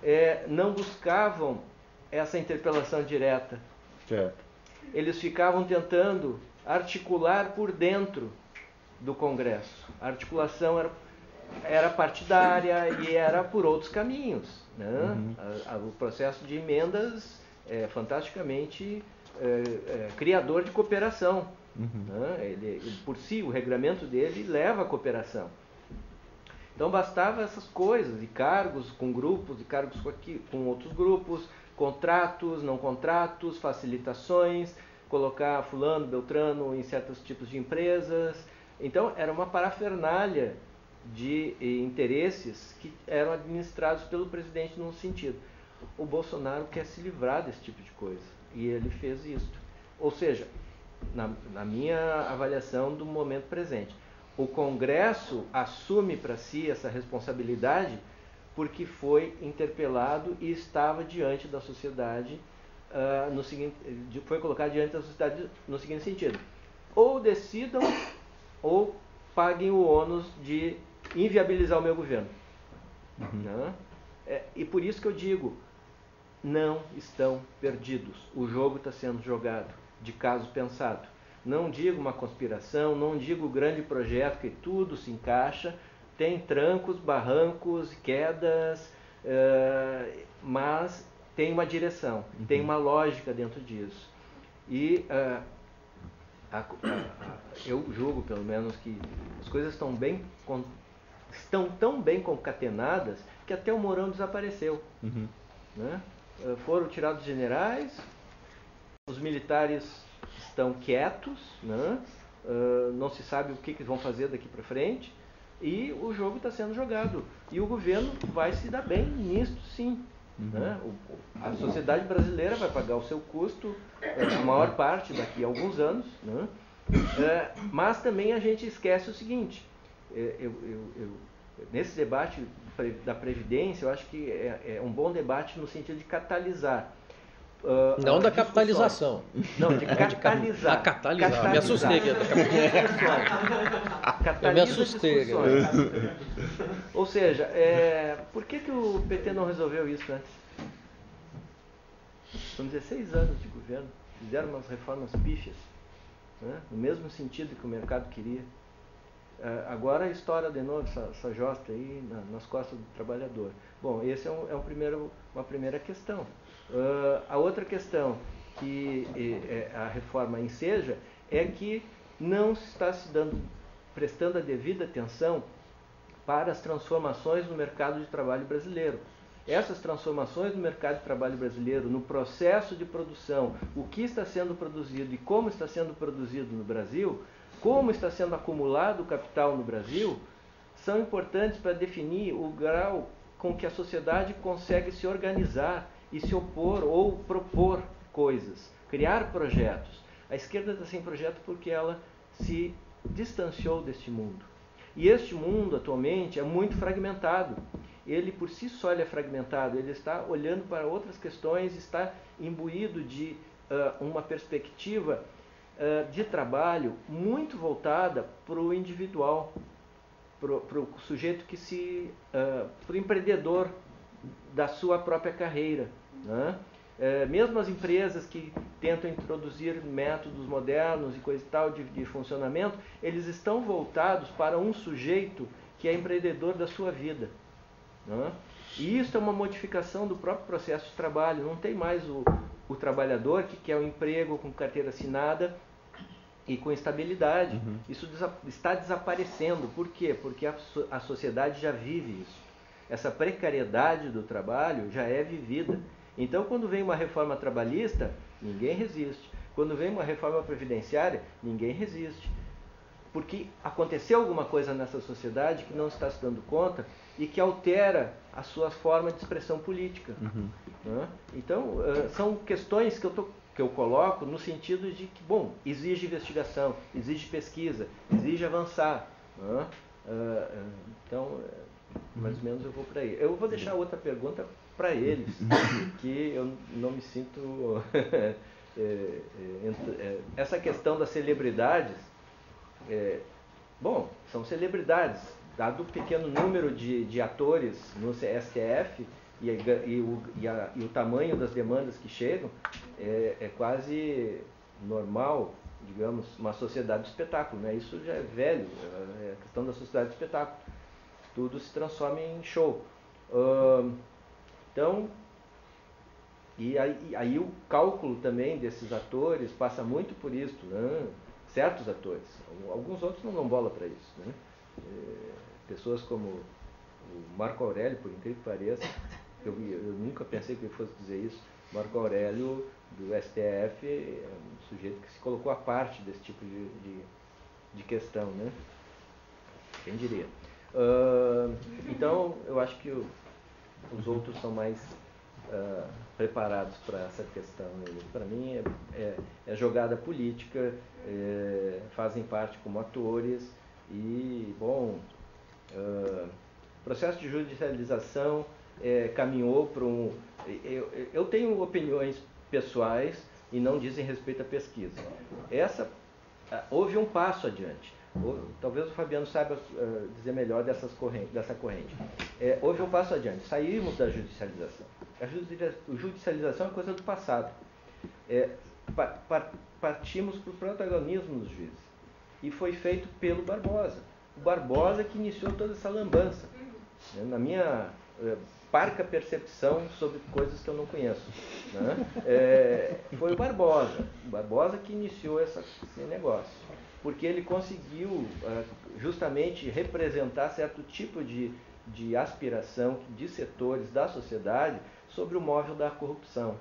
é, não buscavam essa interpelação direta. Certo. Eles ficavam tentando articular por dentro do Congresso. A articulação era, era partidária e era por outros caminhos. Né? A- a- o processo de emendas é fantasticamente é, é, criador de cooperação. né? Ele, ele, por si, o regramento dele leva à cooperação. Então bastava essas coisas, e cargos com grupos, e cargos com, aqui, com outros grupos, contratos, não contratos, facilitações, colocar fulano, beltrano em certos tipos de empresas. Então era uma parafernália de eh, interesses que eram administrados pelo presidente num sentido. O Bolsonaro quer se livrar desse tipo de coisa e ele fez isso. Ou seja, na, na minha avaliação do momento presente, o Congresso assume para si essa responsabilidade porque foi interpelado e estava diante da sociedade ah, no seguinte, foi colocado diante da sociedade no seguinte sentido: ou decidam ou paguem o ônus de inviabilizar o meu governo. Né? É, e por isso que eu digo, não estão perdidos. O jogo está sendo jogado de caso pensado. Não digo uma conspiração, não digo grande projeto que tudo se encaixa. Tem trancos, barrancos, quedas, eh, mas tem uma direção, tem uma lógica dentro disso. E ah, a- a- a- eu julgo, pelo menos, que as coisas estão bem estão tão bem concatenadas que até o Mourão desapareceu. Uhum. né? Eh, Foram tirados os generais, os militares estão quietos, né? Não se sabe o que, que vão fazer daqui para frente, e o jogo está sendo jogado. E o governo vai se dar bem nisso, sim. né? O- a sociedade brasileira vai pagar o seu custo, eh, a maior parte daqui a alguns anos, né? Eh, mas também a gente esquece o seguinte: eh, eu- eu- eu- nesse debate da Previdência, eu acho que é, é um bom debate no sentido de catalisar. Ah, Não as da capitalização. Não, de É catalisar. Ah, catalisar. Me assustei aqui. Discussões. Catalisa assustei. Ou seja, é, por que, que o PT não resolveu isso antes? São 16 anos de governo, fizeram umas reformas pífias, né? no mesmo sentido que o mercado queria. É, agora estoura de novo essa, essa josta aí na- nas costas do trabalhador. Bom, esse é, um, é um primeiro, uma primeira questão. Ah, a outra questão que eh, a reforma enseja é que não se está se dando, prestando a devida atenção para as transformações no mercado de trabalho brasileiro. Essas transformações no mercado de trabalho brasileiro, no processo de produção, o que está sendo produzido e como está sendo produzido no Brasil, como está sendo acumulado o capital no Brasil, são importantes para definir o grau com que a sociedade consegue se organizar e se opor ou propor coisas, criar projetos. A esquerda está sem projeto porque ela se distanciou deste mundo. E este mundo atualmente é muito fragmentado. Ele por si só é fragmentado, ele está olhando para outras questões, está imbuído de uh, uma perspectiva uh, de trabalho muito voltada para o individual, para o sujeito que se. Uh, para o empreendedor da sua própria carreira. Né? É, mesmo as empresas que tentam introduzir métodos modernos e coisa e tal de, de, funcionamento, eles estão voltados para um sujeito que é empreendedor da sua vida. Né? E isso é uma modificação do próprio processo de trabalho. Não tem mais o, o trabalhador que quer um emprego com carteira assinada e com estabilidade. Uhum. Isso desa está desaparecendo. Por quê? Porque a, so a sociedade já vive isso. Essa precariedade do trabalho já é vivida. Então, quando vem uma reforma trabalhista, ninguém resiste. Quando vem uma reforma previdenciária, ninguém resiste. Porque aconteceu alguma coisa nessa sociedade que não está se dando conta e que altera a sua forma de expressão política. Uhum. Né? Então, são questões que eu, que eu coloco no sentido de que, bom, exige investigação, exige pesquisa, exige avançar. Né? Então, mais ou menos eu vou para aí. Eu vou deixar outra pergunta para eles, que eu não me sinto. é, é, é, essa questão das celebridades, bom, são celebridades, dado o pequeno número de, de atores no STF e, e, o, e, a, e, o, tamanho das demandas que chegam, é, é, quase normal, digamos, uma sociedade de espetáculo. Né? Isso já é velho, é a questão da sociedade de espetáculo. Tudo se transforma em show. Uh, então, e aí, aí, o cálculo também desses atores passa muito por isso, né? certos atores. Alguns outros não dão bola para isso. Né? É, pessoas como o Marco Aurélio, por incrível que pareça, eu, eu nunca pensei que ele fosse dizer isso. Marco Aurélio, do STF, é um sujeito que se colocou à parte desse tipo de, de, de questão. Né? Quem diria? Uh, então, eu acho que o, os outros são mais uh, preparados para essa questão. Para mim é, é, é, jogada política, é, fazem parte como atores e, bom, uh, processo de judicialização é, caminhou para um... Eu, eu tenho opiniões pessoais e não dizem respeito à pesquisa. Essa, uh, houve um passo adiante talvez o Fabiano saiba uh, dizer melhor dessas corrente, dessa corrente. É, houve um passo adiante, saímos da judicialização. A judicialização é coisa do passado. É, pa, pa, partimos para o protagonismo dos juízes. E foi feito pelo Barbosa. O Barbosa que iniciou toda essa lambança. Né? Na minha é, parca percepção sobre coisas que eu não conheço. Né? É, foi o Barbosa. O Barbosa que iniciou essa, esse negócio porque ele conseguiu ah, justamente representar certo tipo de, de aspiração de setores da sociedade sobre o móvel da corrupção.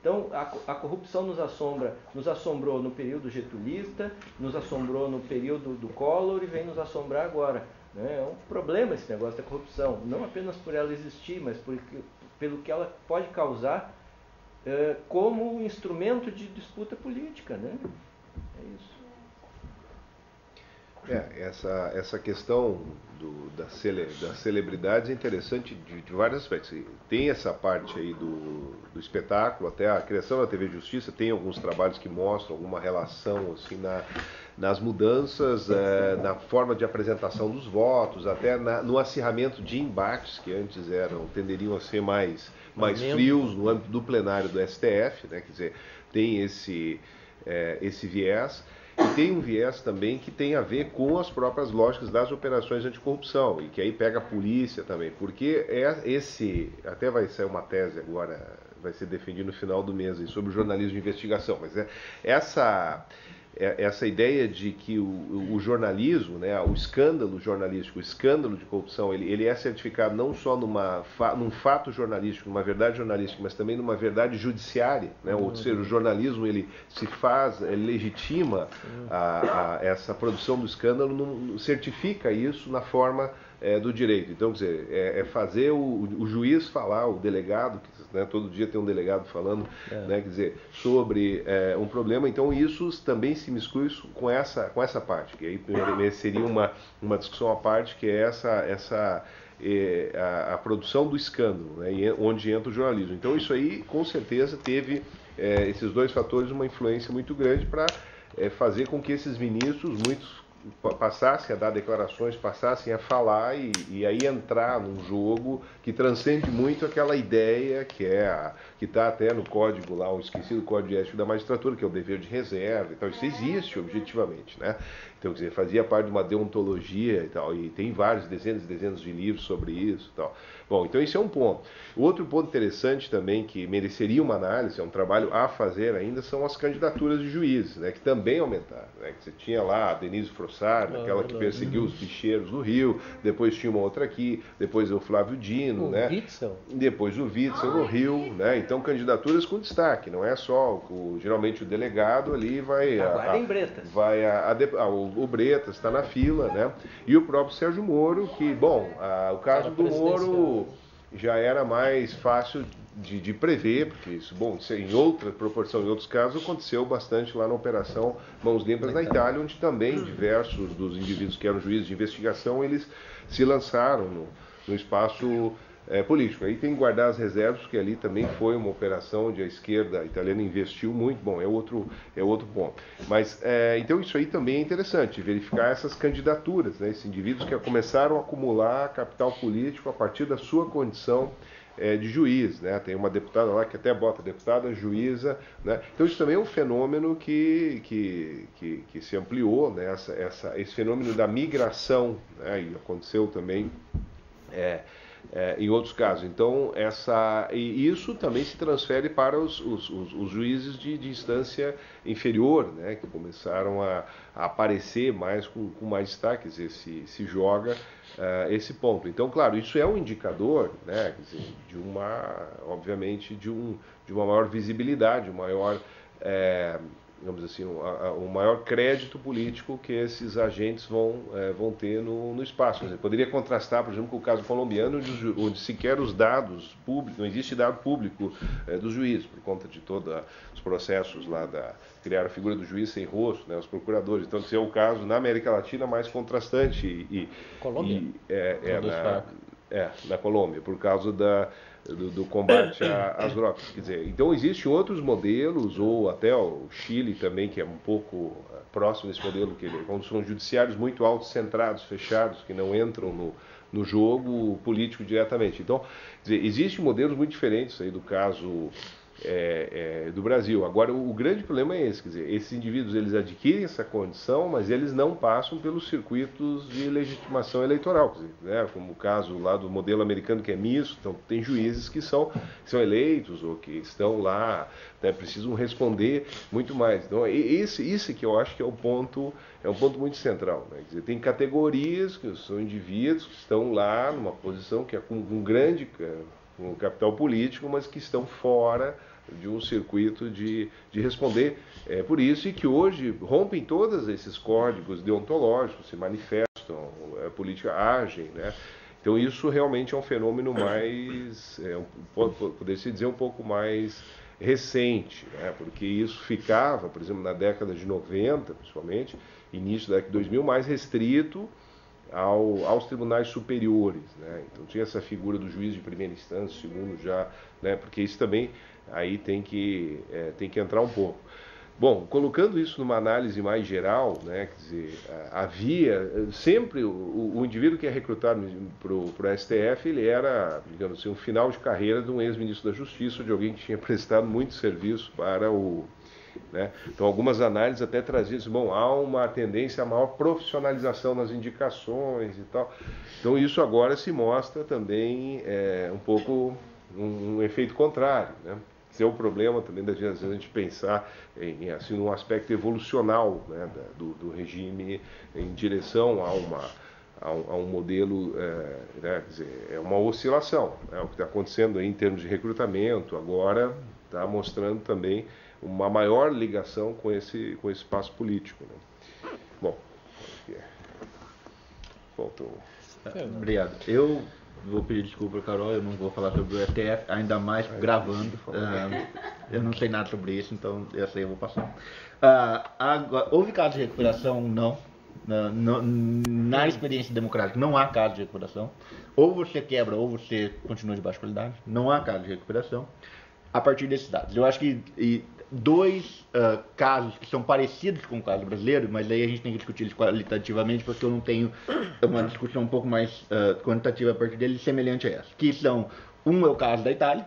Então, a, a, corrupção nos assombra, nos assombrou no período getulista, nos assombrou no período do Collor e vem nos assombrar agora. Né? É um problema esse negócio da corrupção, não apenas por ela existir, mas pelo que ela pode causar eh, como instrumento de disputa política. Né? É isso. É, essa, essa questão do, da, cele, da celebridade é interessante de, de, vários aspectos. Tem essa parte aí do, do espetáculo, até a criação da TV Justiça tem alguns trabalhos que mostram alguma relação assim na, nas mudanças, é, na forma de apresentação dos votos, até na, no acirramento de embates que antes eram tenderiam a ser mais, mais frios no âmbito do plenário do STF, né? quer dizer, tem esse, é, esse viés. E tem um viés também que tem a ver com as próprias lógicas das operações anticorrupção, e que aí pega a polícia também, porque é esse, até vai sair uma tese agora, vai ser defendido no final do mês sobre jornalismo de investigação, mas é essa essa ideia de que o, o, jornalismo, né, o escândalo jornalístico, o escândalo de corrupção, ele, ele é certificado não só numa, num fato jornalístico, numa verdade jornalística, mas também numa verdade judiciária. Né? Ou seja, o jornalismo ele se faz, ele legitima a, a essa produção do escândalo, certifica isso na forma é, do direito. Então, quer dizer, é, é fazer o, o, juiz falar, o delegado, né, todo dia tem um delegado falando, é. né, quer dizer, sobre é, um problema. Então, isso também se miscui com essa, com essa parte, que aí seria uma, uma discussão à parte, que é essa, essa é, a, a, produção do escândalo, né, onde entra o jornalismo. Então, isso aí, com certeza, teve é, esses dois fatores uma influência muito grande para fazer com que esses ministros, muitos passassem a dar declarações, passassem a falar e, e, aí entrar num jogo que transcende muito aquela ideia que é a, que está até no código lá, o esquecido código ético da magistratura, que é o dever de reserva e tal. Isso existe objetivamente, né? Então, quer dizer, fazia parte de uma deontologia e tal, e tem vários, dezenas e dezenas de livros sobre isso e tal. Bom, então esse é um ponto. Outro ponto interessante também que mereceria uma análise, é um trabalho a fazer ainda, são as candidaturas de juízes, né, que também aumentaram. Né, que você tinha lá a Denise Frossard, ah, aquela que perseguiu os bicheiros no Rio, depois tinha uma outra aqui, depois o Flávio Dino, o né? Witzel. Depois o Witzel no Rio, né? Então candidaturas com destaque, não é só o, geralmente o delegado ali vai a, a, Bretas. vai a, a, o o Bretas está na fila, né? E o próprio Sérgio Moro, que, bom, a, o caso do Moro já era mais fácil de, de, prever, porque isso, bom, em outra proporção, em outros casos, aconteceu bastante lá na Operação Mãos Limpas na Itália, onde também diversos dos indivíduos que eram juízes de investigação, eles se lançaram no, no espaço é, político. Aí tem que guardar as reservas, porque ali também foi uma operação onde a esquerda italiana investiu muito. Bom, é outro, é outro ponto. Mas, é, então, isso aí também é interessante, verificar essas candidaturas, né, esses indivíduos que começaram a acumular capital político a partir da sua condição é, de juiz, né? Tem uma deputada lá que até bota deputada, juíza, né? Então isso também é um fenômeno que, que, que, que se ampliou, né? Essa, essa, esse fenômeno da migração, né? E aconteceu também é, é, em outros casos. Então, essa, e isso também se transfere para os, os, os, os juízes de, de, instância inferior, né, que começaram a, a aparecer mais com, com, mais destaque, quer dizer, se, se joga uh, esse ponto. Então, claro, isso é um indicador, né, quer dizer, de uma, obviamente, de, um, de uma maior visibilidade, maior. É, digamos assim, o, maior crédito político que esses agentes vão, é, vão ter no, no espaço. Dizer, poderia contrastar, por exemplo, com o caso colombiano, onde, onde sequer os dados públicos, não existe dado público é, dos juízes, por conta de todos os processos lá da criar a figura do juiz sem rosto, né, os procuradores. Então, esse é o caso na América Latina mais contrastante. E, Colômbia? E, é, é, na, é, na Colômbia, por causa da do, do combate às drogas. Quer dizer, então existem outros modelos, ou até o Chile também, que é um pouco eh, próximo desse modelo, que quando são judiciários muito autocentrados, fechados, que não entram no, no jogo político diretamente. Então, dizer, existem modelos muito diferentes aí do caso é, é, do Brasil. Agora, o, o, grande problema é esse, quer dizer, esses indivíduos eles adquirem essa condição, mas eles não passam pelos circuitos de legitimação eleitoral, dizer, né, como o caso lá do modelo americano que é misto, então tem juízes que são, são eleitos ou que estão lá, né, precisam responder muito mais. Então, esse, isso que eu acho que é o ponto, é um ponto muito central. Né, dizer, tem categorias que são indivíduos que estão lá numa posição que é com um grande um capital político, mas que estão fora de um circuito de, de responder é, por isso e que hoje rompem todos esses códigos deontológicos, se manifestam, a política agem, né? Então isso realmente é um fenômeno mais, é, poderia-se dizer, um pouco mais recente, né? porque isso ficava, por exemplo, na década de 90, principalmente, início da década de 2000, mais restrito ao, aos tribunais superiores. Né? Então tinha essa figura do juiz de primeira instância, segundo já, né? porque isso também aí tem que, é, tem que entrar um pouco. Bom, colocando isso numa análise mais geral, né, quer dizer, havia sempre o, o indivíduo que é recrutado para o STF, ele era, digamos assim, um final de carreira de um ex-ministro da Justiça, de alguém que tinha prestado muito serviço para o, né? Então, algumas análises até traziam isso, bom, há uma tendência a maior profissionalização nas indicações e tal. Então, isso agora se mostra também é, um pouco um, um, efeito contrário. Né? Esse é o problema também da gente, a gente pensar em, assim, num aspecto evolucional né, do, do regime em direção a uma a um, a um, modelo, é, né, dizer, é uma oscilação. Né, o que está acontecendo em termos de recrutamento agora está mostrando também uma maior ligação com esse, com esse espaço político. Né? Bom, que é. faltou. Obrigado. Eu vou pedir desculpa, Carol, eu não vou falar sobre o STF, ainda mais gravando. Uh, eu não sei nada sobre isso, então essa aí eu vou passar. Uh, agora, houve caso de recuperação? Não. Na, na, na, experiência democrática não há caso de recuperação. Ou você quebra ou você continua de baixa qualidade. Não há caso de recuperação a partir desses dados. Eu acho que e, dois uh, casos que são parecidos com o caso brasileiro, mas aí a gente tem que discutir eles qualitativamente, porque eu não tenho uma discussão um pouco mais uh, quantitativa a partir deles, semelhante a essa. Que são, um é o caso da Itália,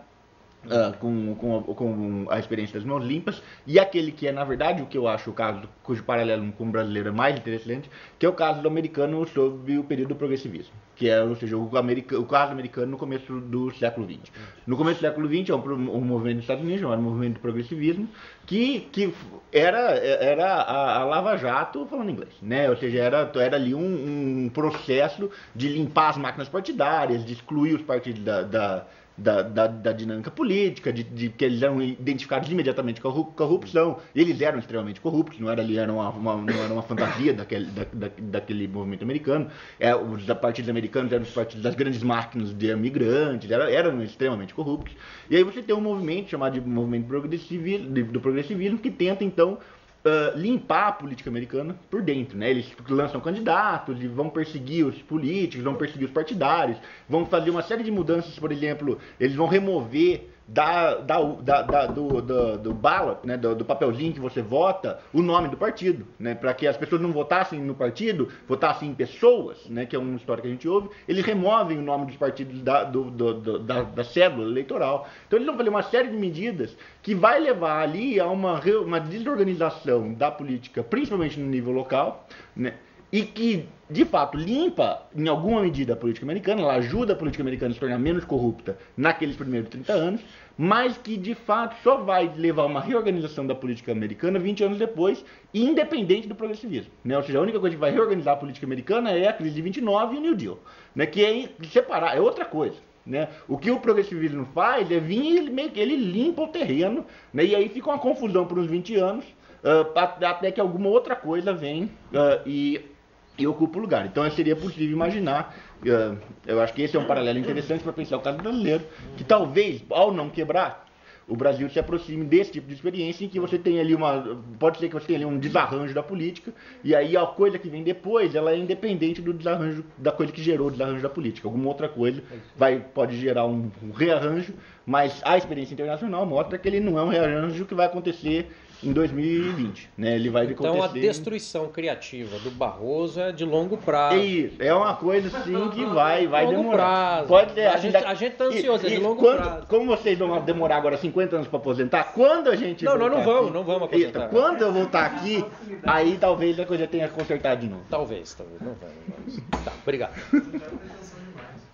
Uh, com, com, com, a experiência das mãos limpas, e aquele que é, na verdade, o que eu acho o caso cujo paralelo com o brasileiro é mais interessante, que é o caso do americano sob o período do progressivismo, que é, ou seja, o, america, o caso americano no começo do século XX. No começo do século XX, é um, um movimento dos Estados Unidos, um movimento do progressivismo, que, que era, era a, a Lava Jato falando inglês, né? ou seja, era, era ali um, um processo de limpar as máquinas partidárias, de excluir os partidos da, da da, da, da, dinâmica política, de, de, que eles eram identificados imediatamente com a corrupção. Eles eram extremamente corruptos, não era era uma, uma não era uma fantasia daquele, da, da, daquele movimento americano. É, os partidos americanos eram os partidos das grandes máquinas de imigrantes, eram, eram extremamente corruptos. E aí você tem um movimento chamado de movimento progressivismo, do progressivismo que tenta então uh, limpar a política americana por dentro. Né? Eles lançam candidatos e vão perseguir os políticos, vão perseguir os partidários, vão fazer uma série de mudanças, por exemplo, eles vão remover da, da, da, do, do, do, ballot, né, do, do, papelzinho que você vota, o nome do partido, né, para que as pessoas não votassem no partido, votassem em pessoas, né, que é uma história que a gente ouve, eles removem o nome dos partidos da, do, do, da, da cédula eleitoral. Então eles vão fazer uma série de medidas que vai levar ali a uma, uma desorganização da política, principalmente no nível local, né, e que de fato limpa em alguma medida a política americana, ela ajuda a política americana a se tornar menos corrupta naqueles primeiros 30 anos, mas que de fato só vai levar a uma reorganização da política americana 20 anos depois, independente do progressivismo. Né? Ou seja, a única coisa que vai reorganizar a política americana é a crise de 29 e o New Deal, né? que é separar, é outra coisa. Né? O que o progressivismo faz é vir e ele, meio, ele limpa o terreno, né? e aí fica uma confusão por uns 20 anos, uh, até que alguma outra coisa vem uh, e e ocupa o lugar. Então seria possível imaginar, uh, eu acho que esse é um paralelo interessante para pensar o caso brasileiro, que talvez, ao não quebrar, o Brasil se aproxime desse tipo de experiência em que você tem ali uma. Pode ser que você tenha ali um desarranjo da política, e aí a coisa que vem depois ela é independente do desarranjo, da coisa que gerou o desarranjo da política. Alguma outra coisa vai, pode gerar um, um rearranjo, mas a experiência internacional mostra que ele não é um rearranjo que vai acontecer em 2020. Né? Ele vai então a destruição criativa do Barroso é de longo prazo. É isso, é uma coisa assim que vai, vai longo demorar. Prazo. Pode ser, a, gente, a gente tá ansioso, e, é de longo quando, prazo. Como vocês vão demorar agora 50 anos para aposentar, quando a gente. Não, nós não vamos, aqui, não vamos aposentar. Quando eu voltar aqui, aí talvez a coisa tenha consertado de novo. Talvez, talvez, não vamos. Tá, obrigado.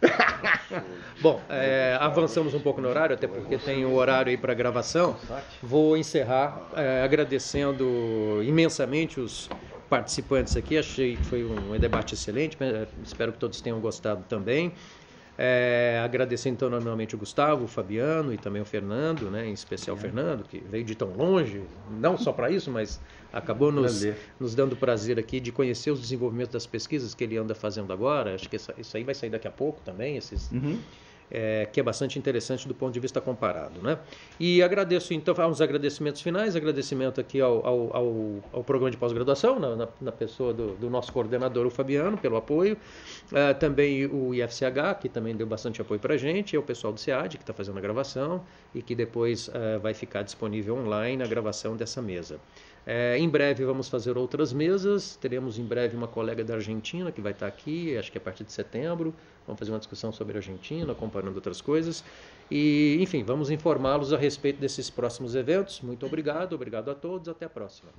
Bom, é, avançamos um pouco no horário, até porque tem o horário aí para gravação. Vou encerrar é, agradecendo imensamente os participantes aqui. Achei que foi um debate excelente. É, espero que todos tenham gostado também. É, agradecer então normalmente o Gustavo, o Fabiano e também o Fernando, né, em especial o Fernando, que veio de tão longe, não só para isso, mas acabou nos, nos dando prazer aqui de conhecer os desenvolvimentos das pesquisas que ele anda fazendo agora. Acho que essa, isso aí vai sair daqui a pouco também, esses, uhum é, que é bastante interessante do ponto de vista comparado. Né? E agradeço, então, uns agradecimentos finais, agradecimento aqui ao, ao, ao, ao programa de pós-graduação, na, na, na, pessoa do, do, nosso coordenador, o Fabiano, pelo apoio, uh, também o IFCH, que também deu bastante apoio para a gente, e o pessoal do SEAD, que está fazendo a gravação, e que depois uh, vai ficar disponível online a gravação dessa mesa. É, em breve vamos fazer outras mesas. Teremos em breve uma colega da Argentina que vai estar aqui, acho que a partir de setembro. Vamos fazer uma discussão sobre a Argentina, comparando outras coisas. E, enfim, vamos informá-los a respeito desses próximos eventos. Muito obrigado, obrigado a todos. Até a próxima.